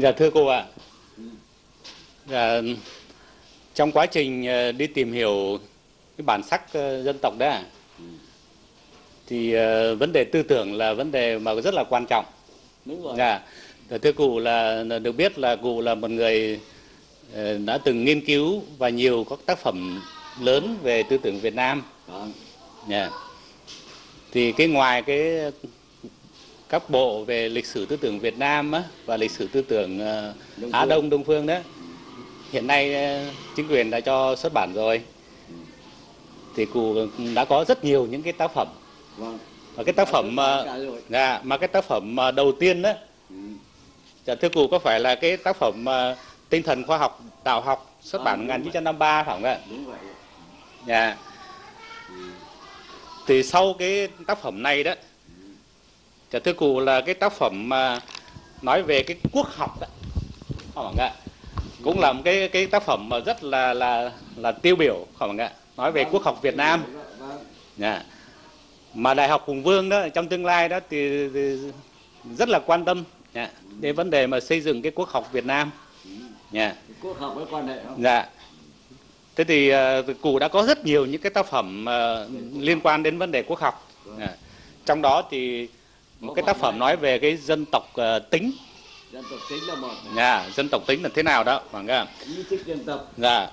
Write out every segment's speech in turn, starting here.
Dạ thưa cô ạ. Dạ, trong quá trình ờ, đi tìm hiểu cái bản sắc ờ, dân tộc đó ạ, thì ờ, vấn đề tư tưởng là vấn đề mà rất là quan trọng. đúng rồi Dạ. Thưa cụ là được biết là cụ là một người đã từng nghiên cứu và nhiều các tác phẩm lớn về tư tưởng Việt Nam. Vâng. Dạ. Thì cái ngoài cái các bộ về lịch sử tư tưởng Việt Nam á, và lịch sử tư tưởng ờ, Đông Á. Đông Đông Phương đó hiện nay ờ, chính quyền đã cho xuất bản rồi thì cụ đã có rất nhiều những cái tác phẩm vâng và cái tác phẩm mà rồi. dạ, mà cái tác phẩm đầu tiên đó Ừ. dạ, thưa cụ có phải là cái tác phẩm tinh thần khoa học đạo học xuất bản đúng vậy. 1953 phải không ạ? đúng vậy Dạ. Thì sau cái tác phẩm này đó, dạ thưa cụ là cái tác phẩm mà nói về cái quốc học đó, không ạ? Cũng là một cái cái tác phẩm mà rất là là là tiêu biểu, không ạ? Nói về quốc học Việt Nam. Dạ. Mà Đại học Hùng Vương đó trong tương lai đó thì, thì rất là quan tâm dạ, đến vấn đề mà xây dựng cái quốc học Việt Nam. Dạ. quốc học với quan hệ không Dạ. Thế thì ờ, cụ đã có rất nhiều những cái tác phẩm ờ, liên quan đến vấn đề quốc học. Dạ. Trong đó thì một cái tác phẩm nói về cái dân tộc ờ, tính, dân tộc tính là một. Dạ, dân tộc tính là thế nào đó, không ạ? ý thức dân tộc Dạ,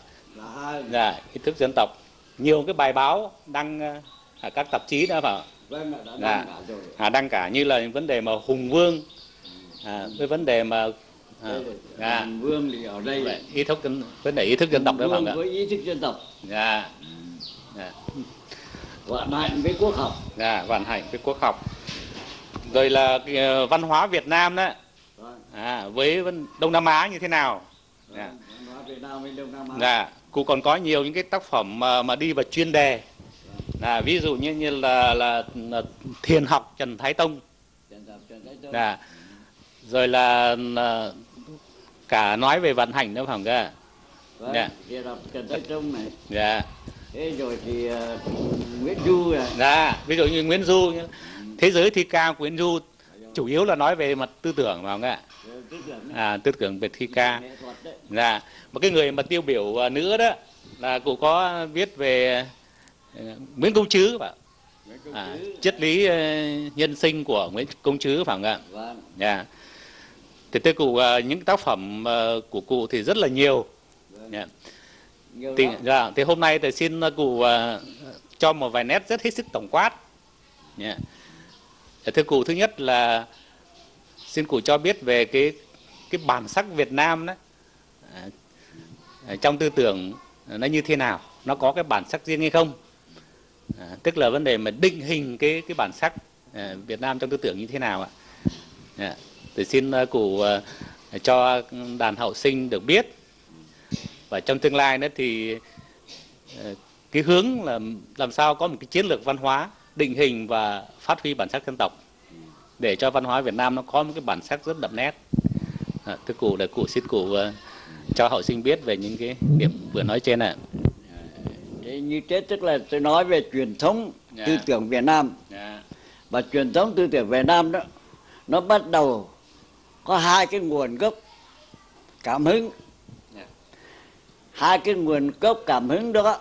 dạ, ý thức dân tộc. Nhiều cái bài báo đăng ờ, ở các tạp chí đó phải vâng ạ, đã Dạ. đăng cả rồi. À, đăng cả như là những vấn đề mà hùng vương à, với vấn đề mà à, à, Hùng vương thì ở đây. Vậy, ý thức vấn đề ý thức dân tộc đó vương không ạ với ý thức dân tộc. Dạ. Dạ. Vạn hạnh với quốc học. Dạ vận hành với quốc học rồi là ờ, văn hóa Việt Nam đó vâng à, với Đông Nam Á như thế nào Dạ. Vâng, văn hóa Việt Nam với Đông Nam Á dạ cụ còn có nhiều những cái tác phẩm mà, mà đi vào chuyên đề à, ví dụ như như là, là, là thiền học Trần Thái Tông Dạ. Rồi là, là cả nói về vận hành nữa phải không ạ? vâng Dạ. Trần Tập Trần Thái Tông này Dạ. thế rồi thì ờ, Nguyễn Du này Dạ, ví dụ như Nguyễn Du. Thế giới thi ca của Nguyễn Du chủ yếu là nói về mặt tư tưởng phải không ạ? À, tư tưởng về thi ca. Dạ. Một cái người mà tiêu biểu à, nữa đó là cụ có viết về ờ, Nguyễn Công Trứ phải à, triết lý ờ, nhân sinh của Nguyễn Công Trứ phải không ạ? vâng Dạ. Thì thưa cụ à, những tác phẩm của cụ thì rất là nhiều. vâng. Dạ. Thì, dạ, thì hôm nay thì xin cụ cho một vài nét rất hết sức tổng quát. Dạ. Dạ, thưa cụ, thứ nhất là xin cụ cho biết về cái cái bản sắc Việt Nam đó dạ, trong tư tưởng nó như thế nào, nó có cái bản sắc riêng hay không? À, tức là vấn đề mà định hình cái cái bản sắc à, Việt Nam trong tư tưởng như thế nào ạ? Thì xin uh, cụ uh, cho đàn hậu sinh được biết và trong tương lai nữa thì uh, cái hướng là làm sao có một cái chiến lược văn hóa định hình và phát huy bản sắc dân tộc để cho văn hóa Việt Nam nó có một cái bản sắc rất đậm nét. À, thưa cụ là cụ xin cụ ờ, cho hậu sinh biết về những cái điểm vừa nói trên ạ. Thế như thế tức là tôi nói về truyền thống Dạ. tư tưởng Việt Nam. Dạ. Và truyền thống tư tưởng Việt Nam đó nó bắt đầu có hai cái nguồn gốc cảm hứng. Dạ. hai cái nguồn gốc cảm hứng đó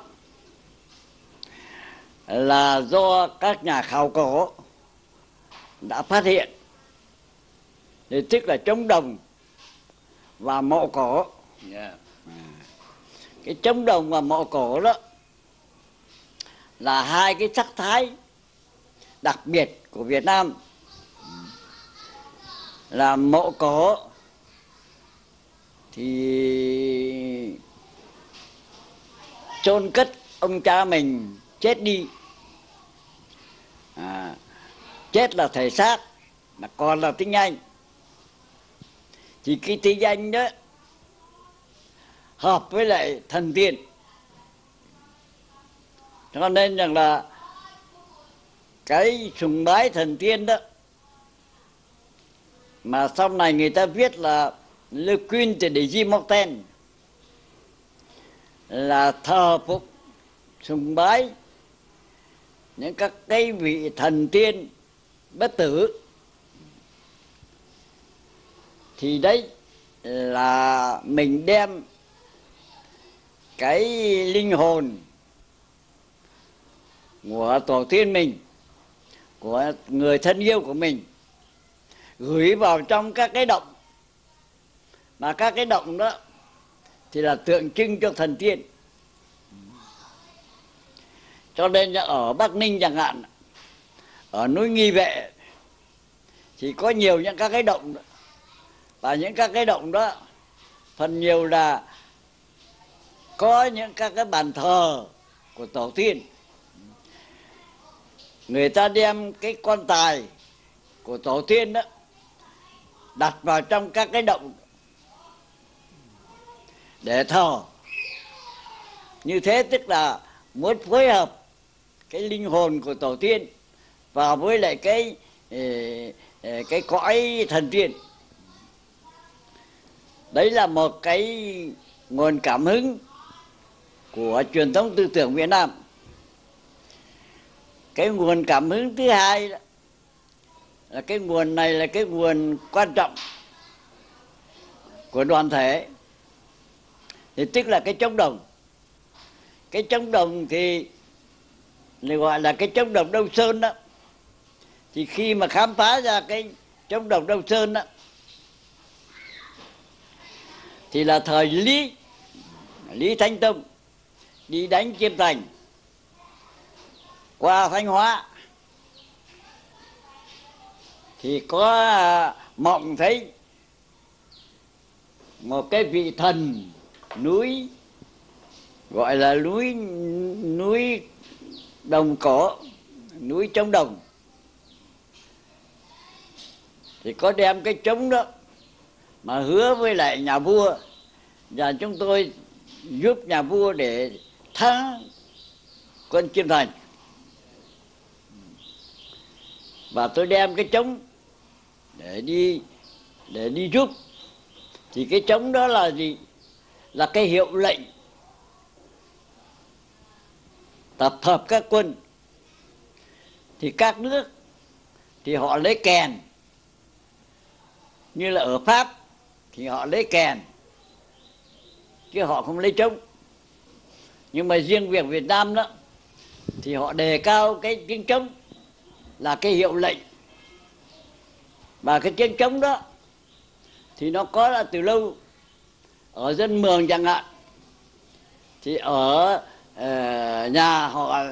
là do các nhà khảo cổ đã phát hiện. Thì tức là chống đồng và mộ cổ. Cái chống đồng và mộ cổ đó là hai cái sắc thái đặc biệt của Việt Nam. Là mộ cổ thì chôn cất ông cha mình chết đi. À, chết là thể xác mà còn là tiếng Anh. Thì cái tiếng Anh đó hợp với lại thần tiên. Cho nên rằng là cái sùng bái thần tiên đó mà sau này người ta viết là Le Queen de Immortel là thờ phục sùng bái những các cái vị thần tiên, bất tử. Thì đấy là mình đem cái linh hồn của tổ tiên mình, của người thân yêu của mình, gửi vào trong các cái động. Mà các cái động đó thì là tượng trưng cho thần tiên cho nên ở bắc ninh chẳng hạn, ở núi nghi vệ, thì có nhiều những các cái động đó. và những các cái động đó, phần nhiều là có những các cái bàn thờ của tổ tiên người ta đem cái quan tài của tổ tiên đó, đặt vào trong các cái động để thờ như thế tức là muốn phối hợp cái linh hồn của tổ tiên và với lại cái ờ, ờ, cái cõi thần tiên. Đấy là một cái nguồn cảm hứng của truyền thống tư tưởng Việt Nam. Cái nguồn cảm hứng thứ hai là cái nguồn này là cái nguồn quan trọng của đoàn thể. Thì tức là cái chống đồng. Cái chống đồng thì này gọi là cái chống đồng đông sơn đó. Thì khi mà khám phá ra cái chống đồng đông sơn đó, thì là thời lý lý thanh tông đi đánh chiêm thành, qua thanh hóa. Thì có à, mộng thấy một cái vị thần núi, gọi là núi núi đồng cỏ, núi trống đồng. Thì có đem cái trống đó mà hứa với lại nhà vua, và chúng tôi giúp nhà vua để thắng quân chiêm thành. Và tôi đem cái trống để đi để đi giúp. Thì cái trống đó là gì? Là cái hiệu lệnh tập hợp các quân. Thì các nước, thì họ lấy kèn. Như là ở pháp, thì họ lấy kèn, chứ họ không lấy trống. Nhưng mà riêng việc việt nam đó, thì họ đề cao cái tiếng trống là cái hiệu lệnh. Và cái tiếng trống đó, thì nó có là từ lâu. Ở dân mường chẳng hạn, thì ở Ờ, nhà họ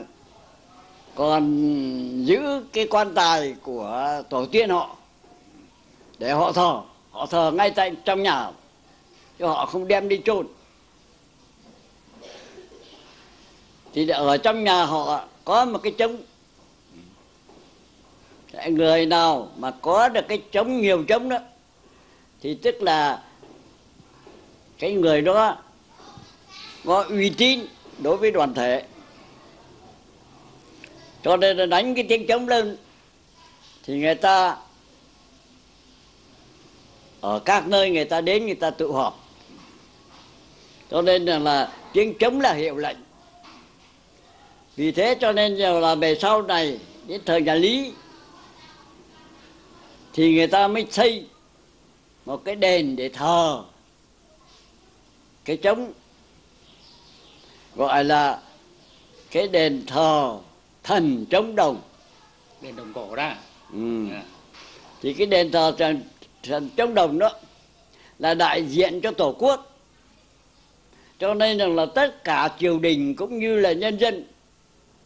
còn giữ cái quan tài của tổ tiên họ để họ thờ. Họ thờ ngay tại trong nhà, chứ họ không đem đi chôn. Thì ở trong nhà họ có một cái trống. Người nào mà có được cái trống, nhiều trống đó, thì tức là cái người đó có uy tín đối với đoàn thể. Cho nên là đánh cái tiếng trống lên thì người ta ở các nơi người ta đến người ta tụ họp. Cho nên là, là tiếng trống là hiệu lệnh. Vì thế cho nên giờ là về sau này đến thời nhà lý thì người ta mới xây một cái đền để thờ cái trống gọi là cái đền thờ thần trống đồng đền đồng cổ đó ừ. yeah. thì cái đền thờ thần, thần trống đồng đó là đại diện cho tổ quốc cho nên rằng là tất cả triều đình cũng như là nhân dân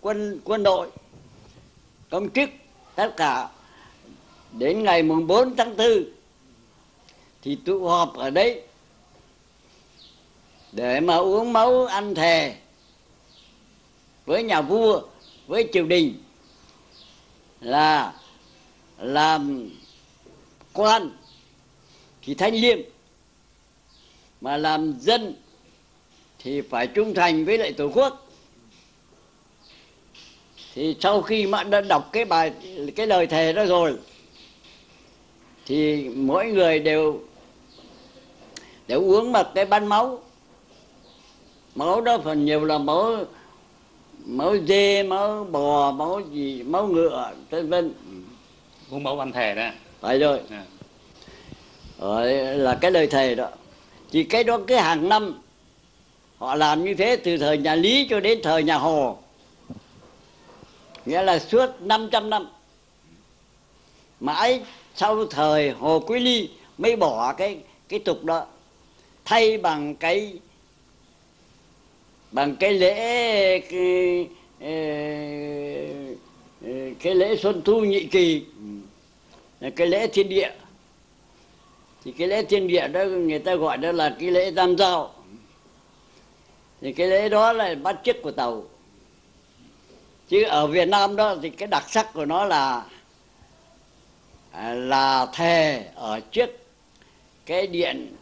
quân quân đội công chức tất cả đến ngày mùng 4 tháng 4 thì tụ họp ở đấy để mà uống máu ăn thề với nhà vua, với triều đình là làm quan thì thanh liêm. Mà làm dân thì phải trung thành với lại tổ quốc. Thì sau khi mà đã đọc cái bài, cái lời thề đó rồi, thì mỗi người đều đều uống một cái ban máu máu đó phần nhiều là máu máu dê máu bò máu gì máu ngựa vân vân. Uống máu ăn thề đó. Phải rồi. À. ở là cái lời thề đó. Thì cái đó cứ hàng năm họ làm như thế từ thời nhà lý cho đến thời nhà hồ. Nghĩa là suốt 500 năm. Mãi sau thời hồ quý ly mới bỏ cái cái tục đó. Thay bằng cái bằng cái lễ cái, ờ, cái lễ xuân thu nhị kỳ ừ, cái lễ thiên địa. Thì cái lễ thiên địa đó người ta gọi đó là cái lễ tam giao. Thì cái lễ đó là bắt chước của tàu. Chứ ở Việt Nam đó thì cái đặc sắc của nó là à, là thề ở trước cái điện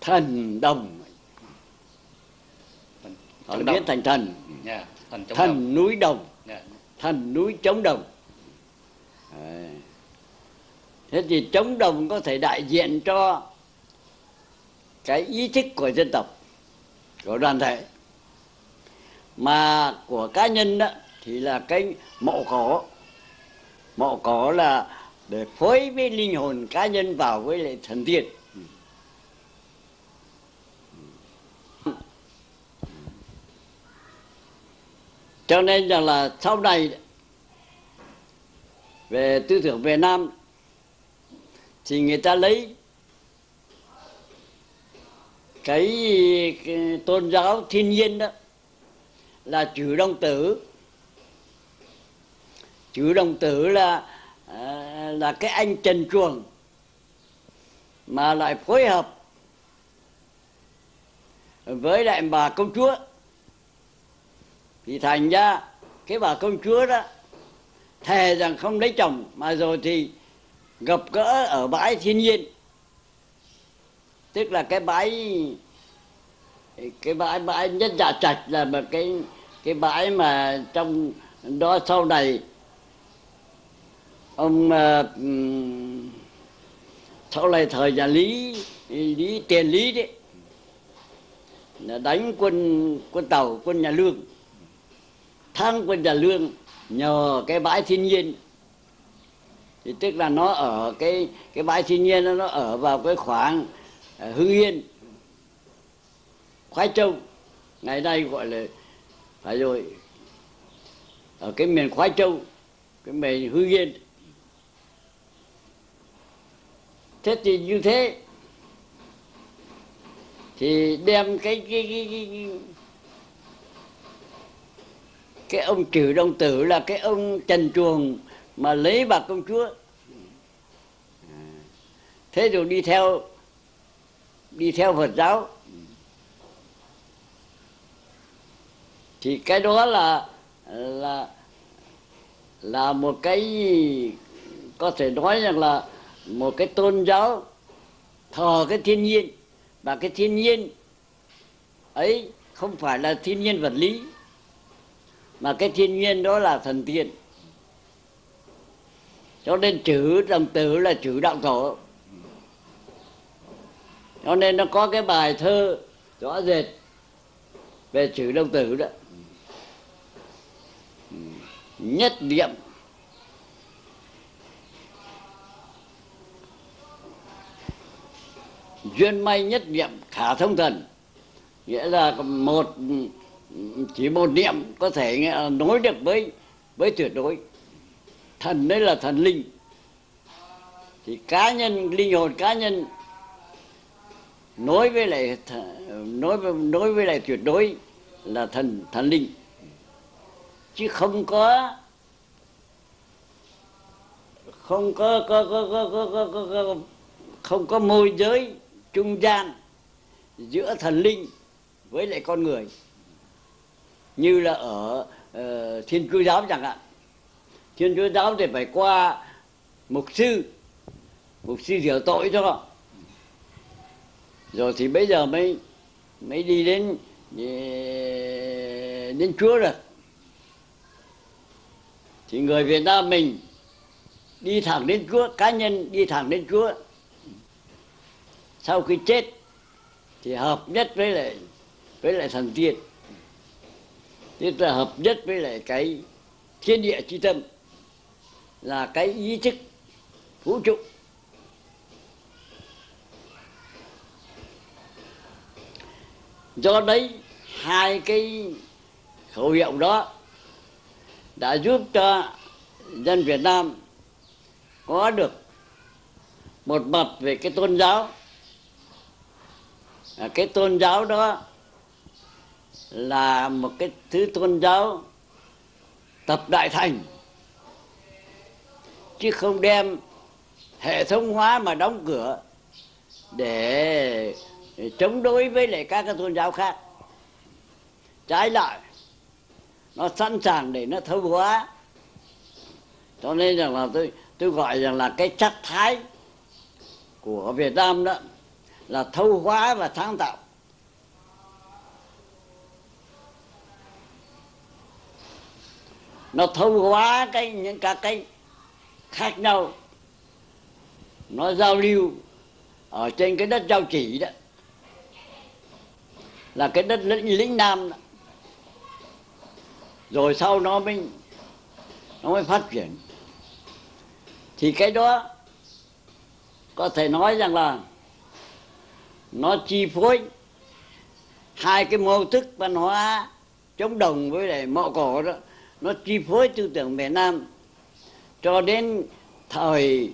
thần đồng họ biến thành thần. Yeah, thần, thần đồng. núi đồng. Yeah. thần núi chống đồng. À. thế thì chống đồng có thể đại diện cho cái ý thức của dân tộc của đoàn thể. Mà của cá nhân đó thì là cái mộ cổ. Mộ cổ là để phối với linh hồn cá nhân vào với lại thần tiên cho nên rằng là sau này về tư tưởng Việt Nam thì người ta lấy cái, cái tôn giáo thiên nhiên đó là chữ đồng tử. Chữ đồng tử là à, là cái anh trần chuồng mà lại phối hợp với lại bà công chúa thì thành ra cái bà công chúa đó thề rằng không lấy chồng mà rồi thì gặp gỡ ở bãi thiên nhiên. Tức là cái bãi cái bãi bãi nhất dạ trạch là một cái cái bãi mà trong đó sau này ông uh, sau này thời nhà lý lý tiền lý đấy đánh quân quân tàu quân nhà lương thăng quân trà lương nhờ cái bãi thiên nhiên. Thì tức là nó ở cái cái bãi thiên nhiên nó ở vào cái khoảng ờ, hưng yên khoái châu. Ngày nay gọi là phải rồi ở cái miền khoái châu cái miền hưng yên. Thế thì như thế thì đem cái cái cái, cái, cái, ông trừ đông tử là cái ông trần chuồng mà lấy bà công chúa. Thế rồi đi theo đi theo phật giáo. Thì cái đó là là là một cái có thể nói rằng là một cái tôn giáo thờ cái thiên nhiên. Và cái thiên nhiên ấy không phải là thiên nhiên vật lý mà cái thiên nhiên đó là thần tiên. Cho nên chữ đồng tử là chữ đạo tổ, cho nên nó có cái bài thơ rõ rệt về chữ đồng tử đó. Nhất niệm. Duyên may nhất niệm khả thông thần. Nghĩa là một chỉ một niệm có thể nghĩa là nối được với với tuyệt đối. Thần đấy là thần linh. Thì cá nhân linh hồn cá nhân nối với lại nối với, nối với lại tuyệt đối là thần thần linh. Chứ không có không có có có có có, có, có, có không có môi giới trung gian giữa thần linh với lại con người như là ở uh, thiên chúa giáo chẳng hạn. Thiên chúa giáo thì phải qua mục sư mục sư rửa tội cho rồi thì bây giờ mới mới đi đến ờ, đến chúa rồi. Thì người việt nam mình đi thẳng đến chúa cá nhân đi thẳng đến chúa. Sau khi chết thì hợp nhất với lại với lại thần tiên tức là hợp nhất với lại cái thiên địa chi tâm là cái ý thức, vũ trụ. Do đấy, hai cái khẩu hiệu đó đã giúp cho dân Việt Nam có được một mặt về cái tôn giáo. Cái tôn giáo đó là một cái thứ tôn giáo tập đại thành, chứ không đem hệ thống hóa mà đóng cửa để chống đối với lại các cái tôn giáo khác. Trái lại, nó sẵn sàng để nó thâu hóa. Cho nên rằng là tôi tôi gọi rằng là cái chất thái của Việt Nam đó là thâu hóa và sáng tạo. Nó thâu hóa cái những các cái khác nhau. Nó giao lưu ở trên cái đất giao chỉ đó. Là cái đất lĩnh, lĩnh nam đó. rồi sau nó mới nó mới phát triển. Thì cái đó có thể nói rằng là nó chi phối hai cái mô thức văn hóa chống đồng với lại mộ cổ đó nó chi phối tư tưởng Việt Nam cho đến thời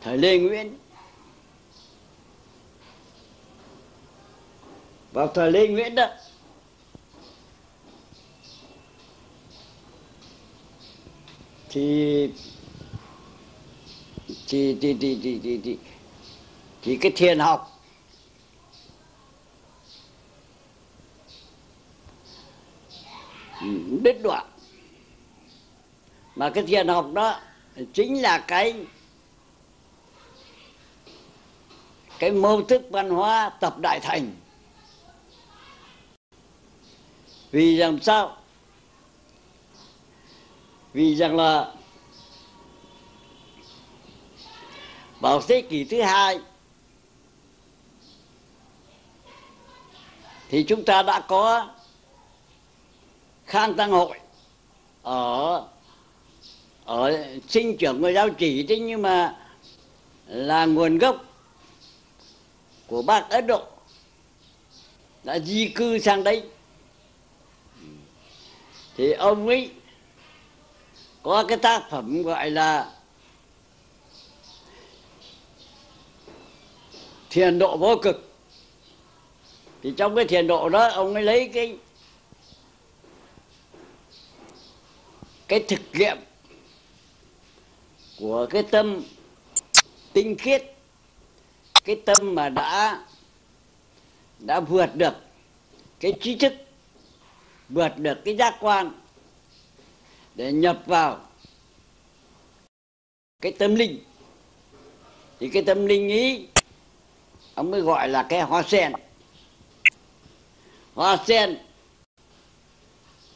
thời Lê Nguyễn. Vào thời Lê Nguyễn đó thì thì thì thì thì thì, thì, thì cái thiền học đứt đoạn. Mà cái thiền học đó chính là cái cái mô thức văn hóa tập đại thành. Vì làm sao? Vì rằng là vào thế kỷ thứ hai thì chúng ta đã có khang tăng hội. Ở ở, sinh trưởng của giáo chỉ thế nhưng mà là nguồn gốc của bác Ấn Độ đã di cư sang đây thì ông ấy có cái tác phẩm gọi là thiền độ vô cực. Thì trong cái thiền độ đó, ông ấy lấy cái cái thực nghiệm của cái tâm tinh khiết, cái tâm mà đã đã vượt được cái trí thức, vượt được cái giác quan để nhập vào cái tâm linh. Thì cái tâm linh ý, ông mới gọi là cái hoa sen. Hoa sen,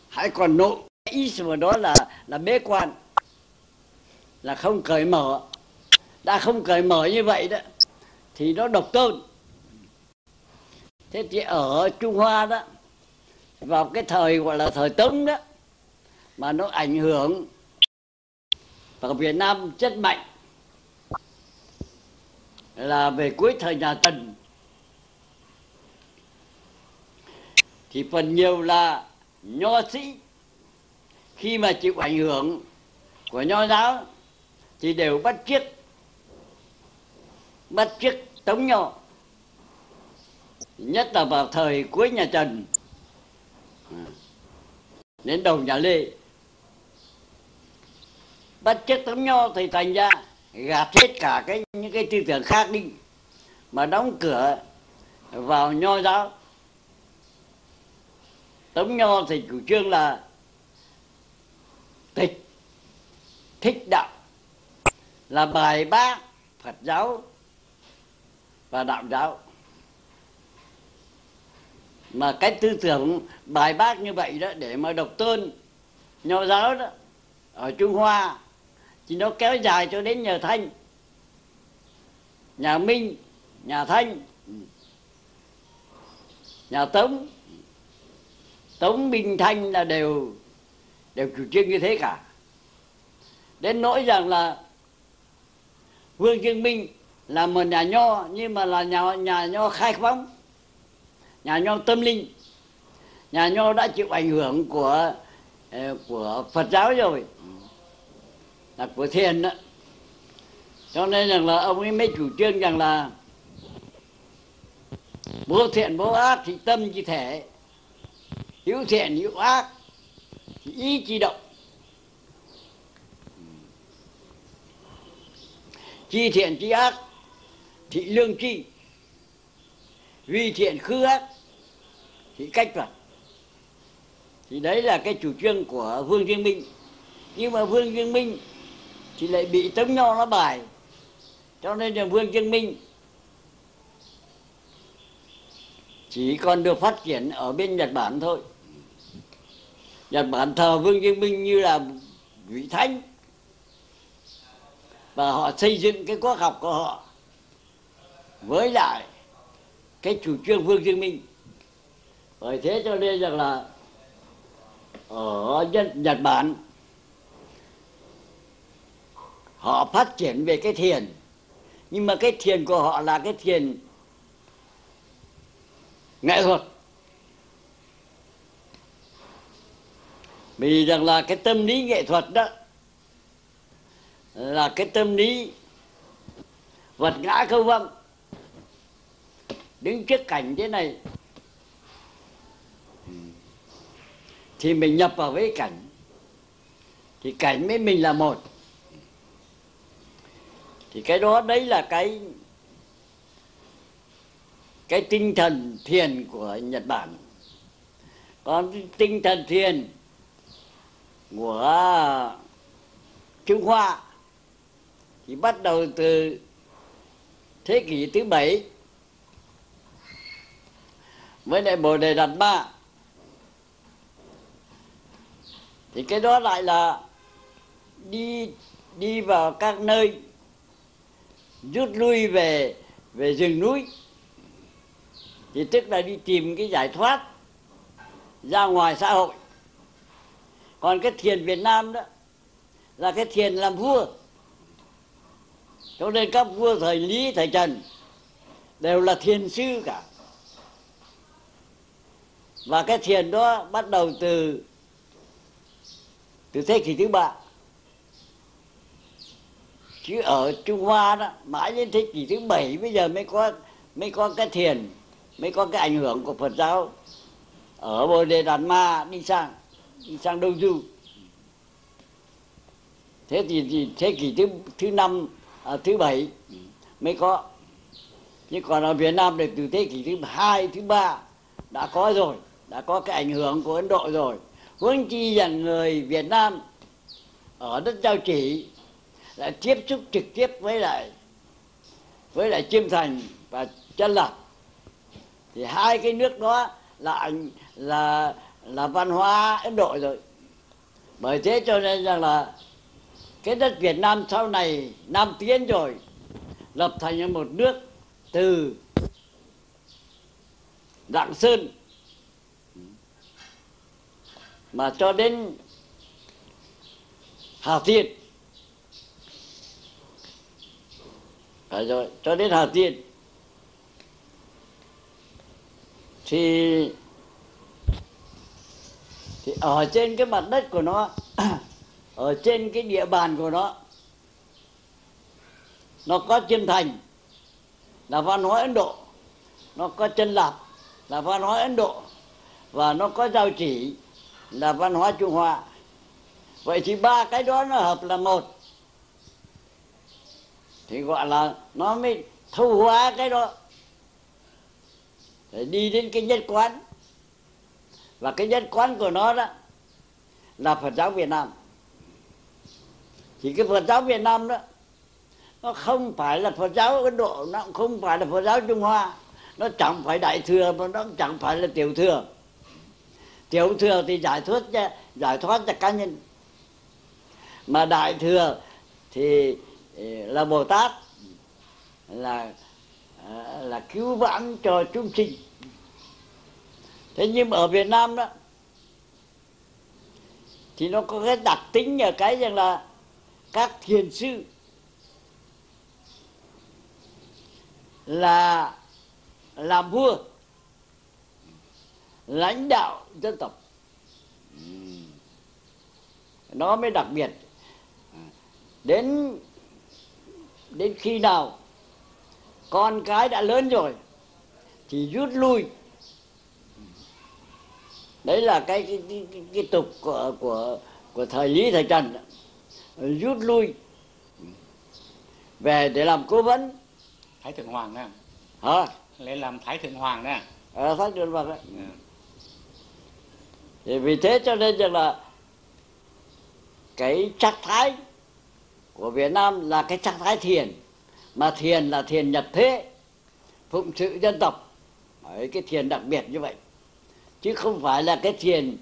hãy còn nội ý của đó là là bế quan, là không cởi mở. Đã không cởi mở như vậy đó, thì nó độc tôn. Thế thì ở trung hoa đó, vào cái thời gọi là thời tống đó, mà nó ảnh hưởng vào việt nam rất mạnh, là về cuối thời nhà Tần. Thì phần nhiều là nho sĩ khi mà chịu ảnh hưởng của nho giáo, thì đều bắt chiếc bắt chiếc tống nho. Nhất là vào thời cuối nhà Trần. À, đến đầu nhà Lê. Bắt chiếc tống nho thì thành ra gạt hết cả cái, những cái tư tưởng khác đi, mà đóng cửa vào nho giáo. Tống nho thì chủ trương là tịch thích đạo. Là bài bác phật giáo và đạo giáo. Mà cái tư tưởng bài bác như vậy đó, để mà độc tôn nho giáo đó, ở trung hoa, thì nó kéo dài cho đến nhà thanh. Nhà minh, nhà thanh, nhà tống. Tống, minh, thanh là đều đều chủ trương như thế cả. Đến nỗi rằng là vương trương minh là một nhà nho, nhưng mà là nhà nhà nho khai phóng nhà nho tâm linh. Nhà nho đã chịu ảnh hưởng của ờ, của phật giáo rồi, là của thiền đó. Cho nên rằng là ông ấy mới chủ trương rằng là vô thiện vô ác thì tâm chỉ thể, hữu thiện hữu ác thì ý chỉ động. Chi thiện chi ác thị lương chi. Vi thiện khư ác, thì cách luật. Thì đấy là cái chủ trương của vương dương minh. Nhưng mà vương dương minh thì lại bị tống nho nó bài. Cho nên là vương dương minh chỉ còn được phát triển ở bên nhật bản thôi nhật bản thờ vương dương minh như là vị thánh. Và họ xây dựng cái quốc học của họ với lại cái chủ trương vương dương minh bởi thế cho nên rằng là ở nhật, nhật bản họ phát triển về cái thiền. Nhưng mà cái thiền của họ là cái thiền nghệ thuật. Vì rằng là cái tâm lý nghệ thuật đó là cái tâm lý vật ngã câu vong đứng trước cảnh thế này thì mình nhập vào với cảnh, thì cảnh với mình là một. Thì cái đó, đấy là cái cái tinh thần thiền của Nhật Bản. Còn tinh thần thiền của Trung Hoa thì bắt đầu từ thế kỷ thứ bảy với lại bồ đề đạt ma thì cái đó lại là đi đi vào các nơi, rút lui về về rừng núi. Thì tức là đi tìm cái giải thoát ra ngoài xã hội còn cái thiền Việt Nam đó là cái thiền làm vua. Cho nên các vua thời Lý, thời Trần đều là thiền sư cả. Và cái thiền đó bắt đầu từ từ thế kỷ thứ ba. Chứ ở Trung Hoa đó, mãi đến thế kỷ thứ bảy, bây giờ mới có mới có cái thiền, mới có cái ảnh hưởng của Phật giáo ở Bồ Đề Đạt Ma đi sang sang Đông Du thế thì, thì thế kỷ thứ thứ năm à, thứ bảy mới có. Chứ còn ở Việt Nam thì từ thế kỷ thứ hai thứ ba đã có rồi đã có cái ảnh hưởng của Ấn Độ rồi. Huống chi rằng người Việt Nam ở đất giao chỉ lại tiếp xúc trực tiếp với lại với lại chiêm thành và chân lập. Thì hai cái nước đó là là là văn hóa ấn độ rồi. Bởi thế cho nên rằng là cái đất việt nam sau này nam tiến rồi lập thành một nước từ Lạng Sơn. Mà cho đến Hà Tiên. À, rồi cho đến Hà Tiên. Thì thì ở trên cái mặt đất của nó, ở trên cái địa bàn của nó nó có chiêm thành, là văn hóa ấn độ. Nó có chân lạp là văn hóa ấn độ. Và nó có giao chỉ, là văn hóa trung hoa. Vậy thì ba cái đó nó hợp là một. Thì gọi là nó mới thu hóa cái đó. Để đi đến cái nhất quán và cái nhất quán của nó đó là Phật giáo Việt Nam. Thì cái Phật giáo Việt Nam đó, nó không phải là Phật giáo Ấn Độ, nó không phải là Phật giáo Trung Hoa. Nó chẳng phải đại thừa, mà nó chẳng phải là tiểu thừa. Tiểu thừa thì giải thoát cho, giải thoát cho cá nhân. Mà đại thừa thì ừ, là bồ tát, là à, là cứu vãn cho chúng sinh thế nhưng mà ở việt nam đó, thì nó có cái đặc tính ở cái rằng là các thiền sư là làm vua, lãnh đạo dân tộc. Nó mới đặc biệt. Đến đến khi nào con cái đã lớn rồi thì rút lui đấy là cái cái, cái, cái, cái tục của của của thời lý thời trần. Đó. rút lui. Về để làm cố vấn. Thái thượng hoàng đó. Hả? Lên làm thái thượng hoàng đó. Ở phát triển vật đấy thì vì thế cho nên rằng là cái sắc thái của Việt Nam là cái sắc thái thiền. Mà thiền là thiền nhập thế phụng sự dân tộc. Đấy, cái thiền đặc biệt như vậy chứ không phải là cái thiền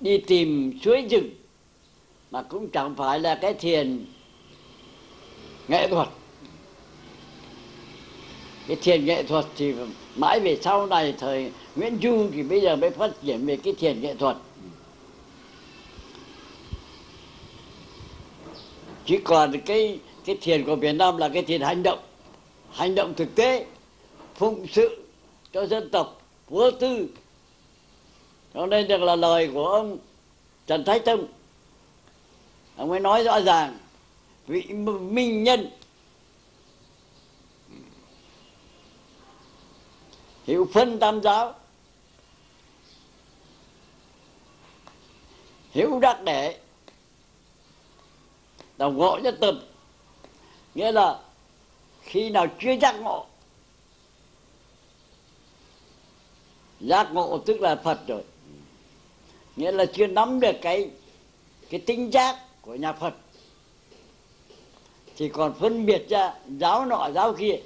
đi tìm suối rừng, mà cũng chẳng phải là cái thiền nghệ thuật. Cái thiền nghệ thuật thì mãi về sau này thời Nguyễn Du thì bây giờ mới phát triển về cái thiền nghệ thuật. Chỉ còn cái cái thiền của Việt Nam là cái thiền hành động hành động thực tế, phụng sự cho dân tộc vô tư. Cho nên được là lời của ông Trần Thái Tông. Ông mới nói rõ ràng vị minh nhân. Hiểu phân tam giáo. Hiểu đắc để đồng ngộ nhất tâm. Nghĩa là khi nào chưa giác ngộ giác ngộ, tức là phật rồi. Nghĩa là chưa nắm được cái cái tính giác của nhà phật. Thì còn phân biệt ra giáo nọ, giáo kia.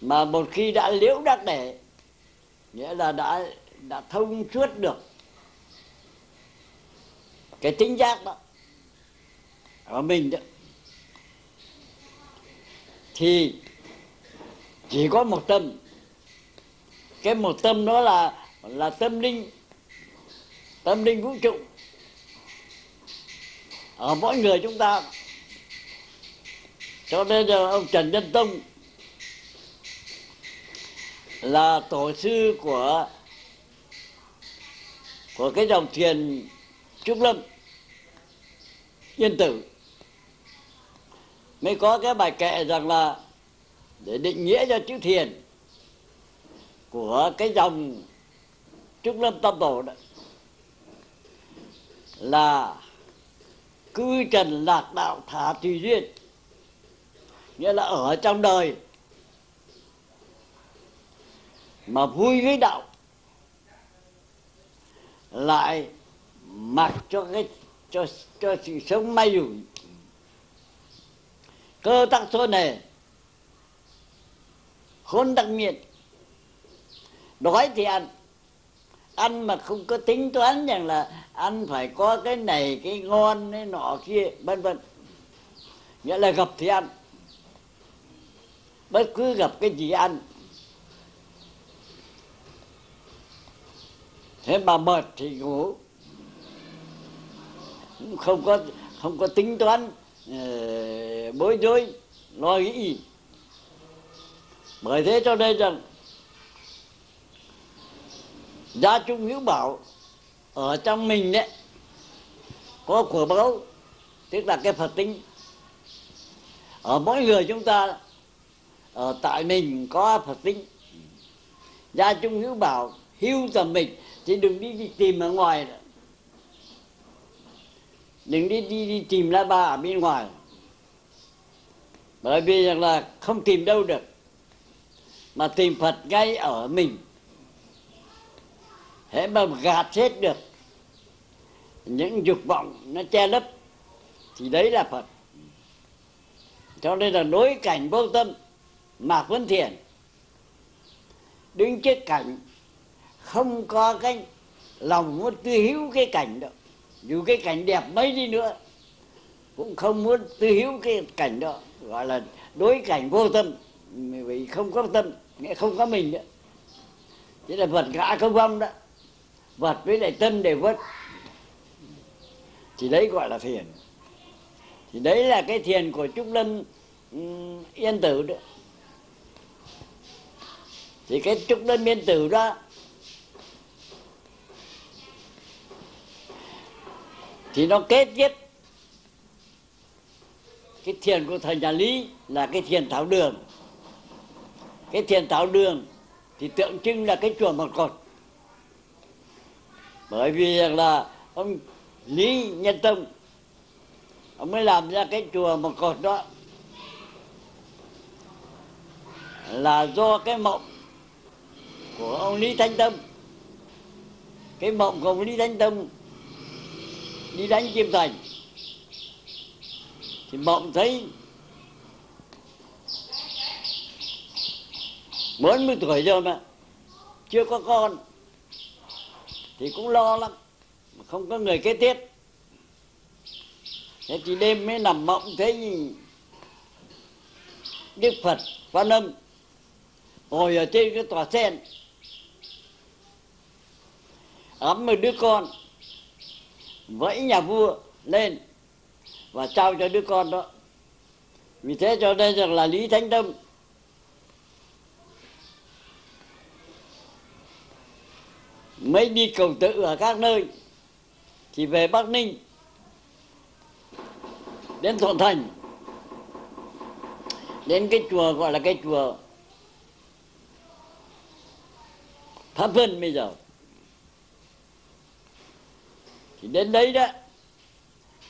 Mà một khi đã liễu đắc để, nghĩa là đã đã thông suốt được cái tính giác đó ở mình đó, thì chỉ có một tâm cái một tâm đó là là tâm linh. Tâm linh vũ trụ. Ở mỗi người chúng ta. Cho nên là ông trần nhân tông là tổ sư của của cái dòng thiền trúc lâm yên tử. Mới có cái bài kệ rằng là để định nghĩa cho chữ thiền của cái dòng trúc lâm tâm tổ đó là cư trần lạc đạo thả tùy duyên. Nghĩa là ở trong đời mà vui với đạo lại mặc cho cái, cho cho sự sống may rủi. Cơ tắc số này khôn đặc miệt đói thì ăn ăn mà không có tính toán rằng là ăn phải có cái này, cái ngon, cái nọ kia, vân vân. Nghĩa là gặp thì ăn bất cứ gặp cái gì ăn thế mà mệt thì ngủ. Không có không có tính toán ờ, bối rối, lo nghĩ bởi thế cho nên rằng gia trung hữu bảo ở trong mình đấy có của báu tức là cái phật tính. Ở mỗi người chúng ta ở tại mình có phật tính. Gia trung hữu bảo hiu tầm mình chứ đừng đi, đi tìm ở ngoài. Nữa đừng đi đi, đi tìm la ba ở bên ngoài. Bởi vì rằng là không tìm đâu được mà tìm phật ngay ở mình thế mà gạt hết được. Những dục vọng nó che lấp, thì đấy là phật. Cho nên là đối cảnh vô tâm mà vẫn thiền đứng trước cảnh, không có cái lòng muốn tư hữu cái cảnh đó. Dù cái cảnh đẹp mấy đi nữa, cũng không muốn tư hữu cái cảnh đó. Gọi là đối cảnh vô tâm, vì không có tâm nghĩa không có mình nữa. Thế là Phật ngã không vong đó vật với lại tâm đều vất. Thì đấy gọi là thiền. Thì đấy là cái thiền của trúc lâm um, yên tử đó. Thì cái trúc lâm yên tử đó thì nó kết nhất cái thiền của thầy nhà lý là cái thiền thảo đường. Cái thiền thảo đường thì tượng trưng là cái chùa một cột bởi vì rằng là ông lý nhân tông, ông mới làm ra cái chùa một cột đó là do cái mộng của ông lý thanh tâm cái mộng của ông lý thanh tâm đi đánh kim thành. Thì mộng thấy bốn mươi tuổi rồi mà chưa có con thì cũng lo lắm không có người kế tiếp thế thì đêm mới nằm mộng thấy đức phật, quan âm ngồi ở trên cái tòa sen ấm một đứa con, vẫy nhà vua lên và trao cho đứa con đó vì thế cho nên rằng là lý thánh Tâm. Mới đi cầu tự ở các nơi, thì về bắc ninh, đến thuận thành, đến cái chùa gọi là cái chùa pháp vân bây giờ. Thì đến đấy đó,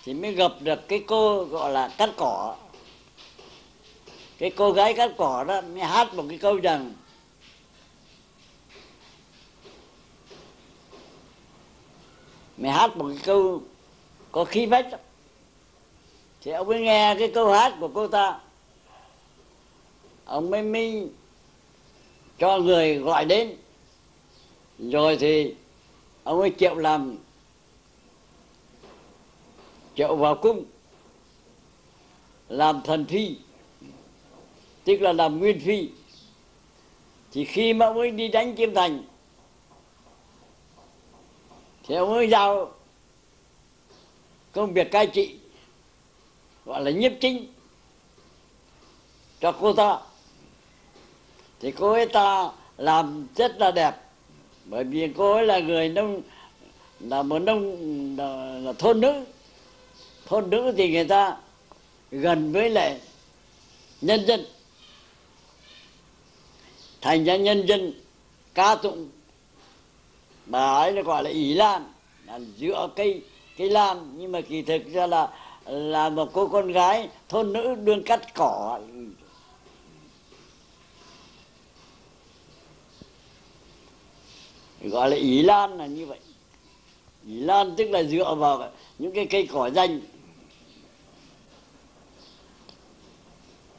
thì mới gặp được cái cô gọi là cắt cỏ. Cái cô gái cắt cỏ đó, mới hát một cái câu rằng mày hát một cái câu có khí phách đó. thì ông mới nghe cái câu hát của cô ta. Ông mới mi cho người gọi đến. Rồi thì ông ấy chịu làm chịu vào cung, làm thần phi tức là làm nguyên phi. Thì khi mà ông ấy đi đánh kim thành thì ông ấy giao công việc cai trị gọi là nhiếp chính cho cô ta. Thì cô ấy ta làm rất là đẹp bởi vì cô ấy là người nông là một nông là, là thôn nữ. Thôn nữ thì người ta gần với lại nhân dân. Thành ra nhân dân ca tụng bà ấy là gọi là ỷ lan, là dựa cây cây lan. Nhưng mà kỳ thực ra là là một cô con gái thôn nữ đương cắt cỏ. Gọi là ỷ lan là như vậy. Ỷ lan tức là dựa vào những cái cây cỏ danh.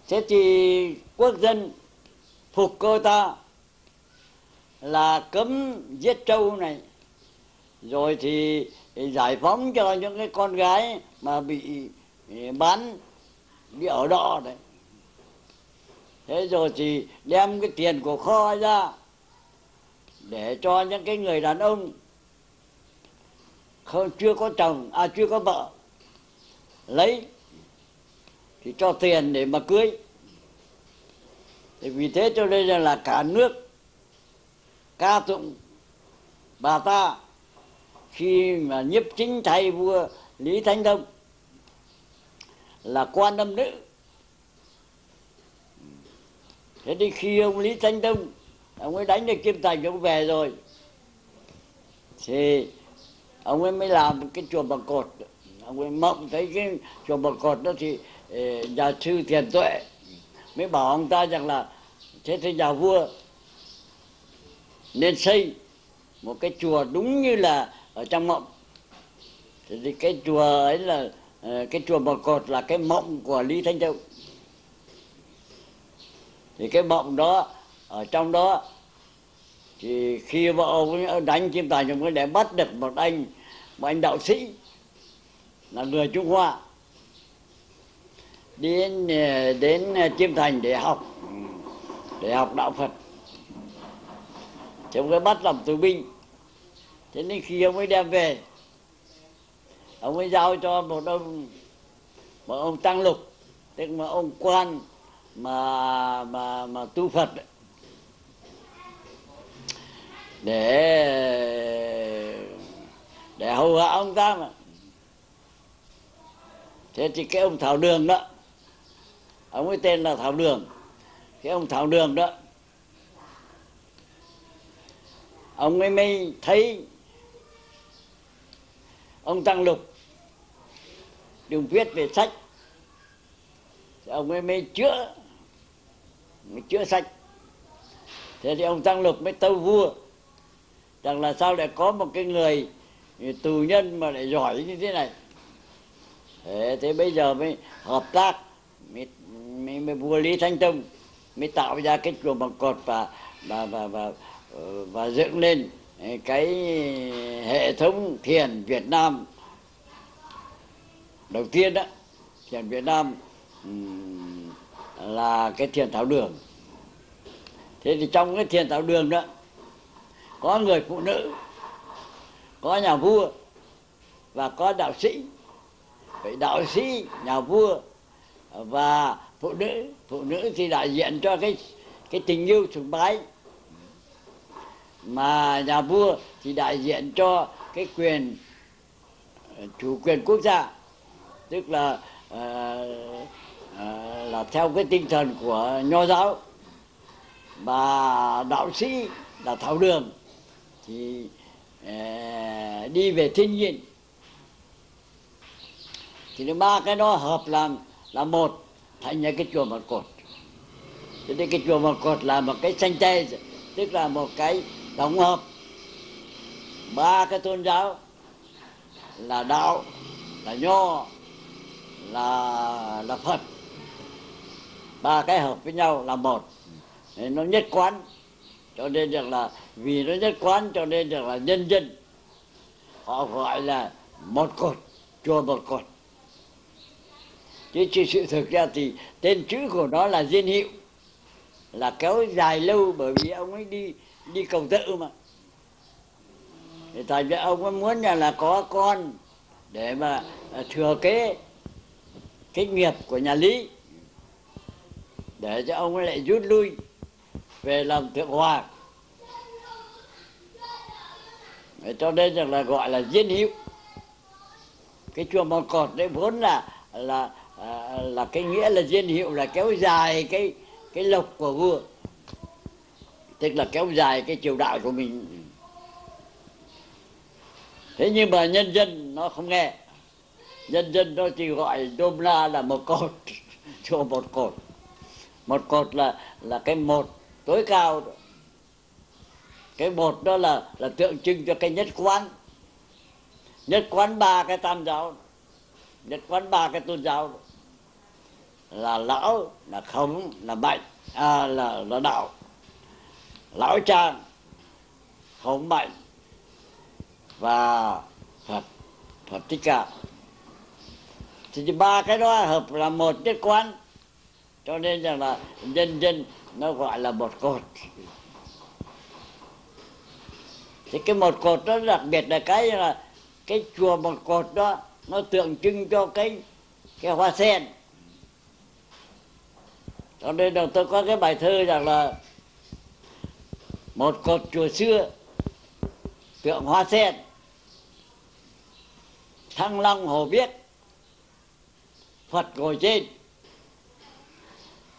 Thế thì quốc dân phục cô ta là cấm giết trâu này. Rồi thì giải phóng cho những cái con gái mà bị bán, bị ở đọ đấy. Thế rồi thì đem cái tiền của kho ra để cho những cái người đàn ông không, chưa có chồng à chưa có vợ, lấy thì cho tiền để mà cưới. Thì vì thế cho nên là cả nước ca tụng. Bà ta, khi mà nhiếp chính thay vua lý thánh tông, là quan âm nữ. Thế thì khi ông lý thánh tông, ông ấy đánh được kim thành, ông về rồi. Thì ông ấy mới làm cái chùa bằng cột. Ông ấy mộng thấy cái chùa bằng cột đó thì ờ, nhà sư thiền tuệ mới bảo ông ta rằng là, thế thì nhà vua nên xây một cái chùa đúng như là ở trong mộng. Thì cái chùa ấy là ờ, cái chùa bờ cột là cái mộng của lý thanh châu. Thì cái mộng đó, ở trong đó, thì khi mà ông đánh chim tài chúng để bắt được một anh một anh đạo sĩ, là người trung hoa, đến ờ, đến ờ, chiêm thành để học để học đạo phật thì ông ấy bắt làm tù binh thế nên khi ông ấy đem về, ông ấy giao cho một ông một ông tăng lục, tức là ông quan mà mà mà tu phật để để hầu hạ ông ta mà. Thế thì cái ông thảo đường đó, ông ấy tên là thảo đường. Cái ông thảo đường đó ông ấy mới thấy ông tăng lục. Đừng viết về sách. Ông ấy mới chữa mới chữa sách. Thế thì ông tăng lục mới tâu vua. Rằng là sao lại có một cái người tù nhân mà lại giỏi như thế này? Thế, thế bây giờ mới hợp tác mới, mới, mới vua lý thanh tông mới tạo ra cái chùa bằng cột và và và và và dựng lên ờ, cái hệ thống thiền Việt Nam. Đầu tiên đó, thiền Việt Nam là cái thiền thảo đường. Thế thì trong cái thiền thảo đường đó, có người phụ nữ, có nhà vua và có đạo sĩ. Vậy đạo sĩ, nhà vua và phụ nữ phụ nữ thì đại diện cho cái cái tình yêu sùng bái mà nhà vua thì đại diện cho cái quyền ờ, chủ quyền quốc gia. Tức là uh, uh, là theo cái tinh thần của nho giáo. Và đạo sĩ là thảo đường. Thì uh, đi về thiên nhiên. Thì ba cái đó hợp làm là một thành ra cái chùa một cột. Cho nên cái chùa một cột là một cái sanh tê tức là một cái tổng hợp ba cái tôn giáo là đạo, là nho, là là phật. Ba cái hợp với nhau là một. Nên nó nhất quán, cho nên rằng là, vì nó nhất quán, cho nên rằng là nhân dân. Họ gọi là một cột, chùa một cột. Chứ chứ sự thực ra thì tên chữ của nó là diên hiệu, là kéo dài lâu bởi vì ông ấy đi đi cầu tự mà. Thì thành ra ông ấy muốn là, là có con để mà à, thừa kế cái nghiệp của nhà lý để cho ông ấy lại rút lui về làm thượng hoàng cho nên rằng là gọi là diễn hữu. Cái chùa một cột đấy vốn là là à, là cái nghĩa là diễn hiệu là kéo dài cái cái lộc của vua tức là kéo dài cái triều đại của mình. Thế nhưng mà nhân dân nó không nghe. Nhân dân nó chỉ gọi đôm la là một cột cho một cột. Một cột là là cái một tối cao. Đó. cái một đó là là tượng trưng cho cái nhất quán. Nhất quán ba cái tam giáo. Nhất quán ba cái tôn giáo. Đó. là lão là khổng là mạnh à, là là đạo lão trang khổng mạnh và phật phật thích ca. Thì ba cái đó hợp là một nhất quán. Cho nên rằng là nhân dân nó gọi là một cột. Thì cái một cột đó đặc biệt là cái là cái chùa một cột đó, nó tượng trưng cho cái cái hoa sen. Cho nên là tôi có cái bài thơ rằng là một cột chùa xưa, tượng hoa sen. Thăng long hồ biết phật ngồi trên.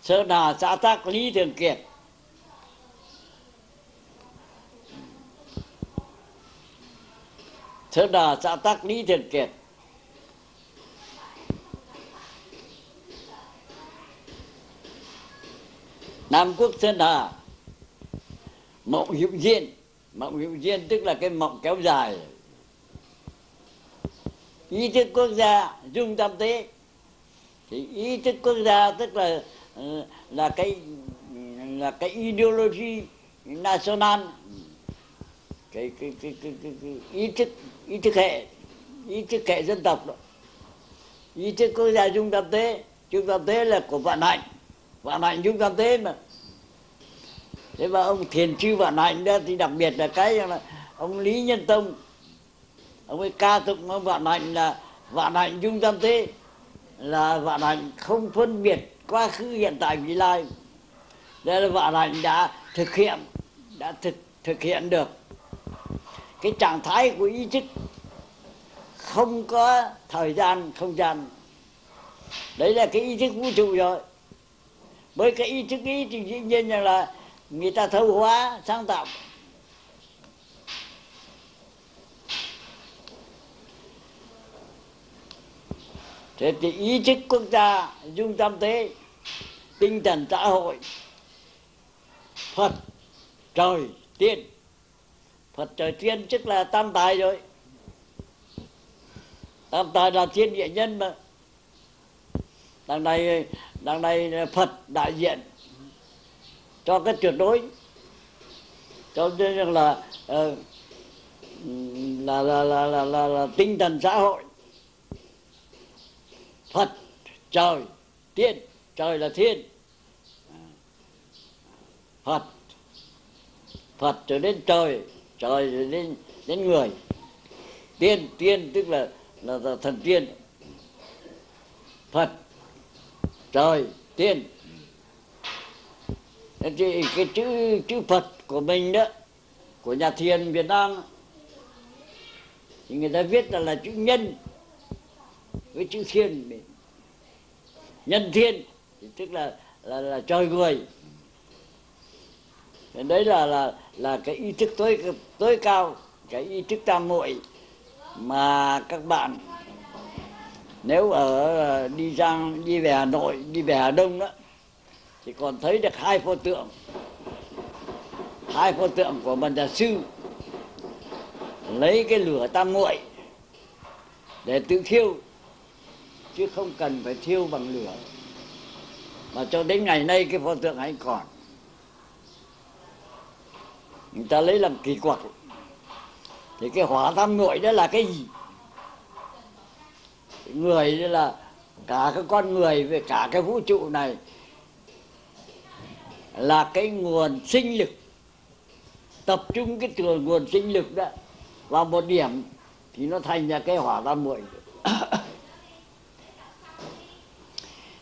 Sơ đà xã tác lý thường kiệt. Sơ đà xã tác lý thường kiệt. Nam quốc sơn hà mộng hữu duyên. Mộng hữu duyên tức là cái mộng kéo dài. Ý thức quốc gia dung tâm thế. Thì ý thức quốc gia tức là ờ, là cái là cái ideology national. Cái cái cái cái, cái, cái ý thức ý thức hệ ý thức hệ dân tộc đó. Ý thức quốc gia dung tâm thế trung tâm thế là của vạn hạnh. Vạn hạnh dung tâm thế mà thế và ông thiền chư vạn hạnh đó thì đặc biệt là cái là ông lý nhân tông. Ông ấy ca tụng ông vạn hạnh là vạn hạnh dung tâm thế, là vạn hạnh không phân biệt quá khứ, hiện tại, vị lai. Đây là vạn hạnh đã thực hiện, đã thực thực hiện được. Cái trạng thái của ý thức, không có thời gian, không gian. Đấy là cái ý thức vũ trụ rồi. Với cái ý thức ý thì dĩ nhiên là người ta thâu hóa, sáng tạo. Thế thì ý thức quốc gia, dung tâm thế, tinh thần xã hội. Phật, trời, tiên. Phật, trời, tiên, tức là tam tài rồi. Tam tài là thiên địa nhân mà. Đằng này đằng này phật đại diện cho cái tuyệt đối. Cho nên là ờ, là là, là, là, là, là, là tinh thần xã hội. Phật trời tiên trời là thiên. Phật Phật trở đến trời trời trở đến đến người. Tiên tiên tức là là, là thần tiên. Phật trời tiên thì cái chữ chữ Phật của mình đó, của nhà thiền Việt Nam, thì người ta viết là là chữ nhân, với chữ thiên nhân thiên thì tức là là là trời người. Đấy là là là cái ý thức tối tối cao, cái ý thức tam muội mà các bạn, nếu ở, đi ra đi về Hà Nội, đi về Hà Đông đó thì còn thấy được hai pho tượng. Hai pho tượng của bần đà sư. Lấy cái lửa tam nguội để tự thiêu, chứ không cần phải thiêu bằng lửa. Mà cho đến ngày nay cái pho tượng ấy còn. Người ta lấy làm kỳ quặc. Thì cái hỏa tam nguội đó là cái gì? Người đó là cả cái con người về cả cái vũ trụ này là cái nguồn sinh lực. Tập trung cái từ nguồn sinh lực đó vào một điểm thì nó thành ra cái hỏa tam muội.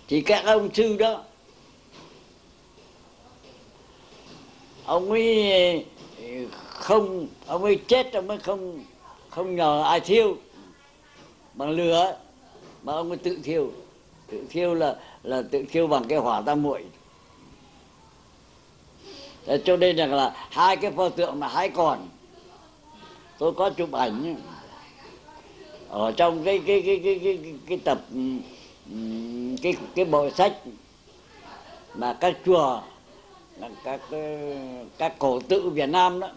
Thì các ông sư đó, ông ấy không, ông ấy chết ông ấy không không nhờ ai thiêu bằng lửa, mà ông ấy tự thiêu. Tự thiêu là là tự thiêu bằng cái hỏa tam muội. Thế cho nên rằng là hai cái pho tượng mà hai còn tôi có chụp ảnh. Ở trong cái cái cái cái cái, cái, cái tập cái cái bộ sách mà các chùa các các cổ tự Việt Nam đó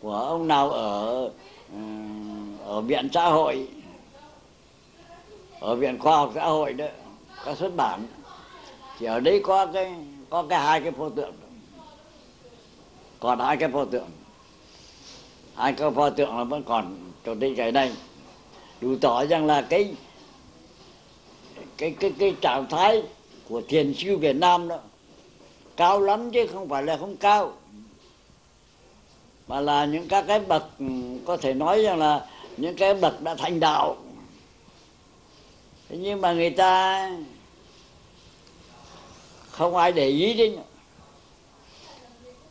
của ông nào ở ở viện xã hội ở viện khoa học xã hội đó có xuất bản. Thì ở đấy có cái có cái hai cái pho tượng còn hai cái pho tượng. Hai cái pho tượng là vẫn còn cho đến ngày nay. Đủ tỏ rằng là cái cái cái cái trạng thái của thiền sư Việt Nam đó cao lắm chứ không phải là không cao. Mà là những các cái bậc, có thể nói rằng là những cái bậc đã thành đạo. Thế nhưng mà người ta không ai để ý đến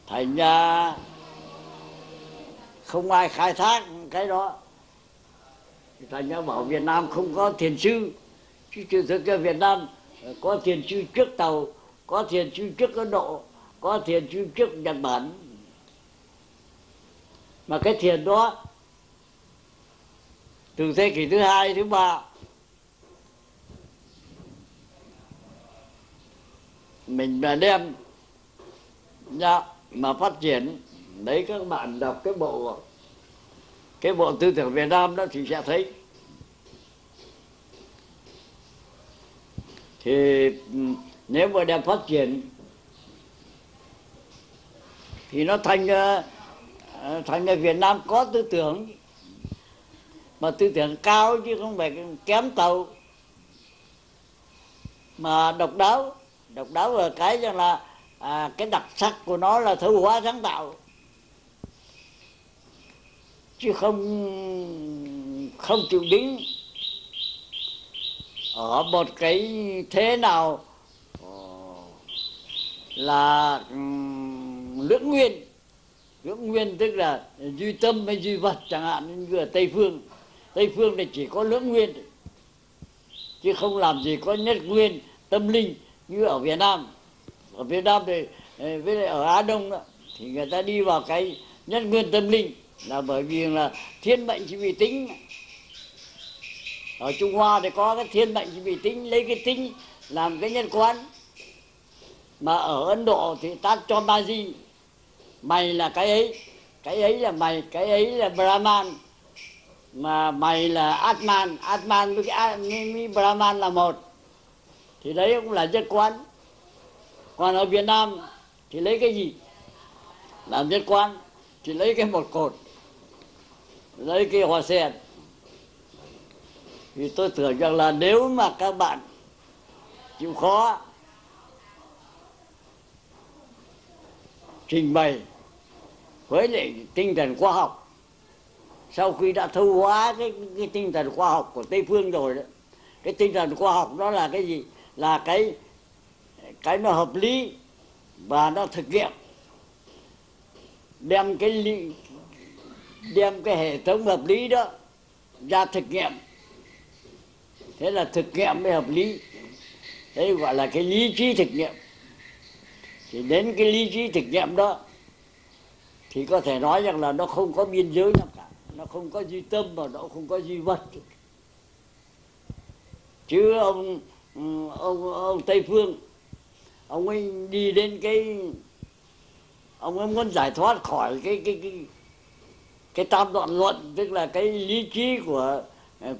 thành ra không ai khai thác cái đó. Thành ra bảo Việt Nam không có thiền sư. Chứ sự thực ở Việt Nam có thiền sư trước tàu, có thiền sư trước Ấn Độ, có thiền sư trước Nhật Bản. Mà cái thiền đó, từ thế kỷ thứ hai, thứ ba, mình mà đem ra mà phát triển, đấy, các bạn đọc cái bộ cái bộ tư tưởng Việt Nam đó thì sẽ thấy. Thì, nếu mà đem phát triển, thì nó thành ờ, thành người Việt Nam có tư tưởng, mà tư tưởng cao chứ không phải kém tàu. Mà độc đáo độc đáo ở cái rằng là à, cái đặc sắc của nó là thấu hóa sáng tạo. Chứ không không chịu đứng ở một cái thế nào ờ, là lưỡng nguyên. Lưỡng nguyên tức là duy tâm hay duy vật chẳng hạn như ở tây phương. Tây phương thì chỉ có lưỡng nguyên chứ không làm gì có nhất nguyên tâm linh như ở việt nam ở việt nam thì ờ, với lại ở á đông đó, thì người ta đi vào cái nhân nguyên tâm linh là bởi vì là thiên mệnh chỉ vì tính. Ở trung hoa thì có cái thiên mệnh chỉ vì tính lấy cái tính làm cái nhân quán. Mà ở ấn độ thì ta cho ma di mày là cái ấy cái ấy là mày cái ấy là brahman. Mà mày là atman atman với cái với brahman là một. Thì đấy cũng là nhất quán còn ở việt nam thì lấy cái gì? Làm nhất quan thì lấy cái một cột lấy cái hoa sen. Thì tôi tưởng rằng là nếu mà các bạn chịu khó trình bày với lại tinh thần khoa học sau khi đã thu hóa cái, cái tinh thần khoa học của tây phương rồi đó cái tinh thần khoa học đó là cái gì? Là cái cái nó hợp lý và nó thực nghiệm đem cái lý, đem cái hệ thống hợp lý đó ra thực nghiệm. Thế là thực nghiệm mới hợp lý. Đấy gọi là cái lý trí thực nghiệm. Thì đến cái lý trí thực nghiệm đó thì có thể nói rằng là nó không có biên giới nào cả. Nó không có duy tâm và nó không có duy vật. Chứ ông ông ông tây phương ông ấy đi đến cái, ông ấy muốn giải thoát khỏi cái cái cái cái tam đoạn luận, tức là cái lý trí của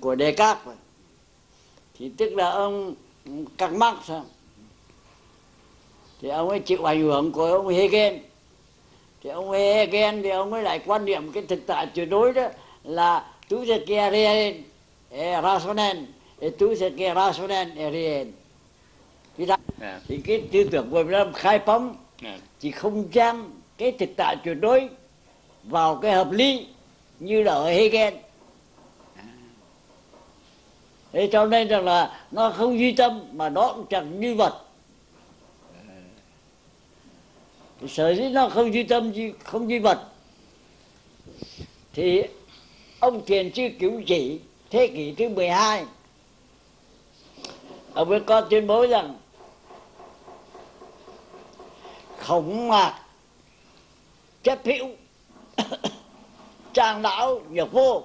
của đề các thì tức là ông các sao? Thì ông ấy chịu ảnh hưởng của ông Hegel. Thì ông Hegel thì ông ấy lại quan niệm cái thực tại tuyệt đối đó là tu ce kia rien réel est rationnel et tout ce qui est rien thì, yeah. thì cái tư tưởng của Việt Nam khai phóng yeah. chỉ không trang cái thực tại tuyệt đối vào cái hợp lý như là ở Hegel. Thế cho nên rằng là nó không duy tâm mà nó cũng chẳng như vật. Sở dĩ nó không duy tâm không duy vật. Thì ông thiền sư cửu chỉ thế kỷ thứ 12 ông ấy có tuyên bố rằng khổng mạc chất hữu trang lão nhược vô.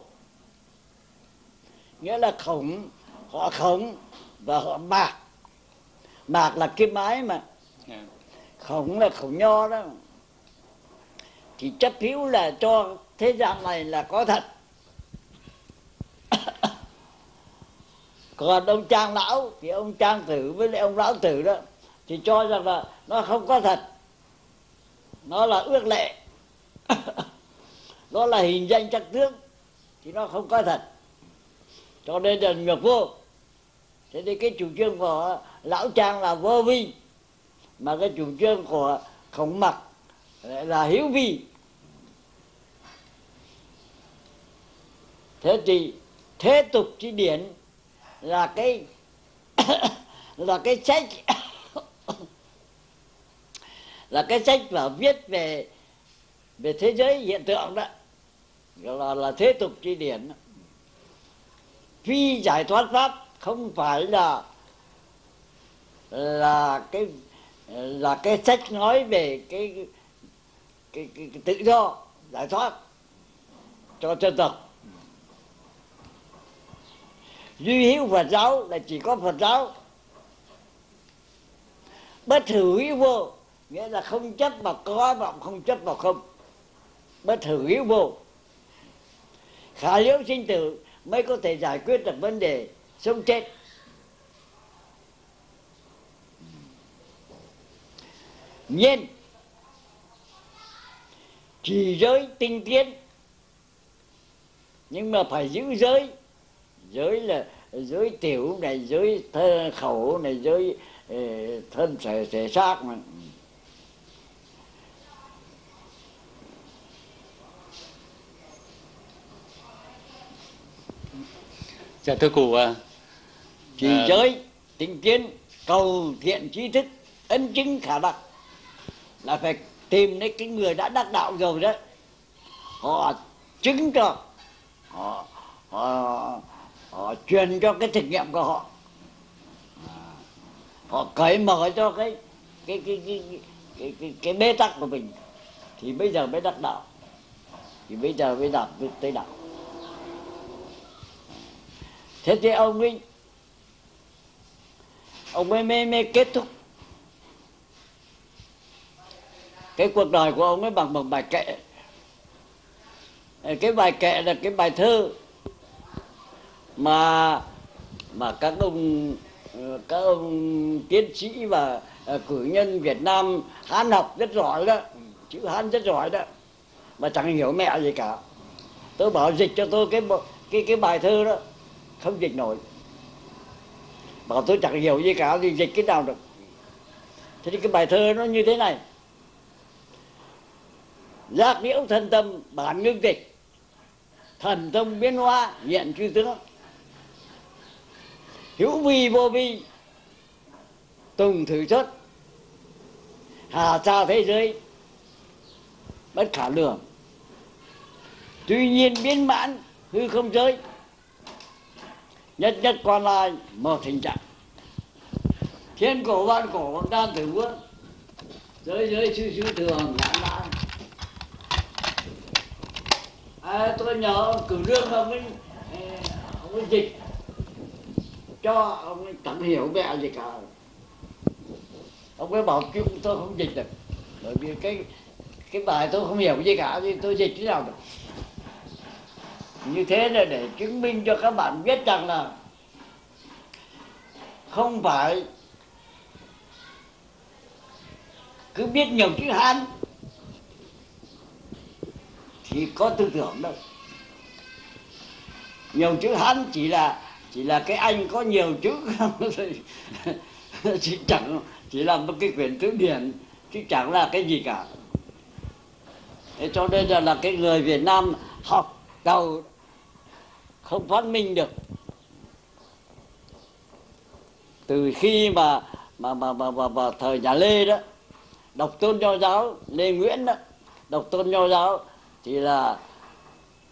Nghĩa là khổng họ khổng và họ mạc. Mạc là cái mái mà. Khổng là khổng nho đó. Thì chấp hữu là cho thế gian này là có thật. Còn ông trang lão thì ông trang tử với lại ông lão tử đó thì cho rằng là nó không có thật nó là ước lệ. Nó là hình danh chắc tướng, thì nó không có thật. Cho nên là ngược vô, thế thì cái chủ trương của lão trang là vô vi, mà cái chủ trương của khổng mặc là hiếu vi. Thế thì thế tục chi điển là cái là cái sách là cái sách mà viết về về thế giới hiện tượng đó. Gọi là là thế tục chi điển phi giải thoát pháp không phải là là cái là cái sách nói về cái cái, cái, cái tự do giải thoát cho dân tộc. Duy hữu phật giáo là chỉ có phật giáo. Bất hữu hữu vô nghĩa là không chấp vào có vọng không chấp vào không. Bất hữu hữu vô. Khả liễu sinh tử mới có thể giải quyết được vấn đề sống chết. Nhiên. Chỉ giới tinh tiến. Nhưng mà phải giữ giới. Giới là giới tiểu này, giới thơ khẩu này, giới ờ, thân thể thể xác mà. Dạ thưa cụ à, chỉ à, giới tinh tiến cầu thiện trí thức ấn chứng khả đắc. Là phải tìm đến cái người đã đắc đạo rồi đó. Họ chứng cho họ họ họ truyền cho cái thực nghiệm của họ. Họ cởi mở cho cái cái cái cái cái, cái, cái, cái bế tắc của mình. Thì bây giờ mới đắc đạo. Thì bây giờ mới đạt tới đạo thế thì ông ấy ông ấy mới, mới kết thúc. Cái cuộc đời của ông ấy bằng một bài kệ. Cái bài kệ là cái bài thơ mà mà các ông các ông tiến sĩ và à, cử nhân Việt Nam Hán học rất giỏi đó. Chữ Hán rất giỏi đó. Mà chẳng hiểu mẹ gì cả. Tôi bảo dịch cho tôi cái cái cái bài thơ đó không dịch nổi. Bảo tôi chẳng hiểu gì cả, thì dịch cái nào được? Thế thì cái bài thơ nó như thế này. Giác liễu thân tâm, bản ngưng tịch. Thần thông biến hóa, hiện chư tướng. Hữu vi vô vi, tùng thử chất hà sa thế giới, bất khả lường. Tuy nhiên biến mãn, hư không giới nhất nhất quan lai một hình trạng thiên cổ văn cổ văn đan tử vương giới giới sư sư thường lãng lãng à, tôi nhớ ông cử lương ông ấy à, ông ấy dịch. Cho ông ấy chẳng hiểu mẹ gì cả. Ông ấy bảo chứ tôi không dịch được. Bởi vì cái cái bài tôi không hiểu gì cả thì tôi dịch thế nào được? Như thế là để chứng minh cho các bạn biết rằng là không phải cứ biết nhiều chữ hán thì có tư tưởng đâu. Nhiều chữ hán chỉ là chỉ là cái anh có nhiều chữ chỉ chẳng chỉ là một cái quyển từ điển chứ chẳng là cái gì cả. Thế cho nên là, là cái người Việt Nam học đầu không phát minh được. Từ khi mà mà mà mà, mà, mà thời nhà Lê đó độc tôn nho giáo Lê Nguyễn đó độc tôn nho giáo thì là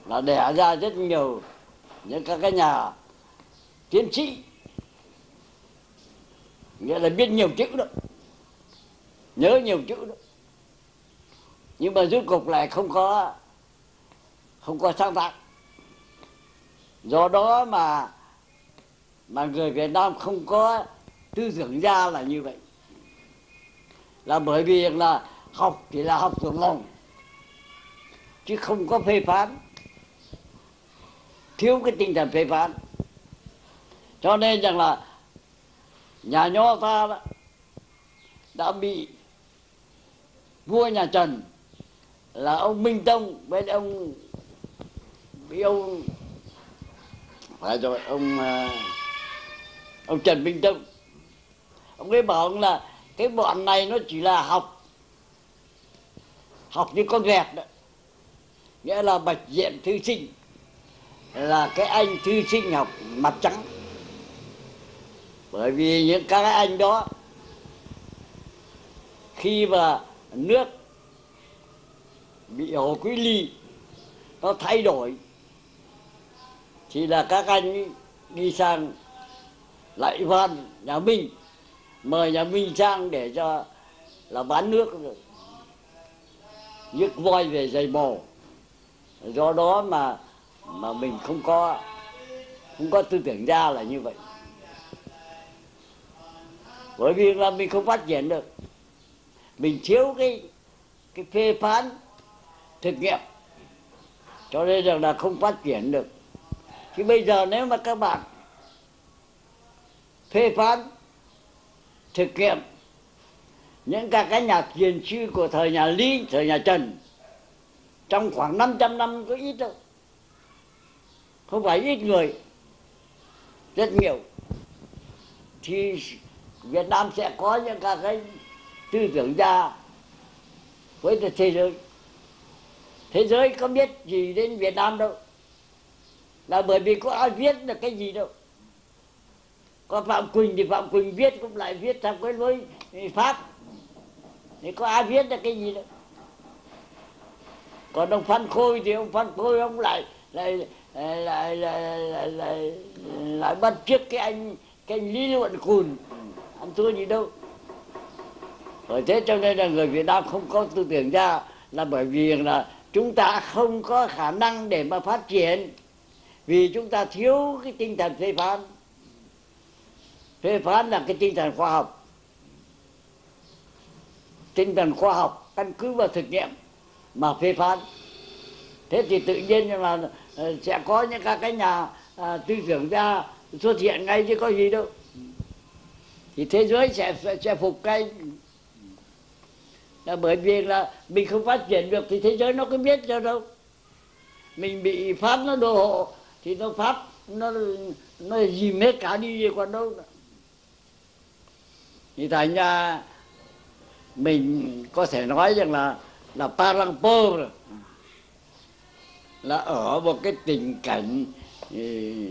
là đẻ ra rất nhiều những các cái nhà tiến sĩ. Nghĩa là biết nhiều chữ đó nhớ nhiều chữ đó. Nhưng mà rốt cục lại không có không có sáng tạo do đó mà mà người Việt Nam không có tư tưởng ra là như vậy. Là bởi vì là học chỉ là học thuộc lòng, chứ không có phê phán. Thiếu cái tinh thần phê phán. Cho nên rằng là nhà nho ta đó đã bị vua nhà Trần là ông Minh Tông với ông với ông phải rồi, ông à, ông Trần Minh Tông ông ấy bảo ông là cái bọn này nó chỉ là học học như con vẹt đó. Nghĩa là bạch diện thư sinh, là cái anh thư sinh học mặt trắng. Bởi vì những các anh đó, khi mà nước bị hồ quý ly nó thay đổi thì là các anh đi sang lại van nhà Minh, mời nhà Minh sang để cho là bán nước nhức voi về giày bò do đó mà mà mình không có không có tư tưởng ra là như vậy. Bởi vì là mình không phát triển được. Mình thiếu cái cái phê phán, thực nghiệm. Cho nên rằng là không phát triển được thì bây giờ nếu mà các bạn phê phán thực nghiệm những các cái nhạc truyền sư của thời nhà Lý, thời nhà Trần trong khoảng 500 năm có ít đâu. Không phải ít người rất nhiều. Thì Việt Nam sẽ có những các cái tư tưởng gia với thế giới. Thế giới có biết gì đến Việt Nam đâu là bởi vì có ai viết được cái gì đâu. Có Phạm Quỳnh thì Phạm Quỳnh viết cũng lại viết theo cái lối Pháp. Thì có ai viết được cái gì đâu. Còn ông phan khôi thì ông phan khôi ông lại lại lại lại lại, lại, lại, lại bắt trước cái anh cái anh lý luận cùn. Ăn thua gì đâu. Bởi thế cho nên là người việt nam không có tư tưởng ra là bởi vì là chúng ta không có khả năng để mà phát triển vì chúng ta thiếu cái tinh thần phê phán. Phê phán là cái tinh thần khoa học. Tinh thần khoa học căn cứ vào thực nghiệm mà phê phán. Thế thì tự nhiên là ờ, sẽ có những các cái nhà à, tư tưởng ra xuất hiện ngay chứ có gì đâu. Thì thế giới sẽ sẽ phục cái. Là bởi vì là mình không phát triển được thì thế giới nó cứ biết cho đâu. Mình bị pháp nó đô hộ thì nó pháp nó nó dìm hết cả đi về còn đâu nữa. thì thành ra mình có thể nói rằng là là Parangpo là ở một cái tình cảnh ừ,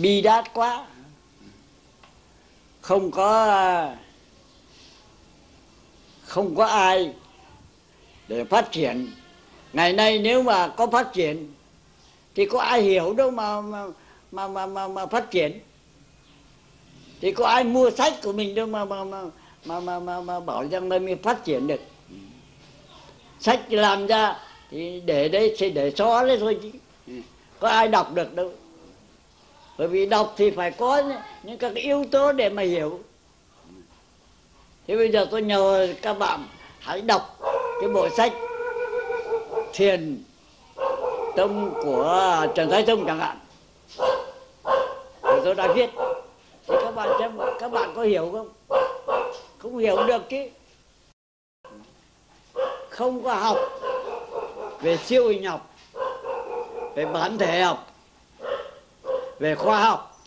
bi đát quá. Không có không có ai để phát triển. Ngày nay nếu mà có phát triển thì có ai hiểu đâu mà mà mà mà mà, mà phát triển. Thì có ai mua sách của mình đâu mà mà mà mà mà, mà, mà bảo rằng là mình phát triển được. Sách làm ra thì để đấy thì để xóa đấy thôi chứ. Có ai đọc được đâu. Bởi vì đọc thì phải có những các yếu tố để mà hiểu. Thế bây giờ tôi nhờ các bạn hãy đọc cái bộ sách thiền tông của trần thái tông chẳng hạn. Thì tôi đã viết. Thì các bạn xem, các bạn có hiểu không? Không hiểu được chứ. Không có học về siêu hình học, về bản thể học, về khoa học,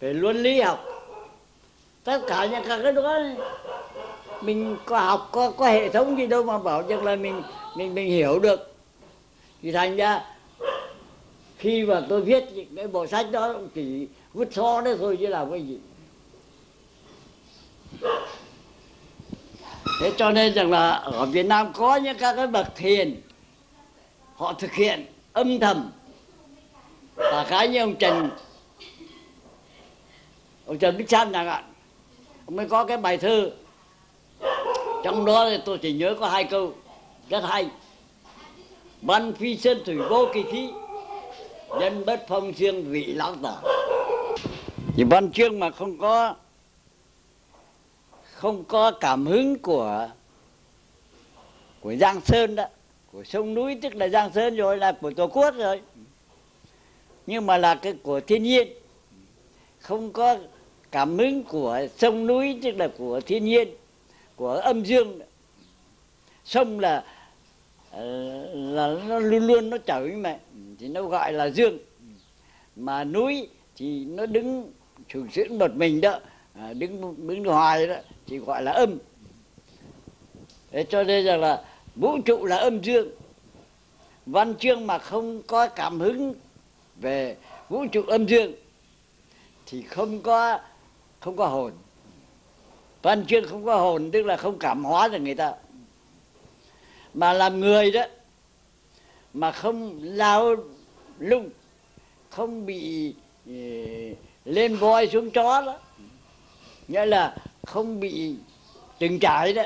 về luân lý học. Tất cả những cái đó, mình có học, có có hệ thống gì đâu mà bảo rằng là mình mình mình hiểu được thì thành ra, khi mà tôi viết những cái bộ sách đó chỉ vứt xó đấy thôi chứ làm cái gì. Thế cho nên rằng là ở Việt Nam có những các cái bậc thiền, họ thực hiện âm thầm. Và cái như ông Trần ông Trần Đức San chẳng hạn, ông mới có cái bài thơ. Trong đó thì tôi chỉ nhớ có hai câu rất hay văn phi sơn thủy vô kỳ khí dân bất phong riêng vị lão tả. Thì văn chương mà không có không có cảm hứng của của giang sơn đó, của sông núi, tức là giang sơn rồi, là của tổ quốc rồi. Nhưng mà là cái của thiên nhiên. Không có cảm hứng của sông núi, tức là của thiên nhiên, của âm dương. Sông là Ờ, là nó luôn luôn nó chảy mà thì nó gọi là dương. Mà núi thì nó đứng thường xuyên một mình đó à, đứng đứng hoài đó, thì gọi là âm. Thế cho nên rằng là vũ trụ là âm dương. Văn chương mà không có cảm hứng về vũ trụ âm dương thì không có không có hồn. Văn chương không có hồn, tức là không cảm hóa được người ta mà làm người đó mà không lao lung không bị ờ, lên voi xuống chó đó. Nghĩa là không bị từng trải đó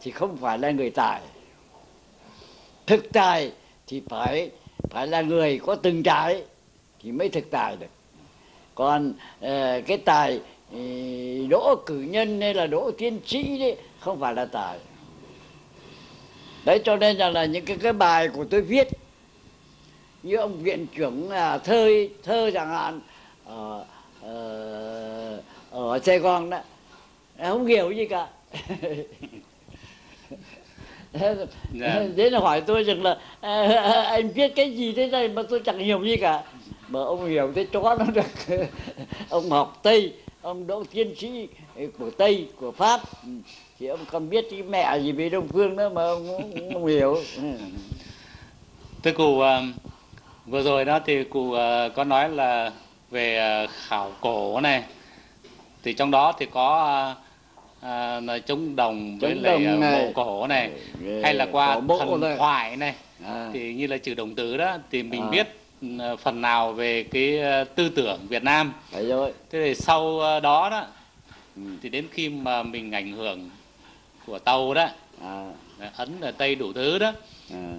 thì không phải là người tài. Thực tài thì phải phải là người có từng trải thì mới thực tài được. Còn uh, cái tài uh, đỗ cử nhân hay là đỗ tiến sĩ đấy không phải là tài đấy cho nên rằng là những cái cái bài của tôi viết như ông viện trưởng là thơ thơ chẳng hạn ở, ở, ở Sài Gòn đó không hiểu gì cả. Dạ. thế là hỏi tôi rằng là anh viết cái gì thế này mà tôi chẳng hiểu gì cả. Mà ông hiểu thế chó nó được. Ông học tây ông đỗ tiến sĩ của tây của pháp thì ông còn biết cái mẹ gì về đông phương nữa mà ông không, không hiểu thưa cụ uh, vừa rồi đó thì cụ uh, có nói là về uh, khảo cổ này thì trong đó thì có à, là chống đồng với Chống lại đồng à, này. mộ cổ này Rồi hay là qua thần này. thoại này à, thì như là trừ đồng tử đó thì mình À. biết ừ, phần nào về cái tư tưởng Việt Nam phải rồi thế thì sau đó đó Ừ. thì đến khi mà mình ảnh hưởng của tàu đó à, ấn ở tây đủ thứ đó à.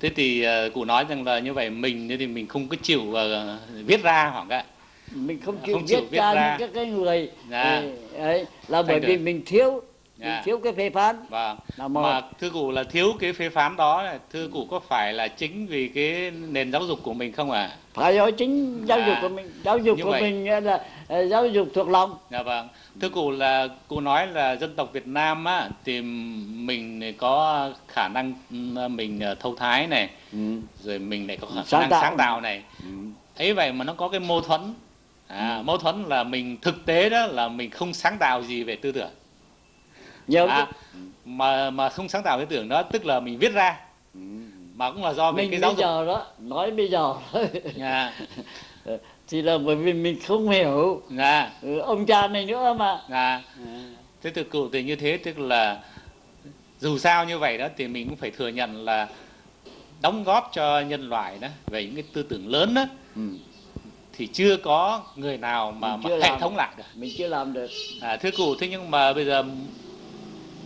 thế thì ờ, cụ nói rằng là như vậy mình thì mình không có chịu ờ, viết ra hoặc ạ mình không chịu Không chịu viết ra ra. những các cái người Dạ. ấy là bởi Thành vì được. mình thiếu Dạ. thiếu cái phê phán và là một mà thưa cụ là thiếu cái phê phán đó này, thưa cụ có phải là chính vì cái nền giáo dục của mình không ạ à? phải do chính giáo dục Dạ. của mình giáo dục của vậy. mình là ờ, giáo dục thuộc lòng Dạ vâng. Thưa cụ là cụ nói là dân tộc Việt Nam á thì mình có khả năng ừ, mình ờ, thâu thái này, ừ. rồi mình lại có khả Sáng năng tạo. sáng tạo này. Ừ. Ấy vậy mà nó có cái mâu thuẫn. À, mâu thuẫn là mình thực tế đó là mình không sáng tạo gì về tư tưởng. Nhiều À, mà mà không sáng tạo tư tưởng đó tức là mình viết ra mà cũng là do về mình cái bây giáo dục. giờ đó nói bây giờ Dạ. thì là bởi vì mình không hiểu ừ, ông cha này nữa mà Dạ. Thế từ cụ thì như thế tức là dù sao như vậy đó thì mình cũng phải thừa nhận là đóng góp cho nhân loại đó về những cái tư tưởng lớn đó ừ. thì chưa có người nào mà, Mình mà hệ làm. thống lại được. mình chưa làm được À, thưa cụ thế nhưng mà bây giờ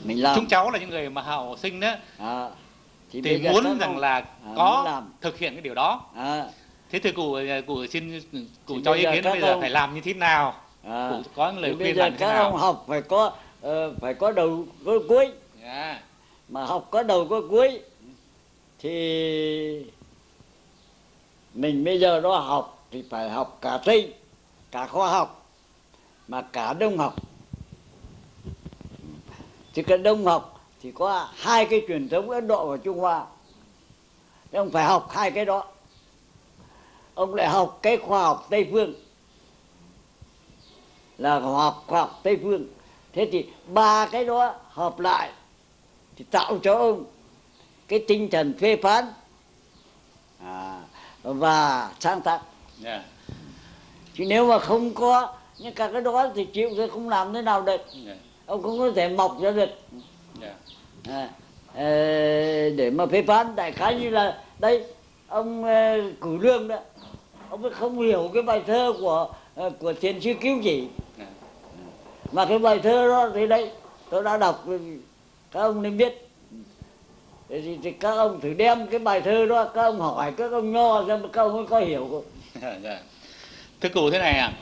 mình làm chúng cháu là những người mà hậu sinh đó à, thì giờ muốn rằng là à, có làm. thực hiện cái điều đó. à, Thế thưa cụ cụ xin cụ Thì cho ý kiến bây giờ ông- phải làm như thế nào? à. Cụ có lời Thì khuyên làm như thế nào? ông học phải có ờ, phải có đầu có cuối Dạ. mà học có đầu có cuối thì mình bây giờ đó học thì phải học cả tây cả khoa học mà cả đông học thì cái đông học thì có hai cái truyền thống ấn độ và trung hoa. Thế ông phải học hai cái đó. Ông lại học cái khoa học tây phương. Là học khoa học tây phương. Thế thì ba cái đó hợp lại thì tạo cho ông cái tinh thần phê phán. À, và sáng tạo Dạ. chứ nếu mà không có những các cái đó thì chịu thì không làm thế nào được. Dạ. Ông không có thể mọc ra được Dạ. à, ờ, để mà phê phán đại khái như là đây ông ờ, cử lương đó ông không hiểu cái bài thơ của ờ, của thiền sư cứu chỉ Dạ. mà cái bài thơ đó thì đây tôi đã đọc thì các ông nên biết thì, thì, thì các ông thử đem cái bài thơ đó các ông hỏi các ông nho xem các ông ấy có hiểu không Dạ. Thưa cụ thế này à,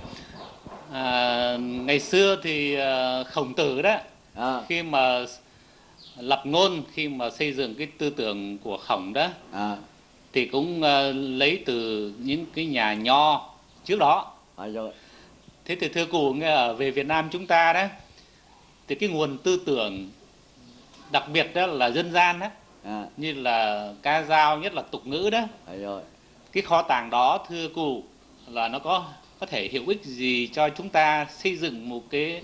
à ngày xưa thì à, khổng tử đó à, khi mà lập ngôn khi mà xây dựng cái tư tưởng của khổng đó à, thì cũng à, lấy từ những cái nhà nho trước đó. Phải rồi. Thế thì thưa cụ nghe ở về Việt Nam chúng ta đó thì cái nguồn tư tưởng đặc biệt đó là dân gian đó à, như là ca dao nhất là tục ngữ đó. Phải rồi. Cái kho tàng đó thưa cụ là nó có có thể hữu ích gì cho chúng ta xây dựng một cái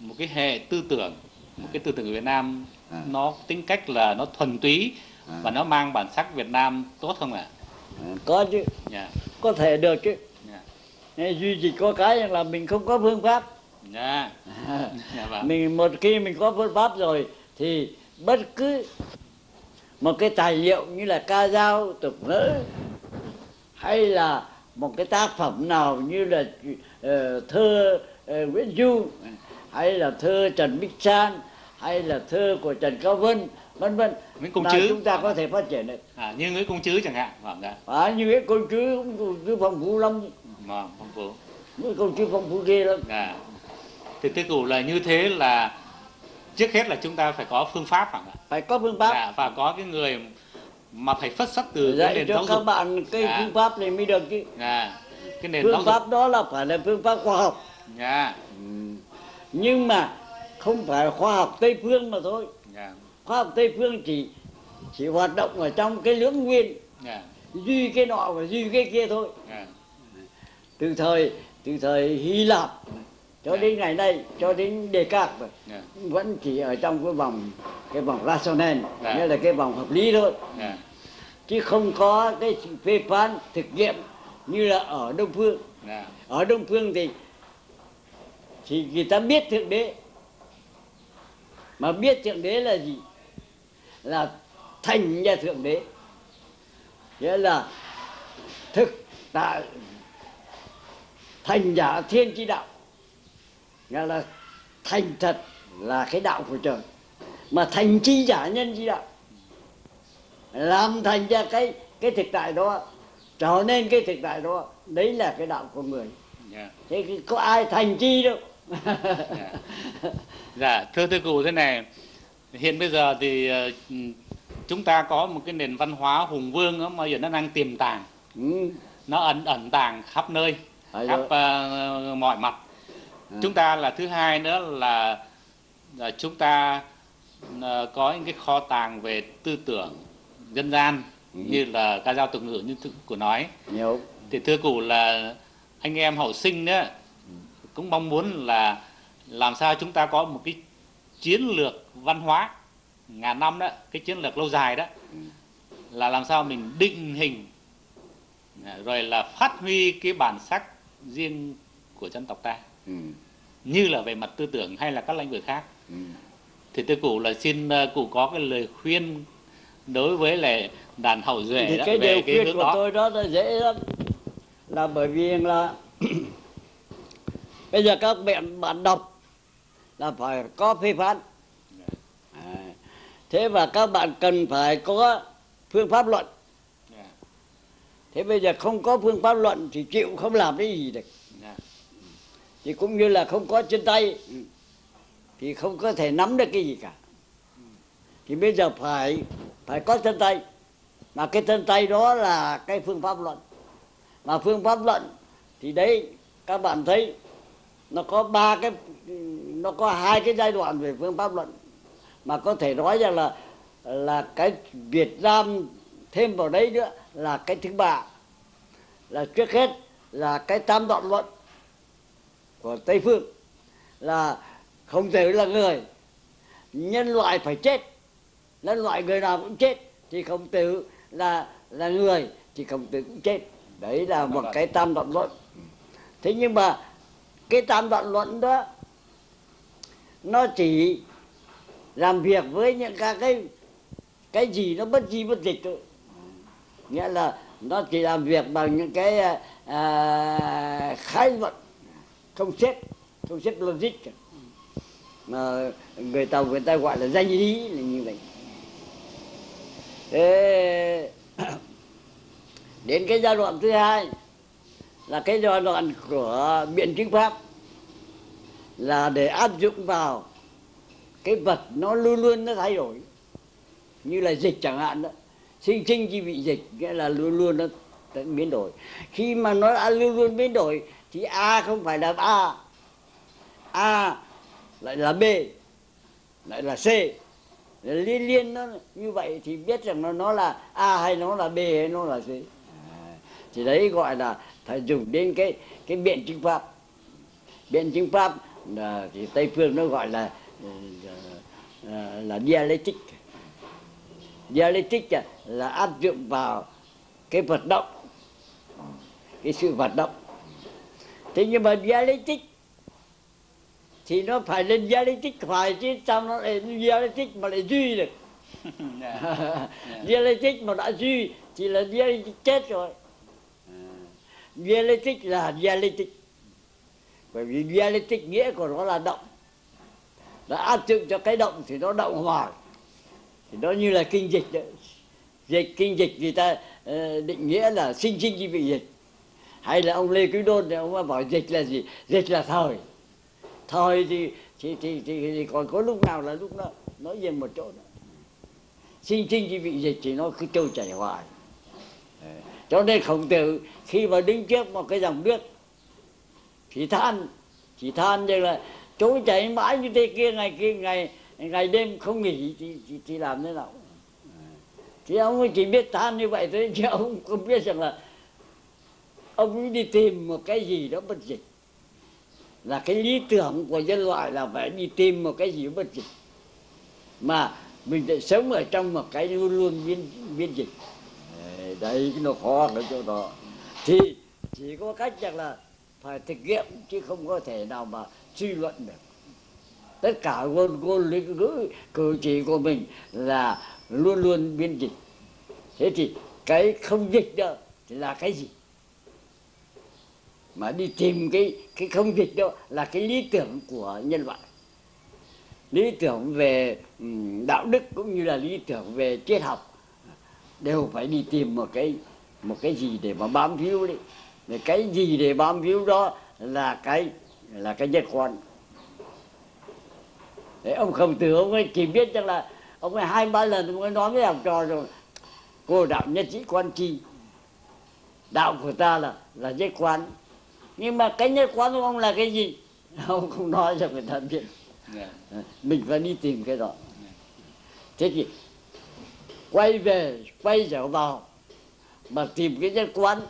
một cái hệ tư tưởng một cái tư tưởng của Việt Nam À. nó tính cách là nó thuần túy À. và nó mang bản sắc Việt Nam tốt không ạ? à, có chứ Dạ. có thể được chứ Dạ. Nên duy chỉ có cái rằng là mình không có phương pháp Dạ. à, Dạ vâng. mình một khi mình có phương pháp rồi thì bất cứ một cái tài liệu như là ca dao tục ngữ hay là một cái tác phẩm nào như là ờ, thơ ờ, Nguyễn Du hay là thơ Trần Bích San hay là thơ của Trần Cao Vân vân vân Nguyễn Công Trứ. chúng ta có thể phát triển được À, như Nguyễn Công Trứ chẳng hạn. Vâng ạ. à, như cái công chứ cũng cứ phong phú lắm Vâng, phong phú. cái công chứ phong phú ghê lắm Dạ. Thì thưa cụ là như thế là trước hết là chúng ta phải có phương pháp phải phải có phương pháp Dạ, và có cái người mà phải xuất sắc từ cái dạy nền cho giáo các dục. bạn cái Dạ. phương pháp này mới được chứ Dạ. Cái nền giáo phương dục. pháp đó là phải là phương pháp khoa học Dạ. nhưng mà không phải khoa học tây phương mà thôi Dạ. khoa học tây phương chỉ chỉ hoạt động ở trong cái lưỡng nguyên Dạ. duy cái nọ và duy cái kia thôi Dạ. từ thời từ thời hy lạp cho Dạ. đến ngày nay cho đến đề cạc Dạ. vẫn chỉ ở trong cái vòng cái vòng rational Dạ. nghĩa là cái vòng hợp lý thôi Dạ. Chứ không có cái sự phê phán thực nghiệm như là ở đông phương. Dạ. ở đông phương thì thì người ta biết thượng đế. Mà biết thượng đế là gì? Là thành ra thượng đế. Nghĩa là thực tại thành giả thiên chi đạo. Nghĩa là thành thật là cái đạo của trời. Mà thành chi giả nhân chi đạo làm thành ra cái cái thực tại đó trở nên cái thực tại đó đấy là cái đạo của người Dạ. thế có ai thành chi đâu Dạ, thưa thưa cụ thế này, hiện bây giờ thì ờ, chúng ta có một cái nền văn hóa hùng vương đó, mà giờ nó đang tiềm tàng, ừ. nó ẩn ẩn tàng khắp nơi, Phải khắp ờ, mọi mặt. À. Chúng ta là thứ hai nữa là, là chúng ta ờ, có những cái kho tàng về tư tưởng dân gian Ừ. như là ca dao tục ngữ như cụ của nói. nhiều Thì thưa cụ là anh em hậu sinh đó cũng mong muốn là làm sao chúng ta có một cái chiến lược văn hóa ngàn năm đó, cái chiến lược lâu dài đó là làm sao mình định hình à, rồi là phát huy cái bản sắc riêng của dân tộc ta ừ. như là về mặt tư tưởng hay là các lĩnh vực khác Ừ. thì thưa cụ là xin ờ, cụ có cái lời khuyên đối với lại đàn hậu duệ thì đó, cái điều cái hướng của đó. tôi đó là dễ lắm. Là bởi vì là bây giờ các bạn bạn đọc là phải có phê phán. À. thế và các bạn cần phải có phương pháp luận. Dạ, thế bây giờ không có phương pháp luận thì chịu không làm cái gì được. Dạ, thì cũng như là không có chân tay thì không có thể nắm được cái gì cả thì bây giờ phải phải có chân tay. Mà cái chân tay đó là cái phương pháp luận. Mà phương pháp luận thì đấy, các bạn thấy, nó có ba cái, nó có hai cái giai đoạn về phương pháp luận. Mà có thể nói rằng là là cái Việt Nam thêm vào đấy nữa là cái thứ ba. Là trước hết là cái tam đoạn luận của Tây phương. Là không thể là người, nhân loại phải chết nhân loại người nào cũng chết thì không tử là là người thì khổng tử cũng chết. Đấy là một cái tam đoạn luận. Thế nhưng mà cái tam đoạn luận đó nó chỉ làm việc với những các cái cái gì nó bất di bất dịch thôi. Nghĩa là nó chỉ làm việc bằng những cái à, à, khái luận. Không xếp không xếp logic. Mà người tàu người ta gọi là danh lý là như vậy đến cái giai đoạn thứ hai là cái giai đoạn của biện chứng pháp là để áp dụng vào cái vật nó luôn luôn nó thay đổi. Như là dịch chẳng hạn đó. Sinh sinh chi bị dịch, nghĩa là luôn luôn nó biến đổi. Khi mà nó đã luôn luôn biến đổi, thì a không phải là a. A lại là b, lại là c liên liên nó như vậy thì biết rằng nó nó là a hay nó là b hay nó là c. À, thì đấy gọi là phải dùng đến cái cái biện chứng pháp. Biện chứng pháp là thì tây phương nó gọi là là, là dialectic. Dialectic là, là áp dụng vào cái vận động cái sự vận động. Thế nhưng mà dialectic thì nó phải lên dialectic phải chứ sao nó lại dialectic mà lại duy được? Dạ. dialectic mà đã duy thì là dialectic chết rồi. Dialectic là dialectic. Bởi vì dialectic nghĩa của nó là động. Nó áp dụng cho cái động thì nó động hoài. Thì nó như là kinh dịch đấy. dịch kinh dịch người ta ờ, định nghĩa là sinh sinh chi bị dịch. Hay là ông lê quý đôn thì ông bảo dịch là gì? Dịch là thời thời thì thì, thì, thì, thì còn có lúc nào là lúc đó nói về một chỗ đó sinh sinh chỉ bị dịch thì nó cứ trôi chảy hoài. Cho nên khổng tử khi mà đứng trước một cái dòng nước thì than chỉ than như là trôi chảy mãi như thế kia ngày kia ngày ngày đêm không nghỉ thì, thì, thì làm thế nào? Thì ông chỉ biết than như vậy thôi chứ ông không biết rằng là ông đi tìm một cái gì đó bất dịch là cái lý tưởng của nhân loại là phải đi tìm một cái gì bất dịch. Mà mình lại sống ở trong một cái luôn luôn biến biến dịch. Đấy, nó khó ở chỗ đó. Thì chỉ có cách rằng là phải thực nghiệm chứ không có thể nào mà suy luận được. Tất cả ngôn ngôn ngữ cử chỉ của mình là luôn luôn biên dịch. Thế thì cái không dịch đó thì là cái gì mà đi tìm cái cái không dịch đó là cái lý tưởng của nhân loại. Lý tưởng về ừ, đạo đức cũng như là lý tưởng về triết học đều phải đi tìm một cái một cái gì để mà bám víu đấy. Để cái gì để bám víu đó là cái là cái nhất quan Đấy, ông khổng tử ông ấy chỉ biết rằng là ông ấy hai ba lần ông ấy nói với học trò rồi cô đạo nhất sĩ quan chi đạo của ta là là nhất quan nhưng mà cái nhất quán của ông là cái gì? Ông không nói cho người ta biết. Yeah. Dạ. mình phải đi tìm cái đó. Thế thì quay về quay trở vào mà tìm cái nhất quán.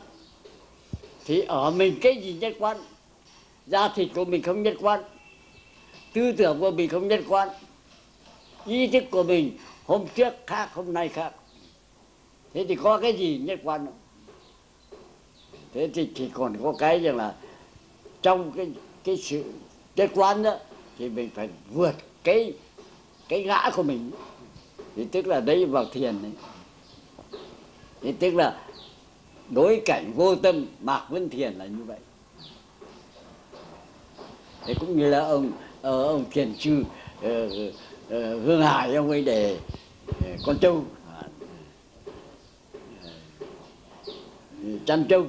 Thì ở mình cái gì nhất quán? Da thịt của mình không nhất quán. Tư tưởng của mình không nhất quán. Ý thức của mình hôm trước khác hôm nay khác. Thế thì có cái gì nhất quán không thế thì chỉ còn có cái rằng là trong cái cái sự kết quan đó, thì mình phải vượt cái cái ngã của mình. Thì tức là đây vào thiền đấy thì tức là đối cảnh vô tâm, mạc vân thiền là như vậy. Thế cũng như là ông ờ, ông thiền sư ờ, ờ, hương hải ông ấy để con trâu. Chăn trâu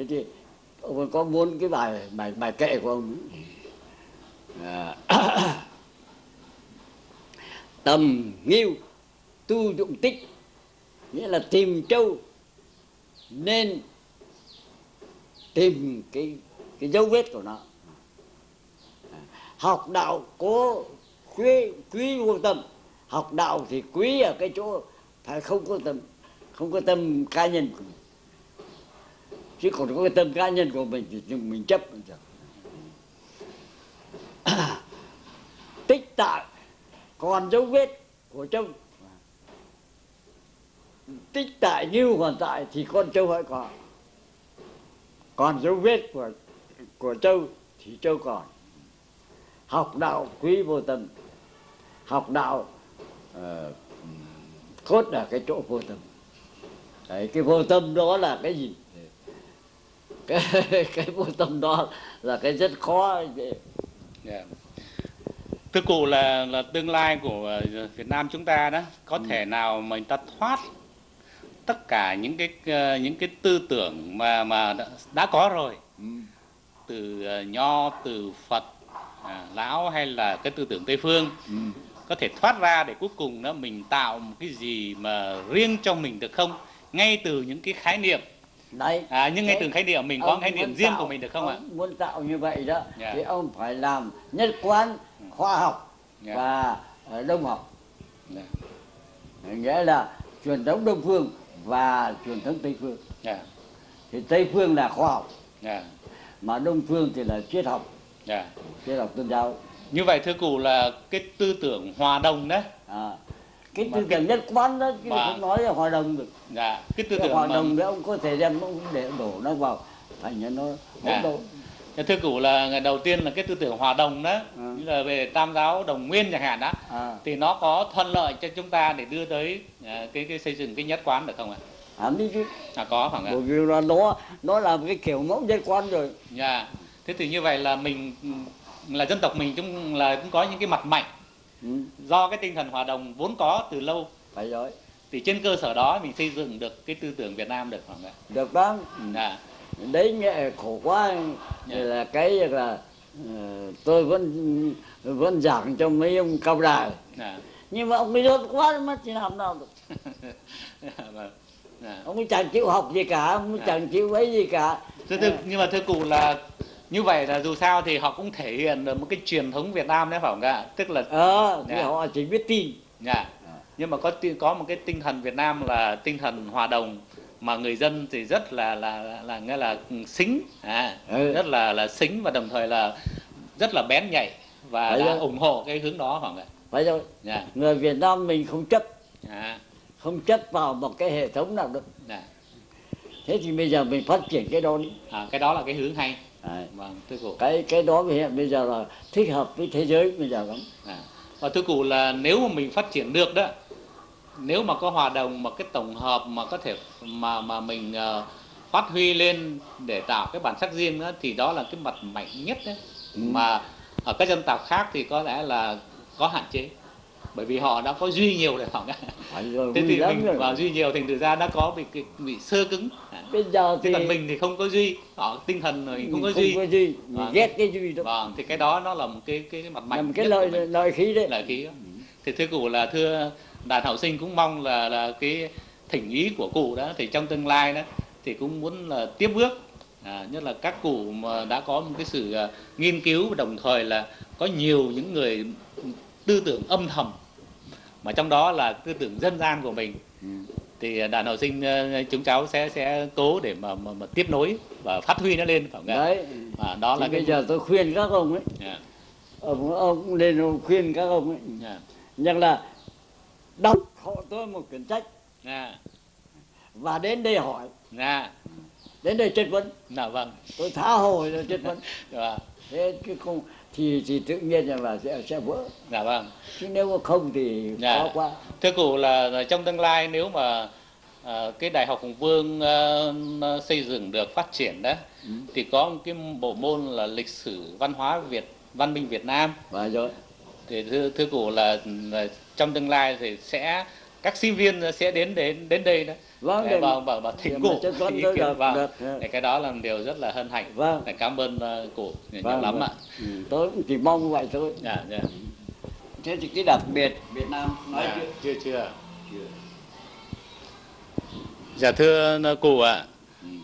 thế thì ông có bốn cái bài bài bài kệ của ông? À, tầm nghiêu tu dụng tích nghĩa là tìm trâu nên tìm cái cái dấu vết của nó. À, học đạo cố quý quý vô tâm. Học đạo thì quý ở cái chỗ phải không có tâm không có tâm cá nhân của mình chứ còn có cái tâm cá nhân của mình thì mình chấp được. Tích tại còn dấu vết của trông tích tại như còn tại thì con trâu hãy còn. Còn dấu vết của của trâu thì trâu còn. Học đạo quý vô tâm. Học đạo ờ, uh, cốt là cái chỗ vô tâm. Đấy, cái vô tâm đó là cái gì? Cái cái vô tâm đó là cái rất khó yeah. Dạ. thưa cụ là là tương lai của ờ, Việt Nam chúng ta đó có ừ. thể nào mình ta thoát tất cả những cái ờ, những cái tư tưởng mà mà đã, đã có rồi ừ. từ nho từ Phật à, lão hay là cái tư tưởng tây phương ừ. có thể thoát ra để cuối cùng đó mình tạo một cái gì mà riêng cho mình được không ngay từ những cái khái niệm đấy à, nhưng ngay từ khái niệm mình có khái niệm riêng tạo, của mình được không ạ muốn tạo như vậy đó yeah. Dạ. thì ông phải làm nhất quán khoa học yeah. Dạ. và ờ, đông học yeah. Dạ. nghĩa là truyền thống đông phương và truyền thống tây phương yeah. thì tây phương là khoa học yeah. mà đông phương thì là triết học yeah. Triết học tôn giáo như vậy thưa cụ là cái tư tưởng hòa đồng đấy à, cái tư tưởng nhất quán đó chứ mà... không nói là hòa đồng được dạ cái tư tưởng hòa mà... đồng đấy ông có thể đem ông để đổ nó vào thành ra nó dạ. dạ, thưa cụ là ngày đầu tiên là cái tư tưởng hòa đồng đó à. như là về tam giáo đồng nguyên chẳng hạn đó à. thì nó có thuận lợi cho chúng ta để đưa tới à, cái cái xây dựng cái nhất quán được không ạ hẳn đi chứ à có phải không ạ bởi vì là nó nó là cái kiểu mẫu nhất quán rồi dạ thế thì như vậy là mình là dân tộc mình chúng là cũng có những cái mặt mạnh. Do cái tinh thần hòa đồng vốn có từ lâu phải rồi thì trên cơ sở đó mình xây dựng được cái tư tưởng Việt Nam được không ạ được đó à. đấy nghe khổ quá yeah. Dạ. là cái là uh, tôi vẫn vẫn giảng cho mấy ông cao đài à. nhưng mà ông ấy lớn quá mất thì làm nào được à. ông ấy chẳng chịu học gì cả ông ấy à. chẳng chịu ấy gì cả thưa, thưa, nhưng mà thưa cụ là như vậy là dù sao thì họ cũng thể hiện được một cái truyền thống Việt Nam đấy phải không ạ tức là ờ thì dạ. họ chỉ biết tin. Dạ. Nhưng mà có có một cái tinh thần Việt Nam là tinh thần hòa đồng mà người dân thì rất là là là, là nghĩa là xính. À, ừ. rất là là xính và đồng thời là rất là bén nhạy và đã ủng hộ cái hướng đó phải không ạ? Phải rồi. Dạ. người Việt Nam mình không chấp. À. không chấp vào một cái hệ thống nào được. Dạ. thế thì bây giờ mình phát triển cái đó đi. À, cái đó là cái hướng hay Đấy. vâng thưa cụ cái cái đó hiện bây giờ là thích hợp với thế giới bây giờ lắm à. và thưa cụ là nếu mà mình phát triển được đó nếu mà có hòa đồng mà cái tổng hợp mà có thể mà mà mình ờ, phát huy lên để tạo cái bản sắc riêng đó thì đó là cái mặt mạnh nhất đấy Ừ. mà ở các dân tộc khác thì có lẽ là có hạn chế bởi vì họ đã có duy nhiều để họ rồi thế thì mình rồi. vào duy nhiều thành từ ra đã có bị bị, bị sơ cứng. Bây giờ thì còn mình thì không có duy. Họ tinh thần rồi không có không duy. có duy mình Vâng. ghét cái duy đó. Vâng thì cái đó nó là một cái cái, mặt mạnh cái lợi lợi khí đấy. Lợi khí đó. thì thưa cụ là thưa đàn học sinh cũng mong là là cái thỉnh ý của cụ đó thì trong tương lai đó thì cũng muốn là tiếp bước. À, nhất là các cụ mà đã có một cái sự à, nghiên cứu và đồng thời là có nhiều những người tư tưởng âm thầm mà trong đó là tư tưởng dân gian của mình. Ừ. thì đàn học sinh ờ, chúng cháu sẽ sẽ cố để mà mà, mà tiếp nối và phát huy nó lên phải không đấy. À, đó thì là bây cái giờ tôi khuyên các ông ấy. Dạ, ông ông lên ông khuyên các ông ấy. Dạ, nhưng là đọc hộ tôi một quyển sách dạ, và đến đây hỏi. Dạ, đến đây chất vấn. Dạ vâng. Tôi tha hồi rồi chất vấn. Dạ, thế chứ không thì thì tự nhiên là là sẽ sẽ vỡ. Dạ vâng. Chứ nếu mà không thì Dạ. khó quá. Thưa cụ là, trong tương lai nếu mà à, cái đại học hùng vương nó xây dựng được phát triển đó Ừ. thì có một cái bộ môn là lịch sử văn hóa việt văn minh việt nam. Và rồi? Thì thưa thưa cụ là, là trong tương lai thì sẽ các sinh viên sẽ đến đến đến đây đó vâng để để và và, để thỉnh cụ chất vấn tôi được, được, Thì cái đó là một điều rất là hân hạnh. Vâng. Để cảm ơn uh, cụ nhiều Vâng, lắm vâng. ạ. Ừ, tôi cũng chỉ mong vậy thôi. Dạ dạ. Thế thì cái đặc biệt Việt Nam nói Dạ, chưa chưa chưa chưa. Dạ thưa uh, cụ ạ,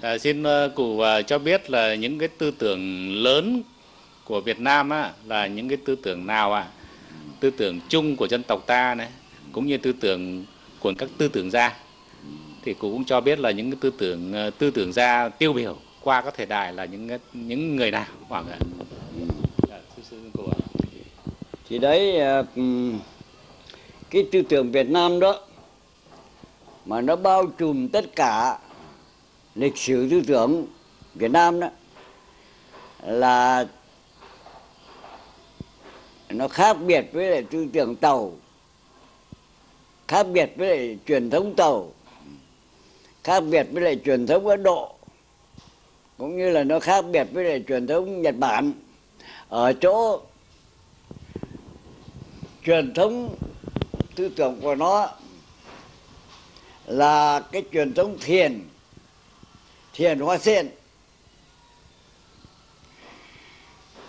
à, xin uh, cụ uh, cho biết là những cái tư tưởng lớn của Việt Nam á, là những cái tư tưởng nào ạ? Tư tưởng chung của dân tộc ta này, cũng như tư tưởng của các tư tưởng gia. Thì cụ cũng cho biết là những cái tư tưởng ờ, tư tưởng gia tiêu biểu qua các thời đại là những những người nào khoảng dạ, ạ. Thì đấy ờ, cái tư tưởng Việt Nam đó mà nó bao trùm tất cả lịch sử tư tưởng Việt Nam đó là nó khác biệt với lại tư tưởng tàu, khác biệt với lại truyền thống tàu khác biệt với lại truyền thống Ấn Độ, cũng như là nó khác biệt với lại truyền thống Nhật Bản. Ở chỗ truyền thống tư tưởng của nó là cái truyền thống thiền thiền hoa sen,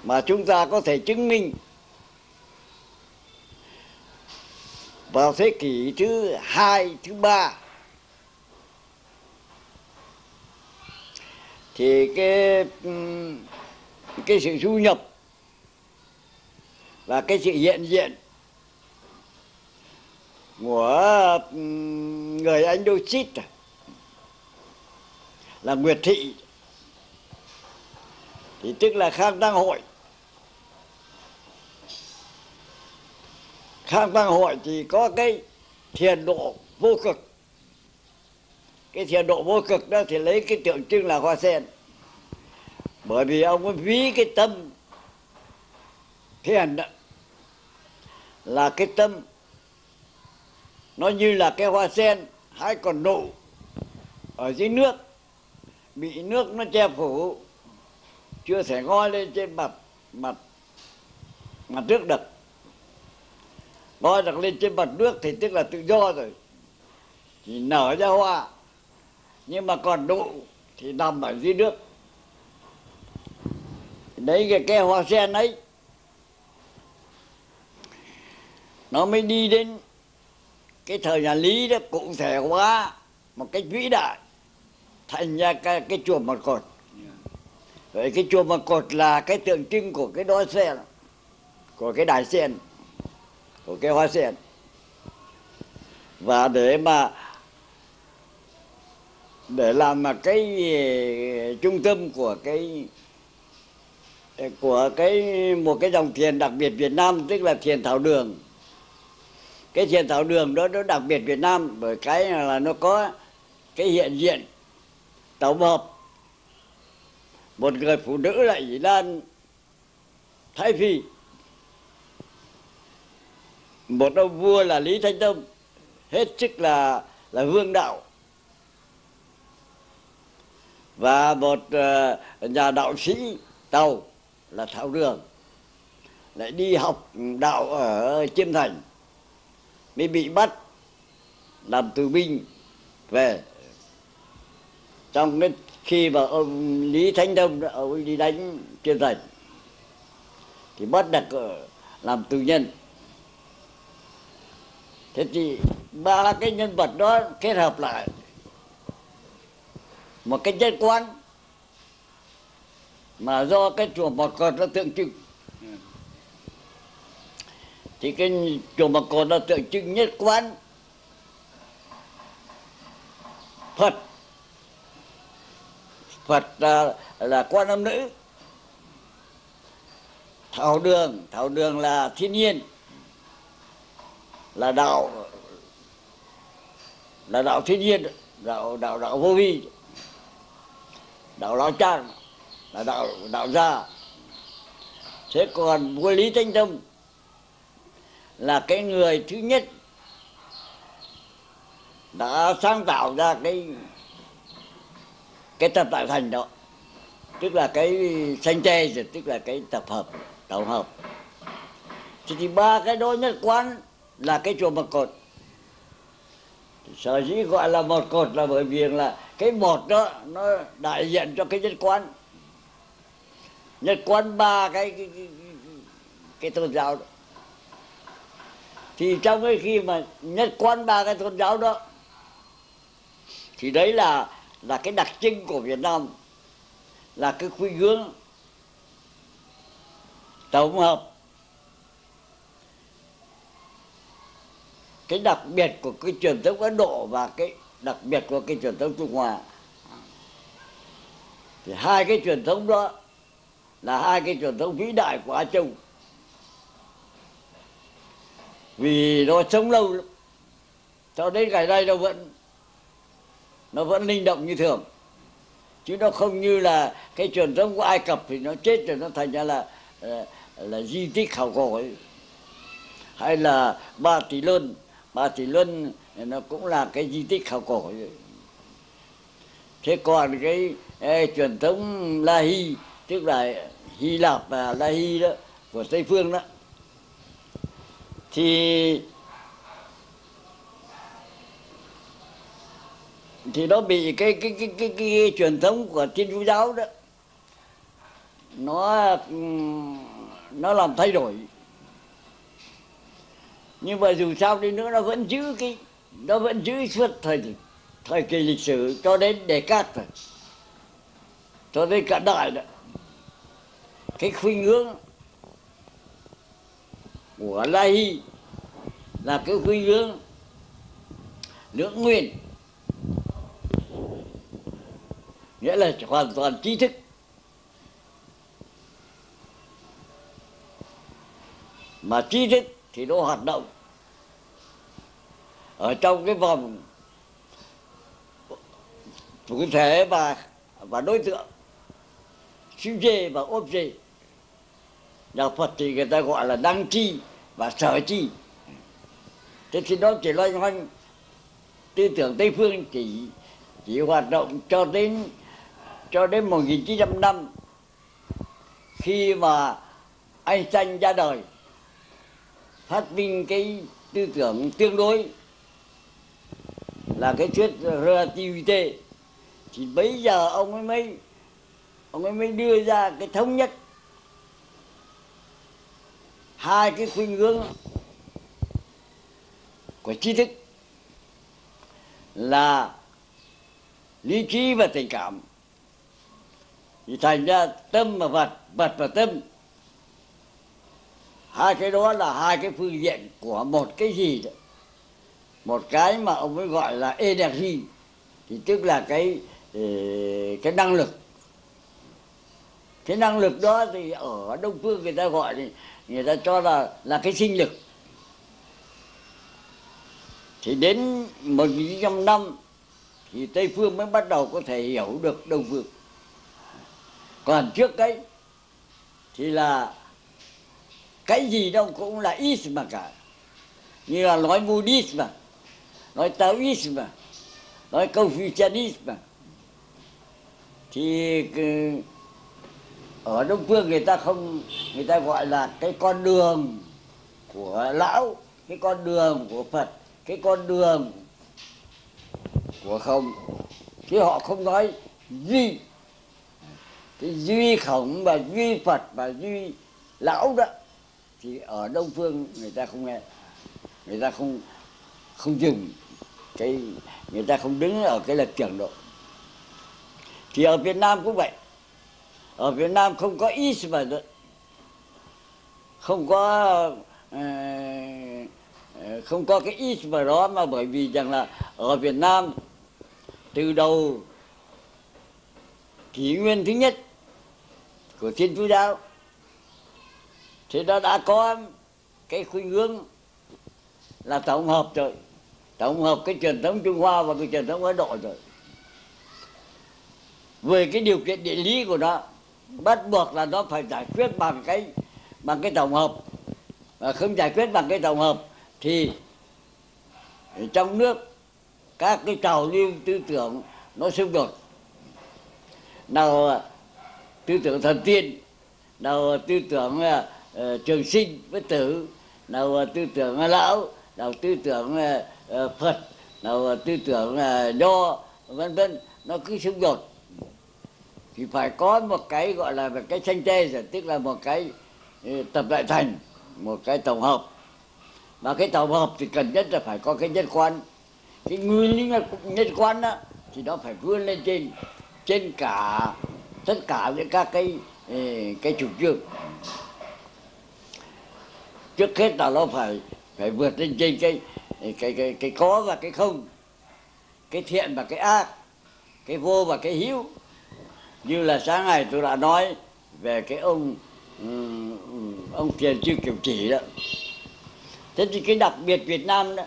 mà chúng ta có thể chứng minh vào thế kỷ thứ hai, thứ ba thì cái cái sự du nhập và cái sự hiện diện của người Anh Đô Chít à, là Nguyệt Thị. Thì tức là Khang Tăng Hội. Khang Tăng Hội thì có cái thiền độ vô cực cái thiền độ vô cực đó thì lấy cái tượng trưng là hoa sen. Bởi vì ông ấy ví cái tâm. Thiền đó. Là cái tâm. Nó như là cái hoa sen hay còn nụ ở dưới nước. Bị nước nó che phủ, chưa thể ngoi lên trên mặt mặt mặt nước được. Ngoi được lên trên mặt nước thì tức là tự do rồi. Thì nở ra hoa nhưng mà còn đủ thì nằm ở dưới nước. Đấy cái, cái hoa sen ấy nó mới đi đến cái thời nhà lý đó cụ thể hóa một cách vĩ đại thành ra cái, cái chùa một cột. Vậy cái chùa một cột là cái tượng trưng của cái đóa sen của cái đài sen của cái hoa sen. Và để mà để làm mà cái ờ, trung tâm của cái ờ, của cái, một cái dòng thiền đặc biệt Việt Nam, tức là thiền thảo đường. Cái thiền thảo đường đó, nó đặc biệt Việt Nam bởi cái là nó có cái hiện diện tổng hợp một người phụ nữ lại đang thái phi. Một ông vua là lý thanh tông. Hết sức là là vương đạo và một ờ, nhà đạo sĩ tàu là thảo đường lại đi học đạo ở chiêm thành, mới bị bắt làm tù binh về. Trong cái khi mà ông lý thánh đông, ông đi đánh chiêm thành, thì bắt đặt ờ, làm tù nhân. Thế thì ba cái nhân vật đó kết hợp lại một cái nhất quán. Mà do cái chùa một cột nó tượng trưng. Thì cái chùa một cột nó tượng trưng nhất quán. Phật. Phật à, là, là quan âm nữ. Thảo đường. Thảo đường là thiên nhiên. Là đạo. Là đạo thiên nhiên. Đạo đạo đạo vô vi. Đạo lão trang Là đạo đạo gia. Thế còn vua Lý Thanh Tông Là cái người thứ nhất đã sáng tạo ra cái cái tập tạo thành đó tức là cái sanh tre tức là cái tập hợp tổng hợp. Thì, thì ba cái đó nhất quán là cái chùa một cột. Sở dĩ gọi là một cột là bởi vì là cái một đó nó đại diện cho cái nhất quán. Nhất quán ba cái cái, cái, cái tôn giáo đó. Thì trong cái khi mà nhất quán ba cái tôn giáo đó thì đấy là là cái đặc trưng của Việt Nam. Là cái quy hướng tổng hợp. Cái đặc biệt của cái truyền thống Ấn Độ và cái đặc biệt của cái truyền thống Trung Hoa. Thì hai cái truyền thống đó là hai cái truyền thống vĩ đại của Á Châu. Vì nó sống lâu lắm cho đến ngày nay nó vẫn nó vẫn linh động như thường. Chứ nó không như là cái truyền thống của ai cập thì nó chết rồi nó thành ra là là, là di tích khảo cổ ấy. hay là ba tỷ luân ba tỷ luân nó cũng là cái di tích khảo cổ thế còn cái, cái truyền thống la hi tức là hy lạp và la hi đó của tây phương đó. Thì thì nó bị cái cái cái cái, cái, cái truyền thống của thiên chúa giáo đó nó nó làm thay đổi. Nhưng mà dù sao đi nữa nó vẫn giữ cái nó vẫn giữ suốt thời thời kỳ lịch sử cho đến đề cát rồi cho đến cả đại đó. Cái khuynh hướng của La Hi là cái khuynh hướng lưỡng nguyên. Nghĩa là hoàn toàn trí thức. Mà trí thức thì nó hoạt động ở trong cái vòng chủ thể và và đối tượng sujet và objet nhà Phật thì người ta gọi là đăng chi và sở chi. Thế thì nó chỉ loanh hoanh tư tưởng tây phương, chỉ chỉ hoạt động cho đến cho đến 1900 năm, khi mà Einstein ra đời, phát minh cái tư tưởng tương đối là cái thuyết relativity. Thì bây giờ ông ấy mới, ông ấy mới đưa ra cái thống nhất. Hai cái khuynh hướng của tri thức là lý trí và tình cảm. Thì thành ra tâm và vật vật và tâm. Hai cái đó là hai cái phương diện của một cái gì đó một cái mà ông ấy gọi là energy, thì tức là cái ờ, cái năng lực. Cái năng lực đó thì ở đông phương người ta gọi thì người ta cho là là cái sinh lực. Thì đến một nghìn năm thì tây phương mới bắt đầu có thể hiểu được đông phương. Còn trước đấy thì là cái gì đâu cũng là ít mà cả. Như là nói buddhist mà nói Taoism à? nói Confucianism à? thì ừ, ở Đông Phương người ta không, người ta gọi là cái con đường của lão, cái con đường của Phật, cái con đường của không. Chứ họ không nói duy. Cái duy khổng và duy Phật và duy lão đó, thì ở Đông Phương người ta không nghe. Người ta không không dừng cái người ta không đứng ở cái lập trường độ. Thì ở Việt Nam cũng vậy. Ở Việt Nam không có ít mà không có uh, không có cái ít mà đó mà bởi vì rằng là ở Việt Nam từ đầu kỷ nguyên thứ nhất của Thiên Chúa giáo thì nó đã có cái khuynh hướng là tổng hợp rồi tổng hợp cái truyền thống Trung Hoa và cái truyền thống Ấn Độ rồi. Về cái điều kiện địa lý của nó bắt buộc là nó phải giải quyết bằng cái bằng cái tổng hợp. Và không giải quyết bằng cái tổng hợp thì trong nước các cái trào lưu tư tưởng nó xung đột. Nào tư tưởng thần tiên nào tư tưởng uh, trường sinh bất tử nào tư tưởng lão nào tư tưởng uh, Ờ, phật, nào ờ, tư tưởng ờ, là nho vân vân, nó cứ xung đột. Thì phải có một cái gọi là một cái tranh tê rồi, tức là một cái tập đại thành, một cái tổng hợp. Và cái tổng hợp thì cần nhất là phải có cái nhân quan. Cái nguyên lý nhân quan đó thì nó phải vươn lên trên trên cả, tất cả những các cái cái chủ trương. Trước hết là nó phải phải vượt lên trên cái cái cái cái có và cái không, cái thiện và cái ác, cái vô và cái hữu như là sáng ngày tôi đã nói về cái ông ông tiền chưa kiểu chỉ đó. Thế thì cái đặc biệt Việt Nam đó,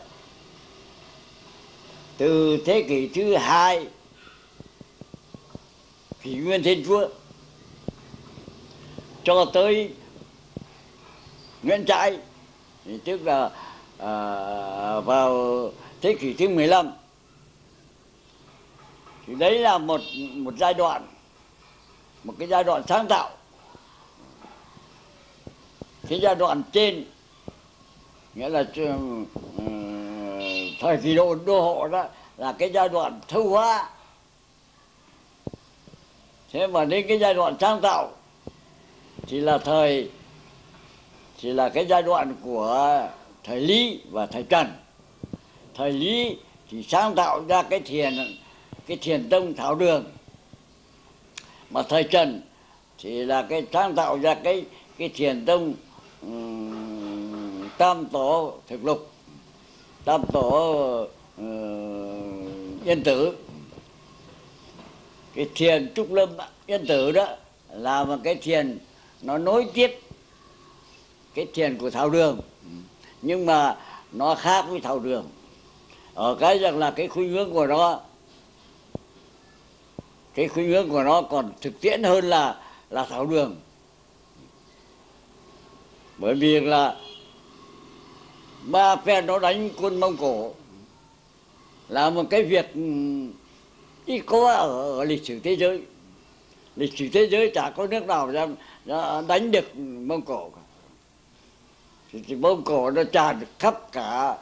từ thế kỷ thứ hai, kỷ nguyên thiên chúa, cho tới Nguyễn Trãi tức là à, vào thế kỷ thứ 15 thì đấy là một một giai đoạn một cái giai đoạn sáng tạo. Cái giai đoạn trên nghĩa là uh, thời kỳ độ đô hộ đó là cái giai đoạn thư hóa. Thế mà đến cái giai đoạn sáng tạo thì là thời thì là cái giai đoạn của thời lý và thời trần thời lý thì sáng tạo ra cái thiền cái thiền tông thảo đường. Mà thời trần thì là cái sáng tạo ra cái cái thiền tông um, tam tổ thực lục tam tổ uh, yên tử. Cái thiền trúc lâm yên tử đó là một cái thiền nó nối tiếp cái thiền của thảo đường nhưng mà nó khác với thảo đường. Ở cái rằng là cái khuynh hướng của nó cái khuynh hướng của nó còn thực tiễn hơn là là thảo đường. Bởi vì là ba phe nó đánh quân mông cổ là một cái việc ít có ở, ở lịch sử thế giới. Lịch sử thế giới chả có nước nào ra, ra đánh được mông cổ thì, thì mông cổ nó tràn khắp cả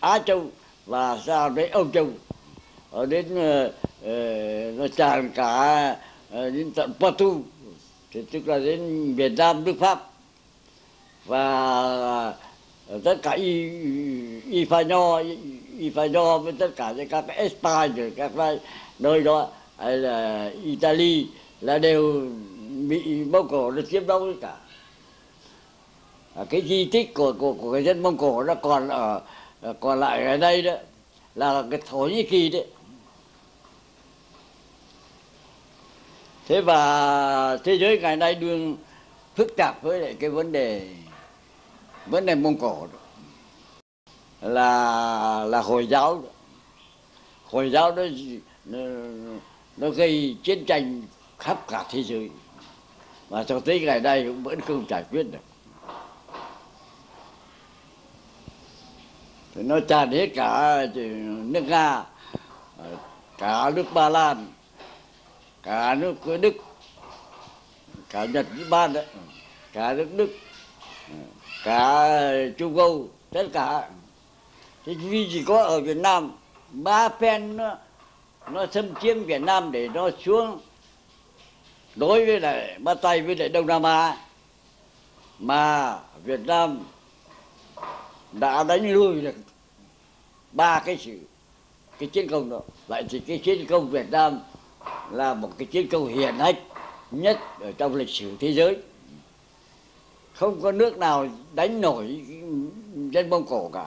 á châu và ra đến âu châu. Ở đến uh, nó tràn cả uh, đến tận Poitou thì tức là đến Việt Nam nước Pháp. Và tất cả y y pha nho y pha nho với tất cả những các cái Espagne rồi các cái nơi đó hay là Italy là đều bị Mông Cổ nó chiếm đóng cả. Ờ, cái di tích của của của người dân Mông Cổ nó còn ở ờ, còn lại ở đây đó là cái Thổ Nhĩ Kỳ đấy thế và thế giới ngày nay đương phức tạp với lại cái vấn đề vấn đề mông cổ đó. là là hồi giáo đó. hồi giáo đó nó, nó gây chiến tranh khắp cả thế giới mà cho tới ngày nay cũng vẫn không giải quyết được thì nó tràn hết cả nước nga, cả nước ba lan, cả nước đức, cả nhật ban đấy, cả nước đức, cả trung âu, tất cả. Thì vì chỉ có ở việt nam, ba phen nó nó xâm chiếm việt nam để nó xuống đối với lại, bắt tay với lại đông nam á. Mà việt nam đã đánh lui được ba cái sự, cái chiến công đó. Vậy thì cái chiến công việt nam là một cái chiến công hiển hách nhất ở trong lịch sử thế giới. Không có nước nào đánh nổi dân mông cổ cả.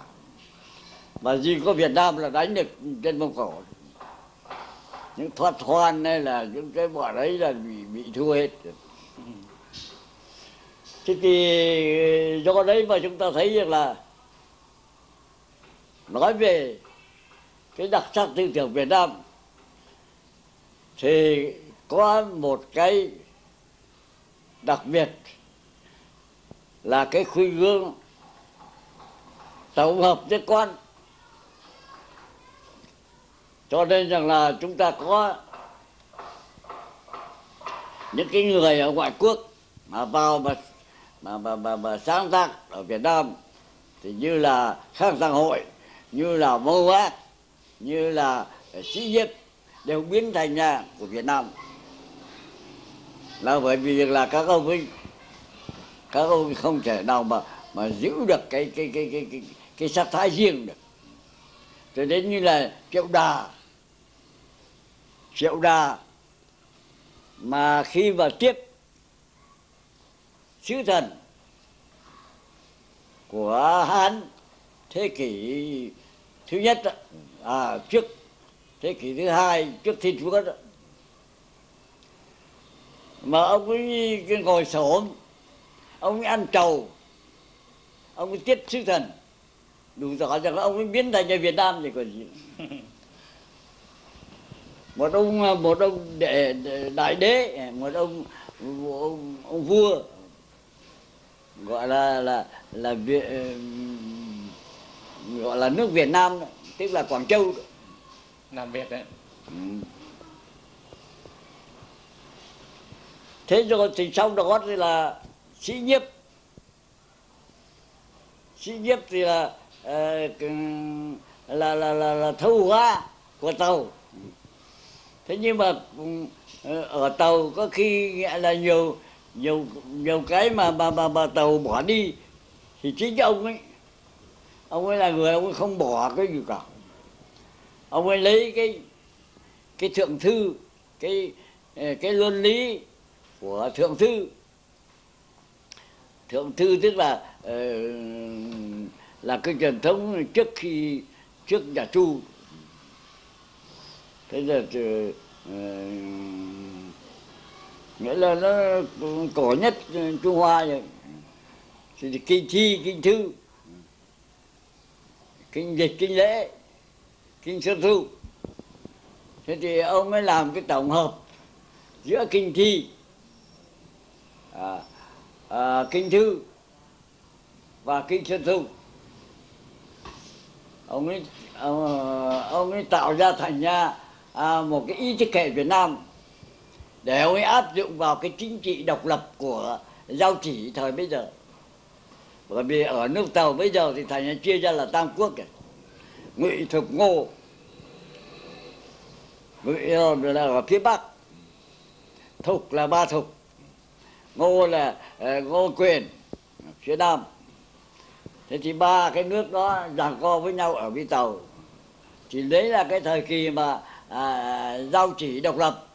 Mà gì có việt nam là đánh được dân mông cổ, những thoát hoan hay là những cái bọn đấy là bị bị thua hết thế thì do đấy mà chúng ta thấy rằng là nói về cái đặc sắc tư tưởng Việt Nam thì có một cái đặc biệt là cái khuynh hướng tổng hợp nhất quan cho nên rằng là chúng ta có những cái người ở ngoại quốc mà vào mà mà mà, mà, mà sáng tác ở Việt Nam thì như là khang sang hội như là vô ác như là sĩ nhiếp đều biến thành nhà của Việt Nam. Là bởi vì là các ông ấy các ông ấy không thể nào mà mà giữ được cái cái cái cái cái, cái sắc thái riêng được. Cho đến như là triệu đà. Triệu đà mà khi mà tiếp sứ thần của hán thế kỷ thứ nhất đó, à, trước thế kỷ thứ hai trước thiên chúa đó. Mà ông ấy ngồi xổm ông ấy ăn trầu ông ấy tiết sứ thần. Đủ rõ rằng ông ấy biến thành người việt nam thì còn gì. Một ông một ông đệ, đại đế một ông ông, ông vua gọi là là là việt gọi là nước Việt Nam tức là Quảng Châu Nam Việt đấy. Ừ. thế rồi thì sau đó thì là sĩ nhiếp sĩ nhiếp thì là uh, là, là là là thâu hóa của tàu. Thế nhưng mà ờ, ở tàu có khi là nhiều nhiều nhiều cái mà mà mà, mà tàu bỏ đi thì chính ông ấy ông ấy là người ông ấy không bỏ cái gì cả. Ông ấy lấy cái cái thượng thư, cái ờ, cái luân lý của thượng thư. Thượng thư tức là ờ, là cái truyền thống trước khi, trước nhà chu. Thế là ờ, nghĩa là nó cổ nhất trung hoa rồi thì kinh thi kinh thư kinh dịch kinh lễ kinh sơ thu. Thế thì ông mới làm cái tổng hợp giữa kinh thi à, à, kinh thư và kinh sơ thu. Ông ấy ông, ông ấy tạo ra thành ra à, một cái ý thức hệ Việt Nam để ông ấy áp dụng vào cái chính trị độc lập của giao chỉ thời bây giờ bởi vì ở nước tàu bây giờ thì thành ra chia ra là tam quốc kìa. Ngụy thục ngô ngụy ờ, là ở phía bắc. Thục là ba thục. Ngô là ờ, ngô quyền phía nam. Thế thì ba cái nước đó giằng co với nhau ở bên tàu. Thì đấy là cái thời kỳ mà à, giao chỉ độc lập.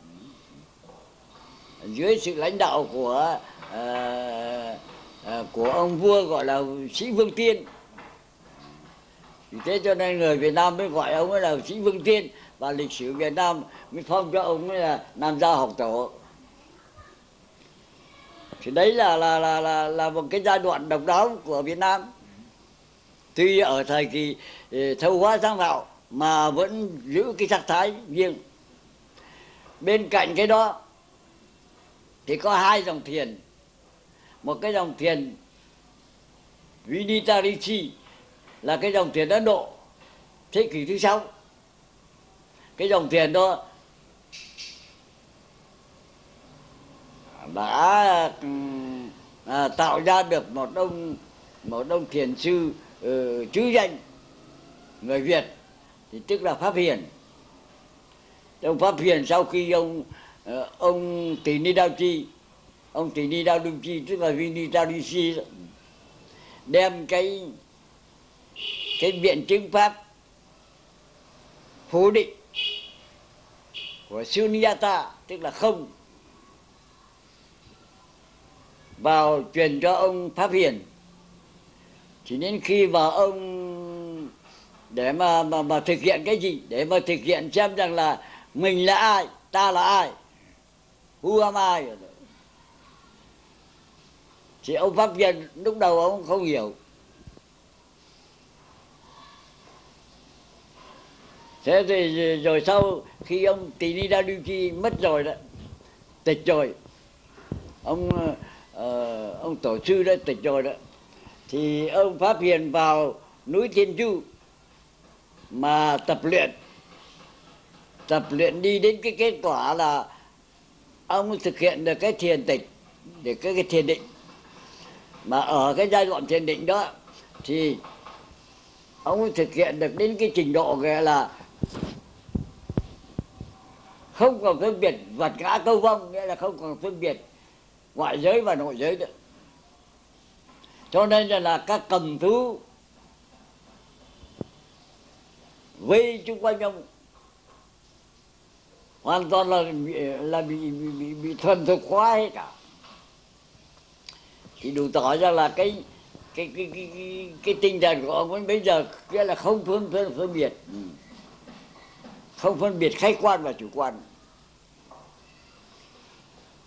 Dưới sự lãnh đạo của à, Ờ, của ông vua gọi là sĩ vương tiên. Vì thế cho nên người Việt Nam mới gọi ông ấy là sĩ Vương Tiên và lịch sử Việt Nam mới phong cho ông ấy là nam gia học tổ. Thì đấy là là là là là một cái giai đoạn độc đáo của Việt Nam. Tuy ở thời kỳ ờ, thâu hóa sáng tạo mà vẫn giữ cái sắc thái riêng. Bên cạnh cái đó thì có hai dòng thiền một cái dòng thiền Vinitarichi là cái dòng thiền Ấn Độ thế kỷ thứ sáu. Cái dòng thiền đó đã à, tạo ra được một ông một ông thiền sư uh, chữ danh người Việt thì tức là Pháp Hiền. Ông Pháp Hiền sau khi ông uh, ông Tỷ Ni Đao Chi ông thì đi Đao Đung Chi, tức là Vini Đao Đi Chi. Đem cái cái biện chứng pháp phủ định của Sunyata, tức là không, vào truyền cho ông Pháp Hiền. Chỉ đến khi mà ông để mà mà mà thực hiện cái gì? Để mà thực hiện xem rằng là mình là ai, ta là ai, who am I? Thì ông Pháp nhân lúc đầu ông không hiểu. Thế thì rồi sau khi ông Tỳ Ni Đa Lưu Chi mất rồi đó tịch rồi ông uh, ông tổ sư đã tịch rồi đó thì ông Pháp Hiền vào núi Thiên Chu mà tập luyện. Tập luyện đi đến cái kết quả là ông thực hiện được cái thiền tịch để cái, cái thiền định mà ở cái giai đoạn thiền định đó thì ông thực hiện được đến cái trình độ gọi là không còn phân biệt vật ngã câu vong nghĩa là không còn phân biệt ngoại giới và nội giới nữa. Cho nên là các cầm thú vây chung quanh ông hoàn toàn là là bị bị, bị, bị thuần thực hóa hết cả thì đủ tỏ ra là cái cái cái cái cái, cái tinh thần của ông ấy bây giờ nghĩa là không phân phân phân biệt. Ừ. không phân biệt khách quan và chủ quan.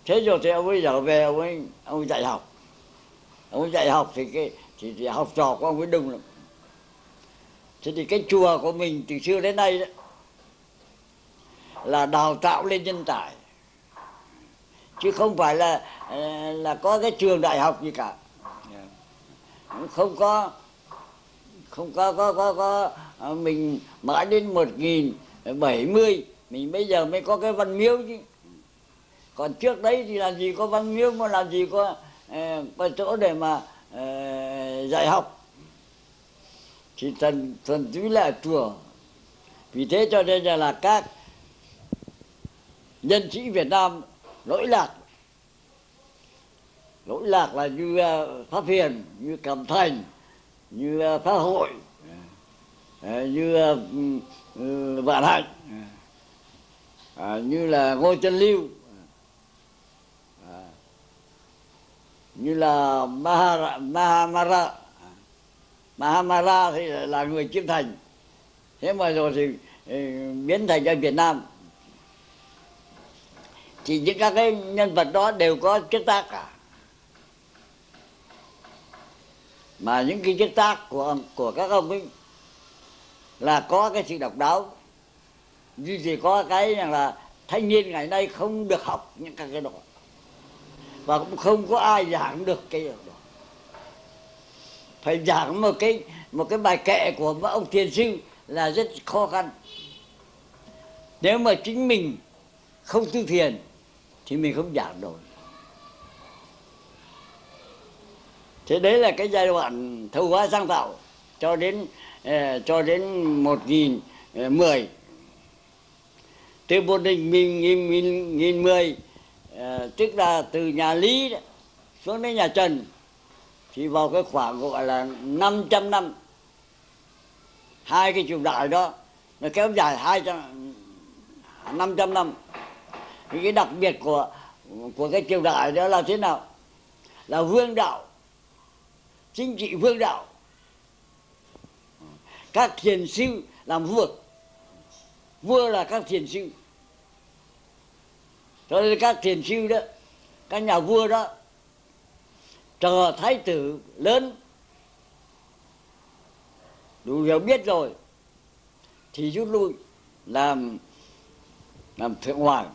Thế rồi thì ông ấy trở về ông ấy ông ấy dạy học. Ông ấy dạy học thì cái thì, thì học trò của ông ấy đông lắm. Thế thì cái chùa của mình từ xưa đến nay đó, là đào tạo lên nhân tài. Chứ không phải là là có cái trường đại học gì cả. Không có không có có có có ờ, mình mãi đến một nghìn bảy mươi mình bây giờ mới có cái văn miếu chứ. Còn trước đấy thì làm gì có văn miếu mà làm gì có uh, có chỗ để mà dạy học. Thì thần thần túy là chùa. Vì thế cho nên là, là các nhân sĩ Việt Nam lỗi lạc lỗi lạc là như ờ, Pháp Hiền như Cẩm Thành như ờ, Pháp Hội ờ, như ừ, Vạn Hạnh à, như là ngôi Chân Lưu à, như là Mahara, Mahamara Mahamara thì là người chiếm thành. Thế mà rồi thì ừ, biến thành ra Việt Nam. Thì những các cái nhân vật đó đều có chức tác cả. Mà những cái chức tác của của các ông ấy là có cái sự độc đáo. Như chỉ có cái rằng là thanh niên ngày nay không được học những các cái đó. Và cũng không có ai giảng được cái đó. Phải giảng một cái một cái bài kệ của một ông thiền sư là rất khó khăn. Nếu mà chính mình không tu thiền thì mình không giảng nổi. Thế đấy là cái giai đoạn thâu hóa sáng tạo cho đến ờ, cho đến một nghìn ờ, mười. Từ một nghìn nghìn nghìn, nghìn mười Ờ, tức là từ nhà Lý xuống đến nhà Trần thì vào cái khoảng gọi là 500 năm. Hai cái triều đại đó nó kéo dài hai trăm năm trăm năm. Thì cái đặc biệt của của cái triều đại đó là thế nào? Là vương đạo chính trị vương đạo. Các thiền sư làm vua vua là các thiền sư. Cho nên các thiền sư đó, các nhà vua đó, chờ thái tử lớn. Đủ hiểu biết rồi, thì rút lui, làm làm thượng hoàng,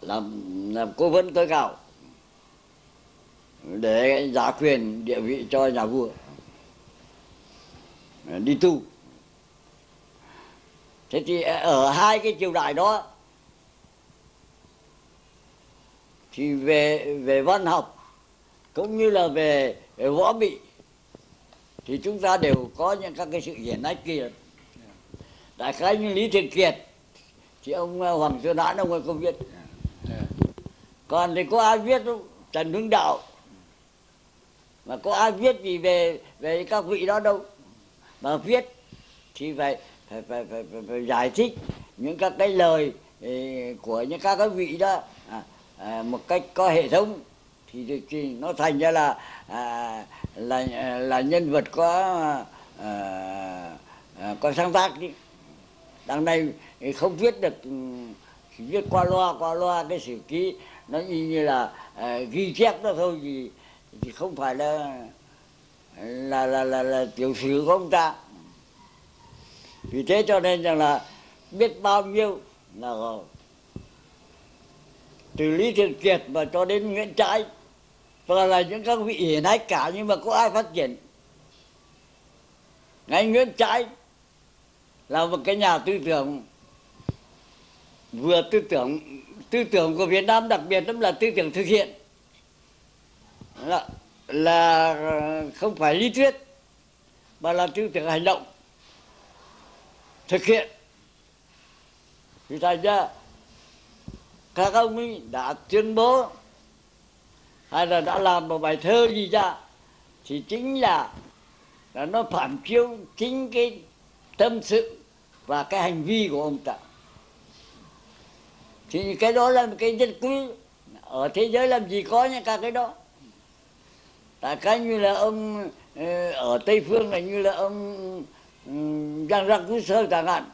làm làm cố vấn tối cao để giả quyền địa vị cho nhà vua. Đi tu. Thế thì ở hai cái triều đại đó thì về về văn học cũng như là về, về võ bị thì chúng ta đều có những các cái sự hiển hách kia. Đại khái như lý thường kiệt thì ông hoàng xuân hãn ông ấy không viết còn thì có ai viết không? Trần hưng đạo mà có ai viết gì về về các vị đó đâu. Mà viết thì phải phải phải, phải, phải, phải giải thích những các cái lời ừ, của những các cái vị đó. À, à, một cách có hệ thống thì, thì nó thành ra là à, là à, là nhân vật có à, à, có sáng tác đi đằng này không viết được ừ, chỉ viết qua loa qua loa cái sử ký. Nó như, như là à, ghi chép đó thôi thì thì không phải là là là là, là tiểu sử của ông ta. Vì thế cho nên rằng là biết bao nhiêu là từ lý thường kiệt mà cho đến nguyễn trãi và là những các vị hiển hách cả nhưng mà có ai phát triển? Ngay nguyễn trãi là một cái nhà tư tưởng vừa tư tưởng tư tưởng của Việt Nam đặc biệt lắm là tư tưởng thực hiện. Dạ, là, là không phải lý thuyết mà là tư tưởng hành động thực hiện. Thì thành ra các ông ấy đã tuyên bố hay là đã làm một bài thơ gì ra thì chính là là nó phản chiếu chính cái tâm sự và cái hành vi của ông ta. Thì cái đó là một cái rất quý ở thế giới làm gì có những các cái đó tại cái như là ông ờ, ở tây phương này như là ông ừ, giang rắc cứ sơ chẳng hạn.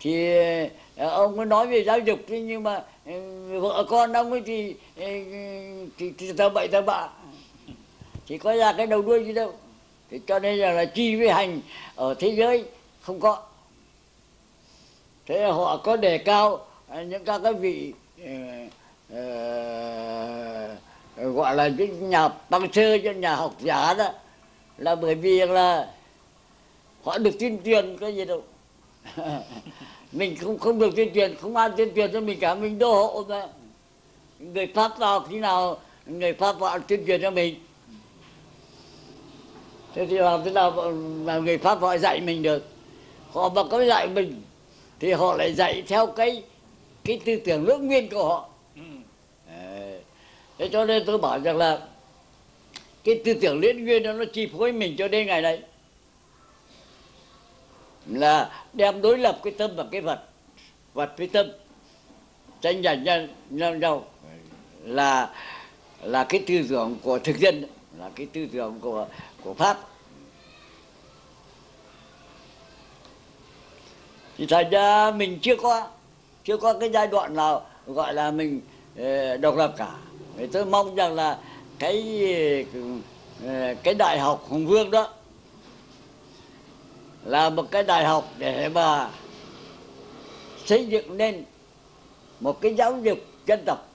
Thì ờ, ông mới nói về giáo dục thế nhưng mà ừ, vợ con ông ấy thì ừ, thì, thì tao bậy tao bạ. Thì có ra cái đầu đuôi gì đâu. Thì cho nên là, là chi với hành ở thế giới không có. Thế họ có đề cao ờ, những các cái vị uh, uh, gọi là những nhà băng sơ cho nhà học giả đó. Là bởi vì là họ được tuyên truyền cái gì đâu. Mình không không được tuyên truyền, không ai tuyên truyền cho mình cả, mình đô hộ mà. Người pháp vào khi nào, người pháp vào tuyên truyền cho mình. Thế thì làm thế nào mà người pháp họ dạy mình được? Họ mà có dạy mình thì họ lại dạy theo cái cái tư tưởng lưỡng nguyên của họ thế cho nên tôi bảo rằng là cái tư tưởng liên nguyên đó nó chi phối mình cho đến ngày nay. Là đem đối lập cái tâm và cái vật vật với tâm. Tranh giành nhau nhau là là cái tư tưởng của thực dân, là cái tư tưởng của của pháp. Thì thành ra mình chưa có chưa có cái giai đoạn nào gọi là mình ờ, độc lập cả thì tôi mong rằng là cái ờ, cái đại học hùng vương đó là một cái đại học để mà xây dựng nên một cái giáo dục dân tộc,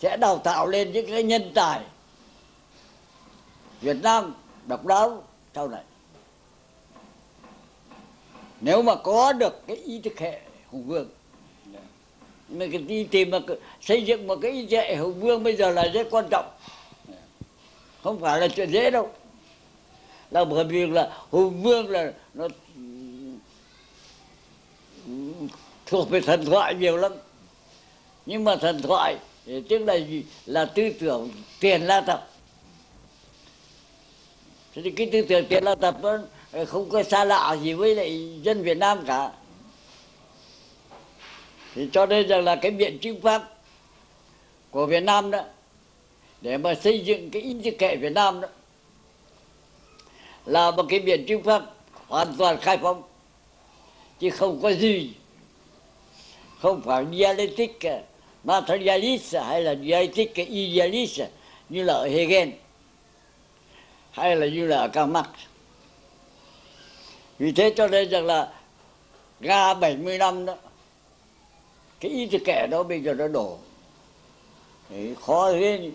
sẽ đào tạo lên những cái nhân tài Việt Nam độc đáo sau này. Nếu mà có được cái ý thức hệ hùng vương mình đi tìm mà xây dựng một cái dạy hùng vương bây giờ là rất quan trọng. Không phải là chuyện dễ đâu. Là bởi vì là hùng vương là nó thuộc về thần thoại nhiều lắm. Nhưng mà thần thoại tức là gì? Là tư tưởng tiền la tập. Thế thì cái tư tưởng tiền la tập nó không có xa lạ gì với lại dân Việt Nam cả thì cho nên rằng là cái biện chứng pháp của Việt Nam đó, để mà xây dựng cái ý thức hệ Việt Nam đó, là một cái biện chứng pháp hoàn toàn khai phóng, chứ không có gì, không phải dialectic materialist hay là dialectic idealist như là ở Hegel, hay là như là ở Karl Marx. Vì thế cho nên rằng là ga 70 năm đó cái ý thức kẻ đó bây giờ nó đổ. Đấy, khó thế.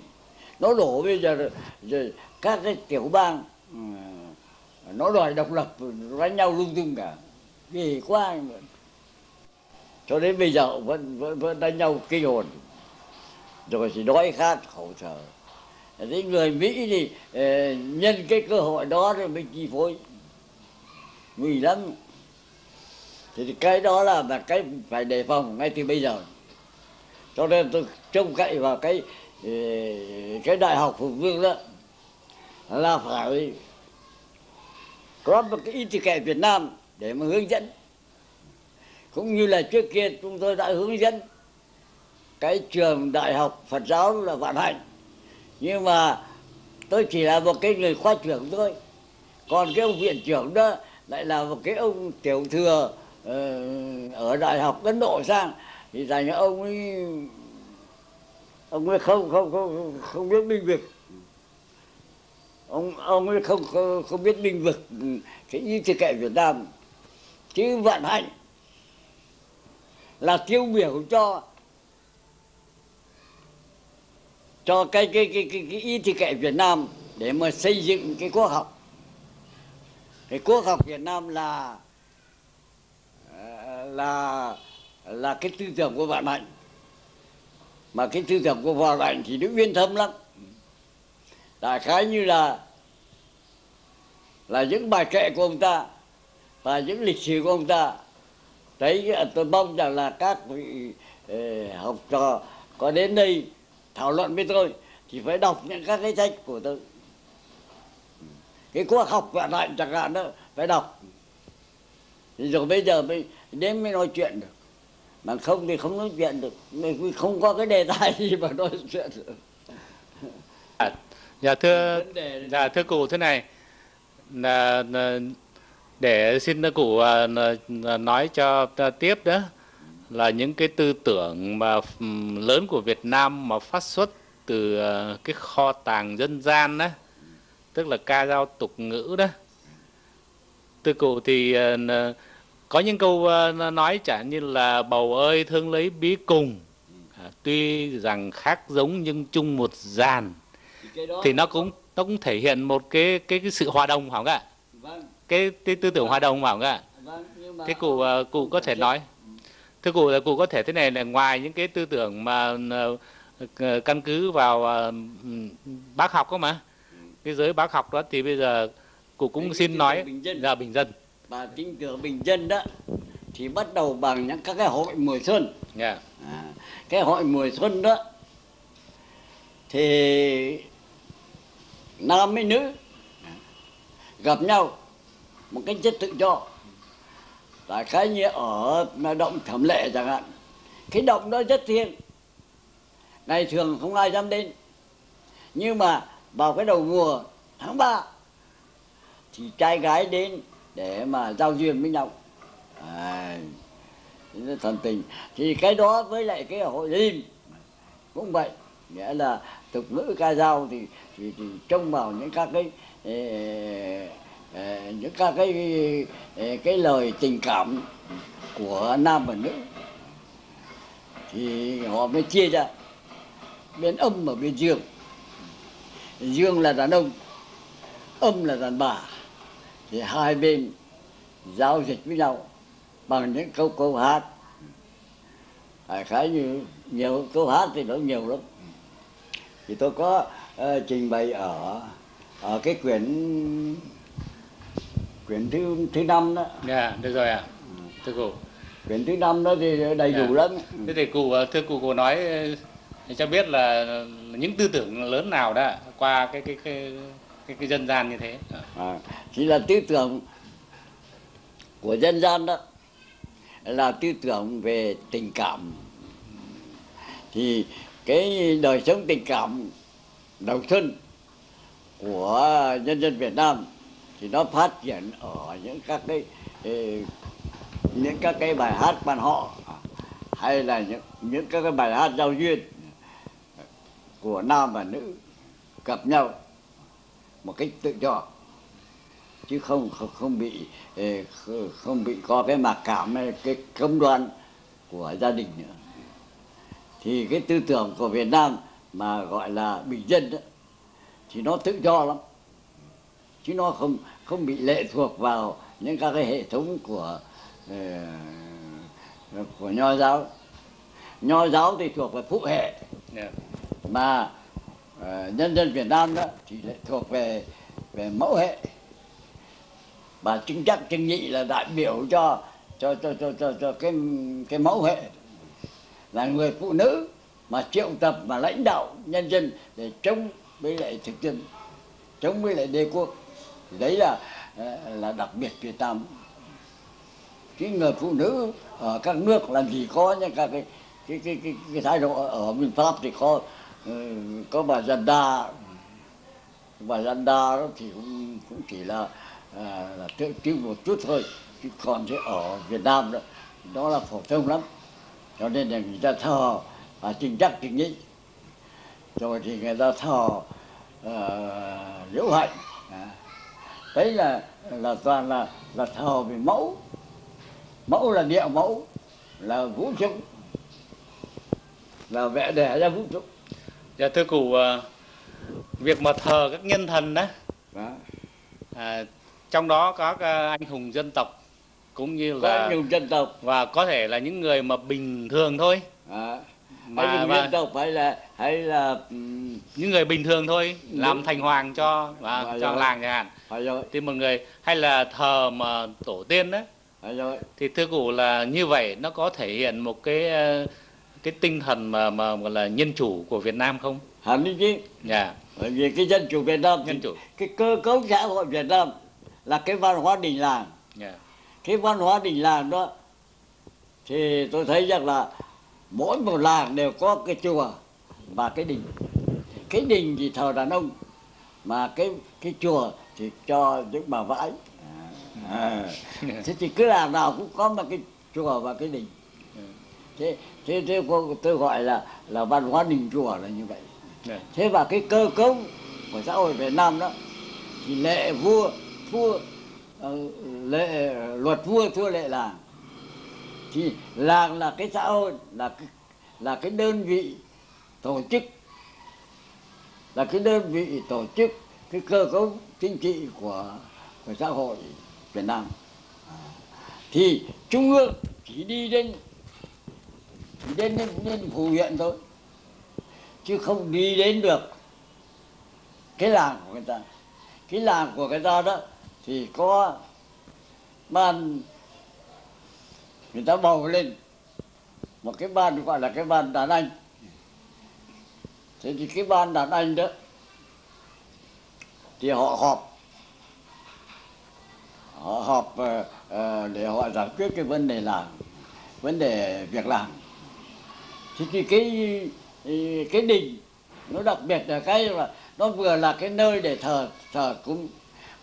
Nó đổ bây giờ, giờ các cái tiểu bang ừ, nó đòi độc lập đánh nhau lung tung cả. Ghê quá cho đến bây giờ vẫn vẫn, vẫn đánh nhau kinh hồn. Rồi thì đói khát khổ sở. Thế người mỹ thì ờ, nhân cái cơ hội đó rồi mới chi phối. Nguy lắm thì cái đó là là cái phải đề phòng ngay từ bây giờ. Cho nên tôi trông cậy vào cái ờ, cái đại học phục vương đó là phải có một cái y kệ Việt Nam để mà hướng dẫn. Cũng như là trước kia chúng tôi đã hướng dẫn cái trường đại học Phật giáo là Vạn Hạnh nhưng mà tôi chỉ là một cái người khoa trưởng thôi. Còn cái ông viện trưởng đó lại là một cái ông tiểu thừa Ờ, ở đại học Ấn Độ sang thì thành ông ấy ông ấy không không không không biết binh vực. Ông ông ấy không không, không biết binh vực cái y thức kệ Việt Nam. Chứ vận hành là tiêu biểu cho cho cái cái cái cái, cái y thức kệ Việt Nam để mà xây dựng cái quốc học. Cái quốc học Việt Nam là là là cái tư tưởng của vạn hạnh. Mà cái tư tưởng của vạn hạnh thì nó uyên thâm lắm. Đại khái như là là những bài kệ của ông ta và những lịch sử của ông ta. Đấy à, tôi mong rằng là các vị ờ, học trò có đến đây thảo luận với tôi thì phải đọc những các cái sách của tôi. Cái quốc học vạn hạnh chẳng hạn đó, phải đọc. Thì rồi bây giờ mới đến mới nói chuyện được. Mà không thì không nói chuyện được. Vì không có cái đề tài gì mà nói chuyện được. À, dạ thưa dạ thưa cụ thế này. Là, là để xin cụ à, nói cho tiếp đó là những cái tư tưởng mà lớn của Việt Nam mà phát xuất từ à, cái kho tàng dân gian đó tức là ca dao tục ngữ đó. Từ cụ thì uh, có những câu uh, nói chẳng như là bầu ơi thương lấy bí cùng. À, tuy rằng khác giống nhưng chung một dàn. Thì, thì nó cũng nó cũng thể hiện một cái cái, cái sự hòa đồng phải không ạ? Vâng. cái, cái tư tưởng hòa đồng phải không ạ? Vâng, thế cụ uh, cụ có thể nói. Thưa cụ là cụ có thể thế này là ngoài những cái tư tưởng mà uh, căn cứ vào bác học có mà cái giới bác học đó thì bây giờ cụ cũng xin nói là bình dân và tin tưởng bình dân đó thì bắt đầu bằng những các cái hội mùa xuân. Yeah. à, cái hội mùa xuân đó thì nam với nữ gặp nhau một cái chất tự do. Đại khái như ở động thẩm lệ chẳng hạn. Cái động đó rất thiêng. Ngày thường không ai dám đến. Nhưng mà vào cái đầu mùa tháng 3 thì trai gái đến để mà giao duyên với nhau. À, thần tình. Thì cái đó với lại cái hội lim cũng vậy. Nghĩa là tục ngữ ca dao thì thì, thì trông vào những các cái ê, ê, những các cái ê, cái lời tình cảm của nam và nữ. Thì họ mới chia ra bên âm và bên dương. Dương là đàn ông âm là đàn bà thì hai bên giao dịch với nhau bằng những câu câu hát đại khái như nhiều câu hát thì nó nhiều lắm thì tôi có uh, trình bày ở ở cái quyển quyển thứ thứ năm đó dạ được rồi ạ à. thưa cụ quyển thứ năm đó thì đầy yeah. đủ dạ. lắm thế thì cụ thưa cụ cụ nói cho biết là những tư tưởng lớn nào đó qua cái cái cái cái, cái dân gian như thế. À, chỉ là tư tưởng của dân gian đó là tư tưởng về tình cảm. Thì cái đời sống tình cảm đầu xuân của nhân dân Việt Nam thì nó phát triển ở những các cái ờ, những các cái bài hát quan họ hay là những những các cái bài hát giao duyên của nam và nữ gặp nhau một cách tự do. Chứ không không, không bị không bị có cái mặc cảm hay cái cấm đoan của gia đình nữa. Thì cái tư tưởng của Việt Nam mà gọi là bình dân đó, thì nó tự do lắm. Chứ nó không không bị lệ thuộc vào những các cái hệ thống của uh, của nho giáo. Nho giáo thì thuộc về phụ hệ. Yeah. mà uh, nhân dân Việt Nam đó thì lại thuộc về về mẫu hệ. Và chứng chắc chứng nhị là đại biểu cho cho cho cho cho, cho cái cái mẫu hệ. Là người phụ nữ mà triệu tập mà lãnh đạo nhân dân để chống với lại thực dân chống với lại đế quốc. Thì đấy là ờ, là đặc biệt Việt Nam. Cái người phụ nữ ở các nước làm gì có những các cái cái cái cái, cái thái độ ở bên Pháp thì có ừ, có bà Zanda bà Zanda đó thì cũng cũng chỉ là à, là tiêu một chút thôi chứ còn chứ ở Việt Nam đó đó là phổ thông lắm. Cho nên là người ta thờ à, trình chắc trình nghĩ, rồi thì người ta thờ à, liễu hạnh. À. đấy là là toàn là là thờ về mẫu. Mẫu là địa mẫu là vũ trụ. Là vẽ đẻ ra vũ trụ dạ thưa cụ à, việc mà thờ các nhân thần đó đó. à, trong đó có các anh hùng dân tộc cũng như là nhiều dân tộc và có thể là những người mà bình thường thôi à. mà, là mà dân tộc hay là hay là ừm, những người bình thường thôi làm Đúng. thành hoàng cho và Và cho rồi. làng chẳng hạn phải rồi thì một người hay là thờ mà tổ tiên đó phải rồi thì thưa cụ là như vậy nó có thể hiện một cái cái tinh thần mà mà gọi là nhân chủ của Việt Nam không? hẳn đi chứ Dạ, bởi vì cái dân chủ Việt Nam nhân chủ. cái cơ cấu xã hội Việt Nam là cái văn hóa đình làng Dạ. cái văn hóa đình làng đó thì tôi thấy rằng là mỗi một làng đều có cái chùa và cái đình cái đình thì thờ đàn ông mà cái cái chùa thì cho những bà vãi à. thế thì cứ làng nào cũng có một cái chùa và cái đình thế thế, thế tôi gọi là là văn hóa đình chùa là như vậy. Dạ. thế và cái cơ cấu của xã hội Việt Nam đó thì lệ vua thua ờ, lệ luật vua thua lệ làng. Thì làng là cái xã hội là cái, là cái đơn vị tổ chức là cái đơn vị tổ chức cái cơ cấu chính trị của của xã hội Việt Nam. Thì trung ương chỉ đi đến đến đến, đến phủ huyện thôi. Chứ không đi đến được. Cái làng của người ta cái làng của người ta đó thì có ban người ta bầu lên một cái ban gọi là cái ban đàn anh. Thế thì cái ban đàn anh đó thì họ họp. Họ họp uh, để họ giải quyết cái vấn đề làm vấn đề việc làm thì cái cái đình nó đặc biệt là cái là nó vừa là cái nơi để thờ thờ cúng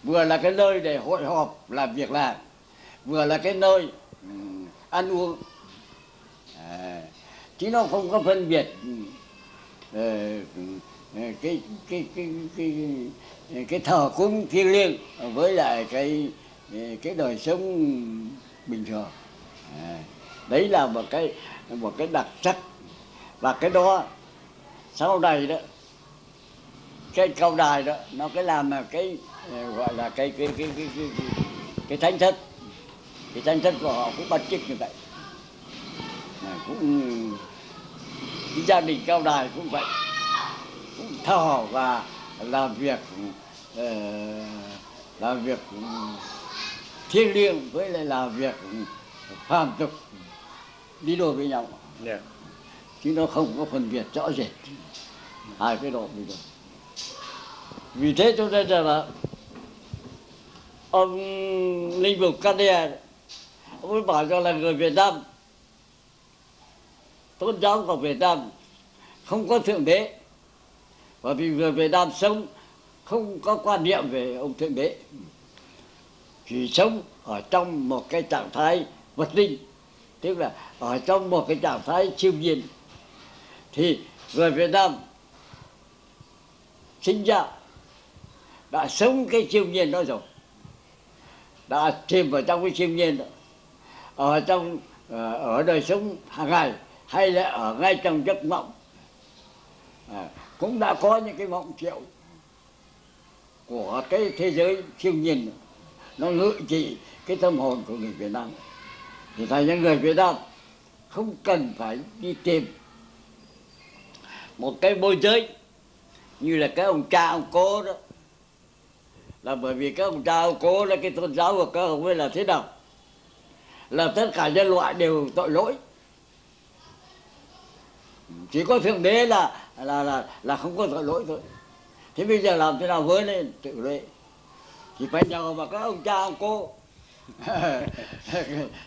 vừa là cái nơi để hội họp làm việc làm vừa là cái nơi ăn uống. À, chứ nó không có phân biệt ừm, ờ, ờ, cái cái cái cái cái, cái thờ cúng thiêng liêng với lại cái ờ, cái đời sống bình thường. À, đấy là một cái một cái đặc sắc và cái đó sau này đó cái cầu đài đó nó cái làm là cái ờ, gọi là cái cái cái cái cái, cái, cái thánh thất. Cái thánh thất của họ cũng bắt chước như vậy. Mà cũng cái gia đình cao đài cũng vậy. Cũng thờ và làm việc uh, làm việc thiêng liêng với lại làm việc phàm tục đi đôi với nhau. Yeah chứ nó không có phân biệt rõ rệt. Hai cái độ bây giờ. Vì thế cho nên là, là ông linh mục Candia ông ấy bảo cho là người Việt Nam tôn giáo của Việt Nam không có thượng đế. Bởi vì người Việt Nam sống không có quan niệm về ông thượng đế. Chỉ sống ở trong một cái trạng thái vật linh. Tức là ở trong một cái trạng thái siêu nhiên thì người Việt Nam sinh ra đã sống cái siêu nhiên đó rồi. Đã chìm vào trong cái siêu nhiên đó. Ở trong ờ, ở đời sống hàng ngày hay là ở ngay trong giấc mộng. À, cũng đã có những cái mộng triệu của cái thế giới siêu nhiên nó ngự trị cái tâm hồn của người Việt Nam. Thì thành những người Việt Nam không cần phải đi tìm một cái môi giới như là cái ông cha ông cố đó. Là bởi vì các ông cha ông cố là cái tôn giáo của các ông ấy là thế nào? Là tất cả nhân loại đều tội lỗi. Chỉ có thượng đế là là là là không có tội lỗi thôi. Thế bây giờ làm thế nào với lên tự lệ? Thì phải nhờ vào các ông cha ông cô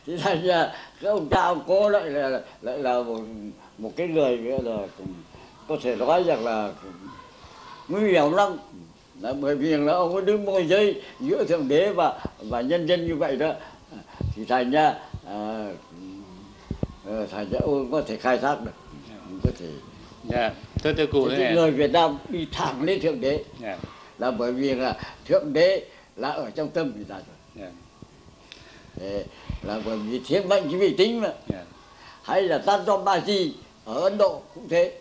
thì thành ra các ông cha ông cô lại là lại là một, một cái người là có thể nói rằng là nguy hiểm lắm. Là bởi vì là ông có đứng môi giới giữa thượng đế và và nhân dân như vậy đó. Thì thành ra à, thành ra ông có thể khai thác được. Có thể dạ thưa thưa cụ thì người Việt Nam đi thẳng lên thượng đế. Dạ. Là bởi vì là thượng đế là ở trong tâm người ta rồi. Dạ. Thế là bởi vì thiên mệnh cái vị tính mà. Dạ. Hay là Tantra Baji ở Ấn Độ cũng thế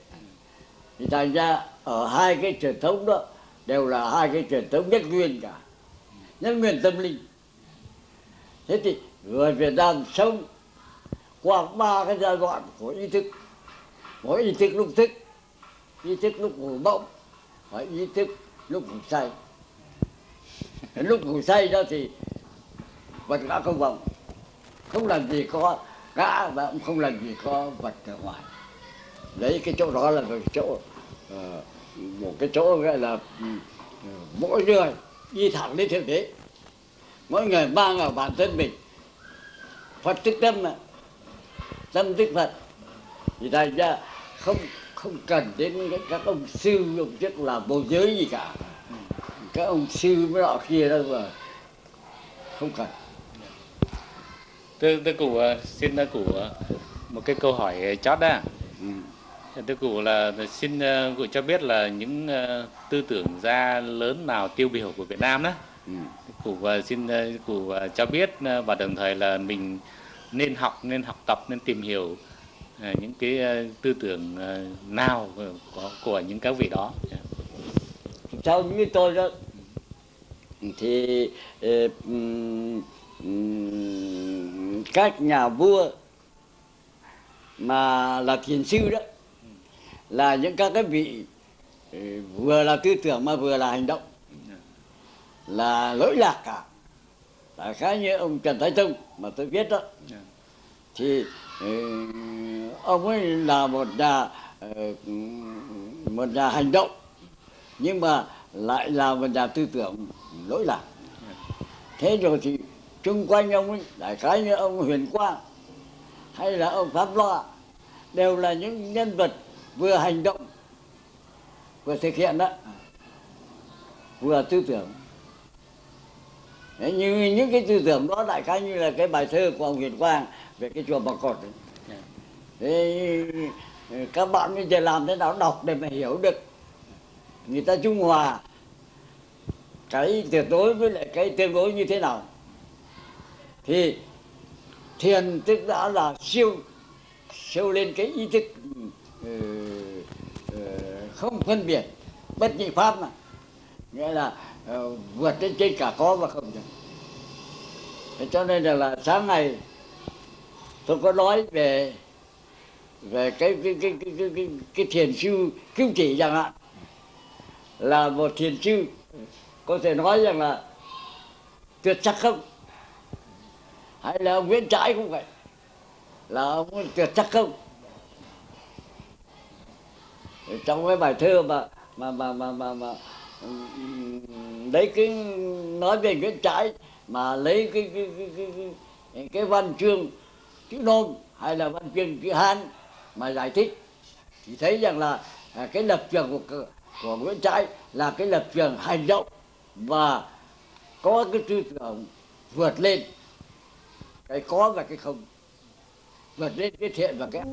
thì thành ra ở hai cái truyền thống đó đều là hai cái truyền thống nhất nguyên cả. Nhất nguyên tâm linh. Thế thì người Việt Nam sống qua ba cái giai đoạn của ý thức. Mỗi ý thức lúc thức, ý thức lúc ngủ mộng và ý thức lúc ngủ say. Lúc ngủ say đó thì vật ngã không vọng không làm gì có ngã và cũng không làm gì có vật ở ngoài. Đấy cái chỗ đó là cái chỗ một cái chỗ gọi là ừ, ờ, mỗi người đi thẳng đến thượng đế. Mỗi người mang ở bản thân mình. Phật tức tâm mà. Tâm tức phật. Thì thành ra không không cần đến các ông sư ông chức là bồ giới gì cả. Các ông sư với họ kia đâu mà không cần. Thưa thưa cụ ờ, xin thưa cụ ờ, một cái câu hỏi chót đã thưa cụ là xin ờ, cụ cho biết là những ờ, tư tưởng gia lớn nào tiêu biểu của Việt Nam đó Ừ. cụ ờ, xin cụ cho biết và đồng thời là mình nên học nên học tập nên tìm hiểu những cái tư tưởng nào của, của, những các vị đó theo như tôi đó thì các nhà vua mà là thiền sư đó là những các cái vị ừ, vừa là tư tưởng mà vừa là hành động. Là lỗi lạc cả. Đại khái như ông Trần Thái Tông mà tôi biết đó. Thì ừ, ông ấy là một nhà ờ, một nhà hành động, nhưng mà lại là một nhà tư tưởng lỗi lạc. Thế rồi thì chung quanh ông ấy, đại khái như ông Huyền Quang hay là ông Pháp Loa, đều là những nhân vật vừa hành động vừa thực hiện đó vừa tư tưởng. Đấy, như những cái tư tưởng đó đại khái như là cái bài thơ của ông Hiền Quang về cái chùa Bà Cột. Đấy. Thế ừ, các bạn bây giờ làm thế nào đọc để mà hiểu được? Người ta trung hòa cái tuyệt đối với lại cái tương đối như thế nào? Thì thiền tức đã là siêu siêu lên cái ý thức ừ, không phân biệt bất nhị pháp mà. Nghĩa là uh, vượt trên trên cả có và không được. Thế cho nên là, là sáng nay tôi có nói về về cái cái cái cái cái, cái, cái thiền sư cứu chỉ chẳng hạn. Là một thiền sư có thể nói rằng là tuyệt sắc không? Hay là ông Nguyễn Trãi cũng vậy? Là ông tuyệt sắc không? Trong cái bài thơ mà mà mà mà mà, mà lấy cái nói về Nguyễn Trãi mà lấy cái cái cái cái, cái, cái văn chương chữ nôm hay là văn chương chữ hán mà giải thích thì thấy rằng là à, cái lập trường của của Nguyễn Trãi là cái lập trường hành động và có cái tư tưởng vượt lên cái có và cái không vượt lên cái thiện và cái ác.